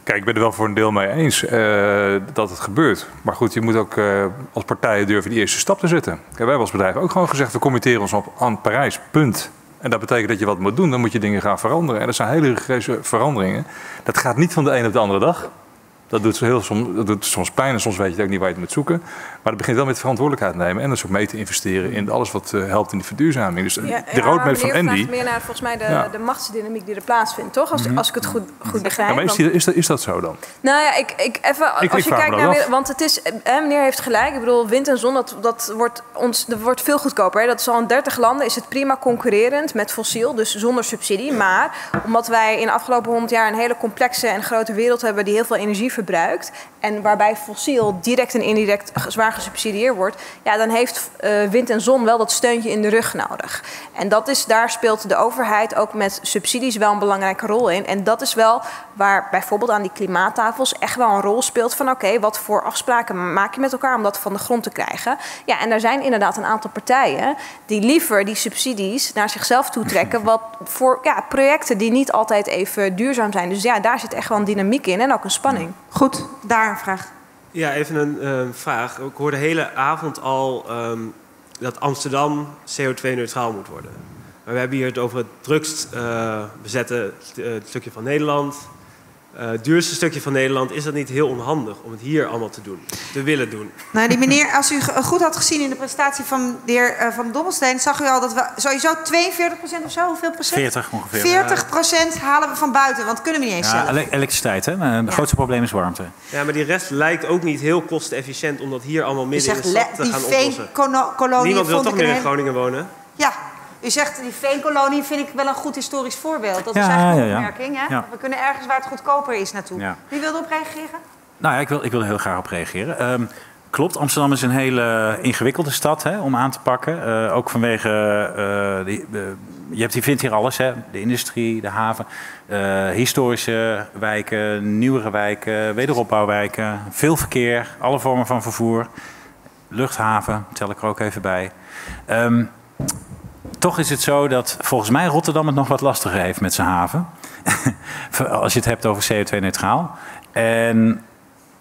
kijk, ik ben er wel voor een deel mee eens eh, dat het gebeurt. Maar goed, je moet ook eh, als partijen durven die eerste stap te zetten. Kijk, wij hebben als bedrijf ook gewoon gezegd, we committeren ons op aan Parijs, punt. En dat betekent dat je wat moet doen, dan moet je dingen gaan veranderen. En dat zijn hele rigoureuze veranderingen. Dat gaat niet van de een op de andere dag. Dat doet, heel soms, dat doet soms pijn en soms weet je ook niet waar je het moet zoeken. Maar dat begint wel met verantwoordelijkheid nemen en dus ook mee te investeren in alles wat eh, helpt in die verduurzaming. Dus Ja, de roadmap van Andy. meer naar volgens mij de, Ja. de machtsdynamiek die er plaatsvindt, toch? Als, Mhm. als ik het goed, goed begrijp. Ja, maar is, die, is, dat, is dat zo dan? Nou ja, ik, ik even, Ik- als ik je kijkt naar... af. Want het is, hè, meneer heeft gelijk. Ik bedoel, wind en zon, dat, dat, wordt, ons, dat wordt veel goedkoper. Hè. Dat is al in 30 landen is het prima concurrerend met fossiel, dus zonder subsidie. Maar omdat wij in de afgelopen 100 jaar een hele complexe en grote wereld hebben die heel veel energie verbruikt... en waarbij fossiel direct en indirect zwaar gesubsidieerd wordt... ja, dan heeft eh, wind en zon wel dat steuntje in de rug nodig. En dat is, daar speelt de overheid ook met subsidies wel een belangrijke rol in. En dat is wel waar bijvoorbeeld aan die klimaattafels echt wel een rol speelt van oké, wat voor afspraken maak je met elkaar om dat van de grond te krijgen. Ja, en er zijn inderdaad een aantal partijen die liever die subsidies naar zichzelf toetrekken, wat voor ja, projecten die niet altijd even duurzaam zijn. Dus ja, daar zit echt wel een dynamiek in en ook een spanning. Goed, daar een vraag. Ja, even een eh, vraag. Ik hoorde de hele avond al ehm, dat Amsterdam CO2-neutraal moet worden. Maar we hebben hier het over het drukst eh, bezette eh, stukje van Nederland. Eh, het duurste stukje van Nederland. Is dat niet heel onhandig om het hier allemaal te doen? Te willen doen? Nou, die meneer, als u goed had gezien in de presentatie van de heer eh, Van Dommelsteen... zag u al dat we sowieso 42 procent of zo, hoeveel procent? 40 ongeveer. 40 procent halen we van buiten, want kunnen we niet eens Ja, zelf. ele- elektriciteit, hè? Maar Het grootste probleem is warmte. Ja, maar die rest lijkt ook niet heel kostenefficiënt om dat hier allemaal midden in de stad te die gaan oplossen. veenkolonie Niemand wil toch meer in Groningen wonen? Ja, u zegt die veenkolonie vind ik wel een goed historisch voorbeeld. Dat Ja, is eigenlijk een opmerking. Hè? Ja. We kunnen ergens waar het goedkoper is naartoe. Ja. Wie wilde op reageren? Nou ja, ik wil, ik wil er heel graag op reageren. Ehm, klopt, Amsterdam is een hele ingewikkelde stad hè, om aan te pakken. Eh, ook vanwege, eh, die, de- je, hebt, je vindt hier alles, hè? de industrie, de haven, eh, historische wijken, nieuwere wijken, wederopbouwwijken, veel verkeer, alle vormen van vervoer, luchthaven, tel ik er ook even bij. Ehm, toch is het zo dat volgens mij Rotterdam het nog wat lastiger heeft met zijn haven. Als je het hebt over CO2-neutraal. En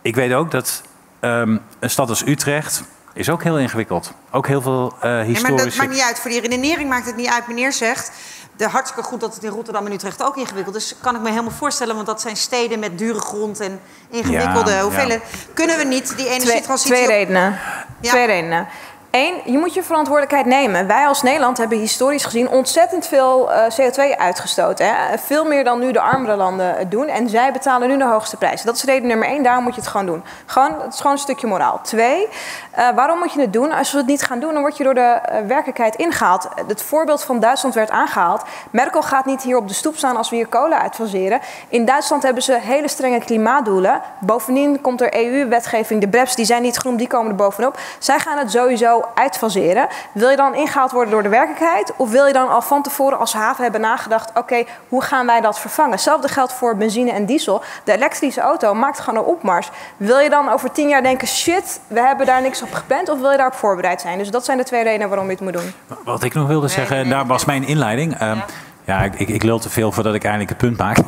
ik weet ook dat ehm, een stad als Utrecht is ook heel ingewikkeld. Ook heel veel eh Ja, maar dat historische... maakt niet uit. Voor die redenering maakt het niet uit. Meneer zegt, de hartstikke goed dat het in Rotterdam en Utrecht ook ingewikkeld is. Kan ik me helemaal voorstellen, want dat zijn steden met dure grond en ingewikkelde Ja, hoeveelheden. Kunnen we niet die Twee, energietransitie... twee op- redenen. Twee redenen. Eén, je moet je verantwoordelijkheid nemen. Wij als Nederland hebben historisch gezien ontzettend veel eh, CO2 uitgestoten. Hè? Veel meer dan nu de armere landen doen. En zij betalen nu de hoogste prijzen. Dat is reden nummer één, daarom moet je het gewoon doen. Gewoon, het is gewoon een stukje moraal. Twee, eh, waarom moet je het doen? Als we het niet gaan doen, dan word je door de eh, werkelijkheid ingehaald. Het voorbeeld van Duitsland werd aangehaald. Merkel gaat niet hier op de stoep staan als we hier kolen uitfaseren. In Duitsland hebben ze hele strenge klimaatdoelen. Bovendien komt er EU-wetgeving, de BREPS, die zijn niet genoemd, die komen er bovenop. Zij gaan het sowieso uitfaseren. Wil je dan ingehaald worden door de werkelijkheid? Of wil je dan al van tevoren als haven hebben nagedacht... oké, hoe gaan wij dat vervangen? Hetzelfde geldt voor benzine en diesel. De elektrische auto maakt gewoon een opmars. Wil je dan over tien jaar denken... shit, we hebben daar niks op gepland... of wil je daarop voorbereid zijn? Dus dat zijn de twee redenen waarom je het moet doen. Wat ik nog wilde zeggen, en daar was mijn inleiding. Ehm, ja, ik, ik, ik lul te veel voordat ik eindelijk het punt maak.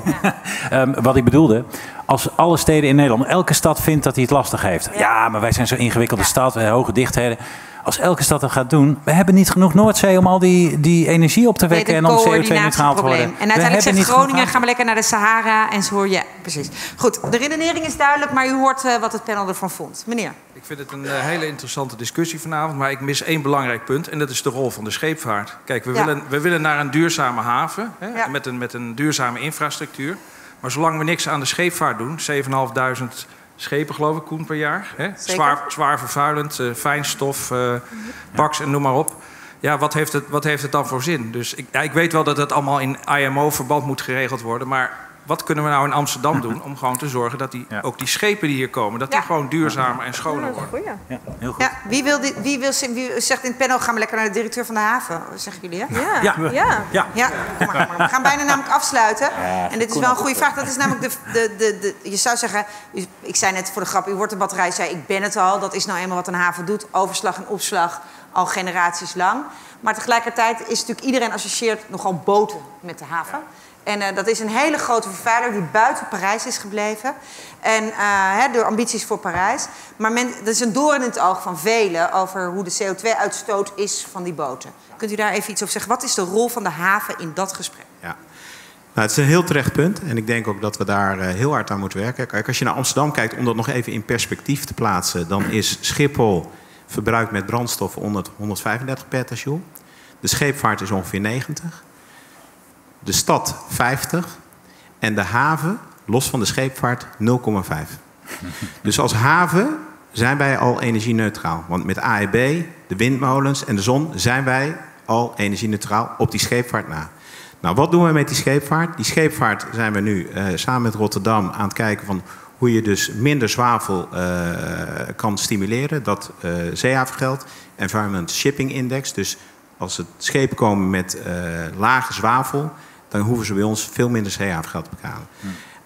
Ehm, wat ik bedoelde, als alle steden in Nederland, elke stad vindt dat hij het lastig heeft. Ja, maar wij zijn zo'n ingewikkelde stad, we hebben hoge dichtheden. Als elke stad dat gaat doen, we hebben niet genoeg Noordzee om al die, die energie op te wekken en om CO2-neutraal te worden. En We uiteindelijk hebben zegt Groningen, gaan we lekker naar de Sahara. En zo hoor je, precies. Goed, de redenering is duidelijk, maar u hoort eh, wat het panel ervan vond. Meneer. Ik vind het een eh, hele interessante discussie vanavond, maar ik mis één belangrijk punt en dat is de rol van de scheepvaart. Kijk, we, Ja. willen, we willen naar een duurzame haven hè, Ja. met, een, met een duurzame infrastructuur. Maar zolang we niks aan de scheepvaart doen, 7.500 schepen geloof ik, Koen, per jaar. Hè? Zwaar, zwaar vervuilend, eh, fijnstof, eh baks en noem maar op. Ja, wat heeft het, wat heeft het dan voor zin? Dus ik, ja, ik weet wel dat het allemaal in IMO-verband moet geregeld worden, maar wat kunnen we nou in Amsterdam doen om gewoon te zorgen dat die, ook die schepen die hier komen, dat die gewoon duurzamer en schoner worden? Ja, heel goed. Ja, wie, wil dit, wie, wil, wie zegt in het panel, gaan we lekker naar de directeur van de haven? Zeggen jullie, hè? Ja. Ja. ja. Ja. Ja, kom maar, kom maar. we gaan bijna namelijk afsluiten. Ja, en dit is wel een goede goed. vraag. Dat is namelijk de, de, de, de, je zou zeggen, ik zei net voor de grap, u wordt de batterij, zei ik ben het al. Dat is nou eenmaal wat een haven doet. Overslag en opslag al generaties lang. Maar tegelijkertijd is natuurlijk iedereen associeert nogal boten met de haven. En eh, dat is een hele grote vervuiler die buiten Parijs is gebleven. En eh, door ambities voor Parijs. Maar men, dat is een doorn in het oog van velen over hoe de CO2-uitstoot is van die boten. Kunt u daar even iets over zeggen? Wat is de rol van de haven in dat gesprek? Nou, het is een heel terecht punt. En ik denk ook dat we daar eh, heel hard aan moeten werken. Kijk, als je naar Amsterdam kijkt, om dat nog even in perspectief te plaatsen, dan is Schiphol verbruikt met brandstof onder het 135 petajoule. De scheepvaart is ongeveer 90. De stad 50. En de haven, los van de scheepvaart, 0,5. Dus als haven zijn wij al energie-neutraal. Want met AEB, de windmolens en de zon zijn wij al energie-neutraal op die scheepvaart na. Nou, wat doen we met die scheepvaart? Die scheepvaart zijn we nu uh, samen met Rotterdam aan het kijken van hoe je dus minder zwavel uh, kan stimuleren. Dat uh, zeehavengeld, Environment Shipping Index. Dus als het schepen komen met lage zwavel, dan hoeven ze bij ons veel minder zeehavengeld te betalen.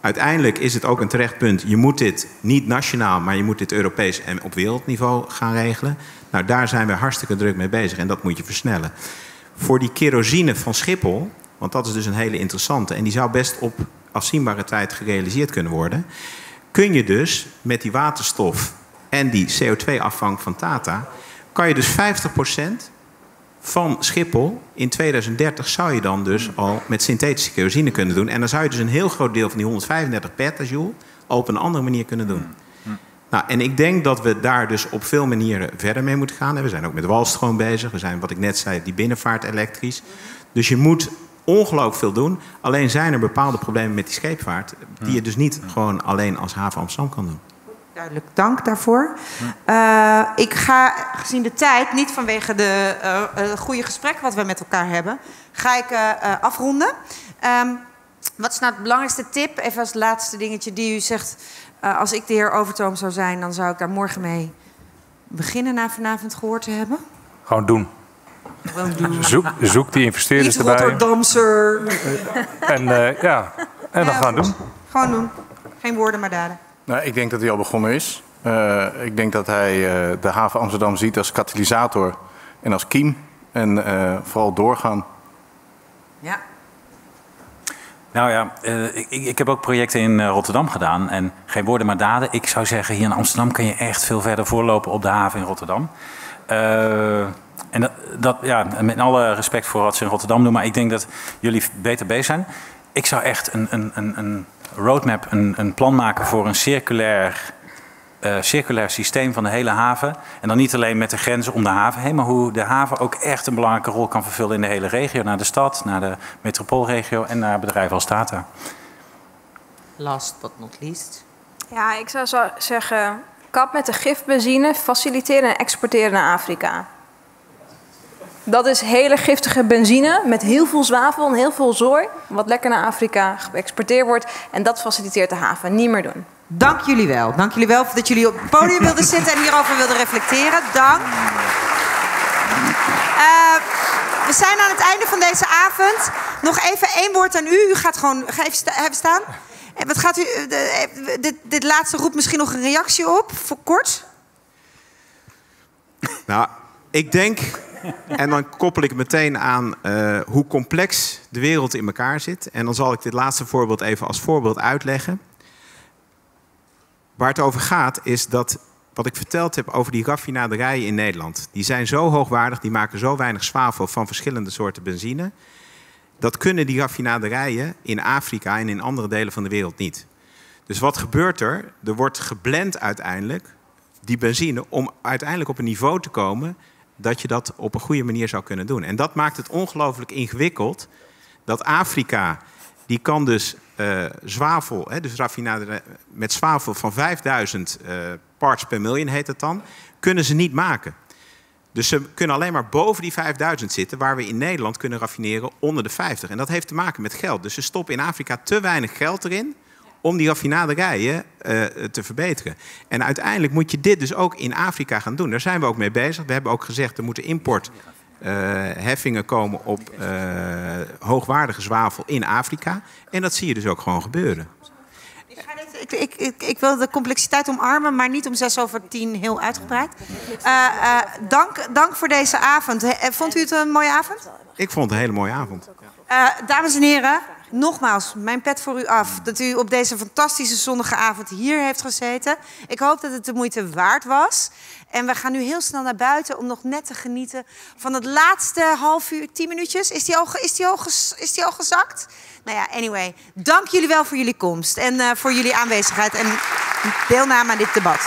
Uiteindelijk is het ook een terecht punt. Je moet dit niet nationaal, maar je moet dit Europees en op wereldniveau gaan regelen. Nou, daar zijn we hartstikke druk mee bezig en dat moet je versnellen. Voor die kerosine van Schiphol, want dat is dus een hele interessante en die zou best op afzienbare tijd gerealiseerd kunnen worden, kun je dus met die waterstof en die CO2-afvang van Tata, kan je dus 50% van Schiphol in 2030 zou je dan dus al met synthetische kerosine kunnen doen. En dan zou je dus een heel groot deel van die 135 petajoule op een andere manier kunnen doen. Nou, en ik denk dat we daar dus op veel manieren verder mee moeten gaan. We zijn ook met walstroom bezig. We zijn, wat ik net zei, die binnenvaart elektrisch. Dus je moet ongelooflijk veel doen. Alleen zijn er bepaalde problemen met die scheepvaart... die je dus niet gewoon alleen als haven Amsterdam kan doen. Duidelijk, dank daarvoor. Uh, ik ga, gezien de tijd, niet vanwege de uh, uh, goede gesprek wat we met elkaar hebben, ga ik afronden. Um, wat is nou het belangrijkste tip, even als laatste dingetje, die u zegt... als ik de heer Overtoom zou zijn, dan zou ik daar morgen mee beginnen... na vanavond gehoord te hebben? Gewoon doen. Gewoon doen. Zoek, zoek die investeerders niet erbij. Rotterdamser. En, ja, en dan ja, gaan doen. Gewoon doen. Geen woorden, maar daden. Nou, ik denk dat hij al begonnen is. Uh, ik denk dat hij uh, de haven Amsterdam ziet als katalysator en als kiem. En uh, vooral doorgaan. Ja. Nou ja, ik, ik, heb ook projecten in Rotterdam gedaan. En geen woorden maar daden. Ik zou zeggen, hier in Amsterdam kan je echt veel verder voorlopen op de haven in Rotterdam. en dat, dat, ja, met alle respect voor wat ze in Rotterdam doen. Maar ik denk dat jullie beter bezig zijn. Ik zou echt een, een, een, een roadmap, een, een plan maken voor een circulair, uh, circulair systeem van de hele haven. En dan niet alleen met de grenzen om de haven heen, maar hoe de haven ook echt een belangrijke rol kan vervullen in de hele regio. Naar de stad, naar de metropoolregio en naar bedrijven als Tata. Last but not least. Ja, ik zou zo zeggen, kap met de gifbenzine, faciliteren en exporteren naar Afrika. Dat is hele giftige benzine met heel veel zwavel en heel veel zooi. Wat lekker naar Afrika geëxporteerd wordt. En dat faciliteert de haven. Niet meer doen. Dank jullie wel. Dank jullie wel dat jullie op het podium wilden zitten en hierover wilden reflecteren. Dank. Uh, we zijn aan het einde van deze avond. Nog even één woord aan u. U gaat gewoon ga even, sta even staan. En wat gaat u, de, dit, dit laatste roept misschien nog een reactie op, voor kort. Nou, ik denk en dan koppel ik meteen aan uh, hoe complex de wereld in elkaar zit. En dan zal ik dit laatste voorbeeld even als voorbeeld uitleggen. Waar het over gaat is dat wat ik verteld heb over die raffinaderijen in Nederland. Die zijn zo hoogwaardig, die maken zo weinig zwavel van verschillende soorten benzine. Dat kunnen die raffinaderijen in Afrika en in andere delen van de wereld niet. Dus wat gebeurt er? Er wordt geblend uiteindelijk die benzine om uiteindelijk op een niveau te komen dat je dat op een goede manier zou kunnen doen. En dat maakt het ongelooflijk ingewikkeld dat Afrika, die kan dus uh, zwavel, hè, dus raffinade met zwavel van 5000 uh, eh, parts per million heet het dan, kunnen ze niet maken. Dus ze kunnen alleen maar boven die 5000 zitten, waar we in Nederland kunnen raffineren onder de 50. En dat heeft te maken met geld. Dus ze stoppen in Afrika te weinig geld erin om die raffinaderijen uh, te verbeteren. En uiteindelijk moet je dit dus ook in Afrika gaan doen. Daar zijn we ook mee bezig. We hebben ook gezegd er moeten importheffingen uh, komen op uh, hoogwaardige zwavel in Afrika. En dat zie je dus ook gewoon gebeuren. Ik, ik, ik, ik, wil de complexiteit omarmen, maar niet om zes over tien heel uitgebreid. dank, dank voor deze avond. Vond u het een mooie avond? Ik vond het een hele mooie avond. dames en heren, nogmaals, mijn pet voor u af. Dat u op deze fantastische zonnige avond hier heeft gezeten. Ik hoop dat het de moeite waard was. En we gaan nu heel snel naar buiten om nog net te genieten van het laatste half uur, tien minuutjes. Is die al, is die al, is die al gezakt? Nou ja, anyway. Dank jullie wel voor jullie komst en uh, voor jullie aanwezigheid en deelname aan dit debat.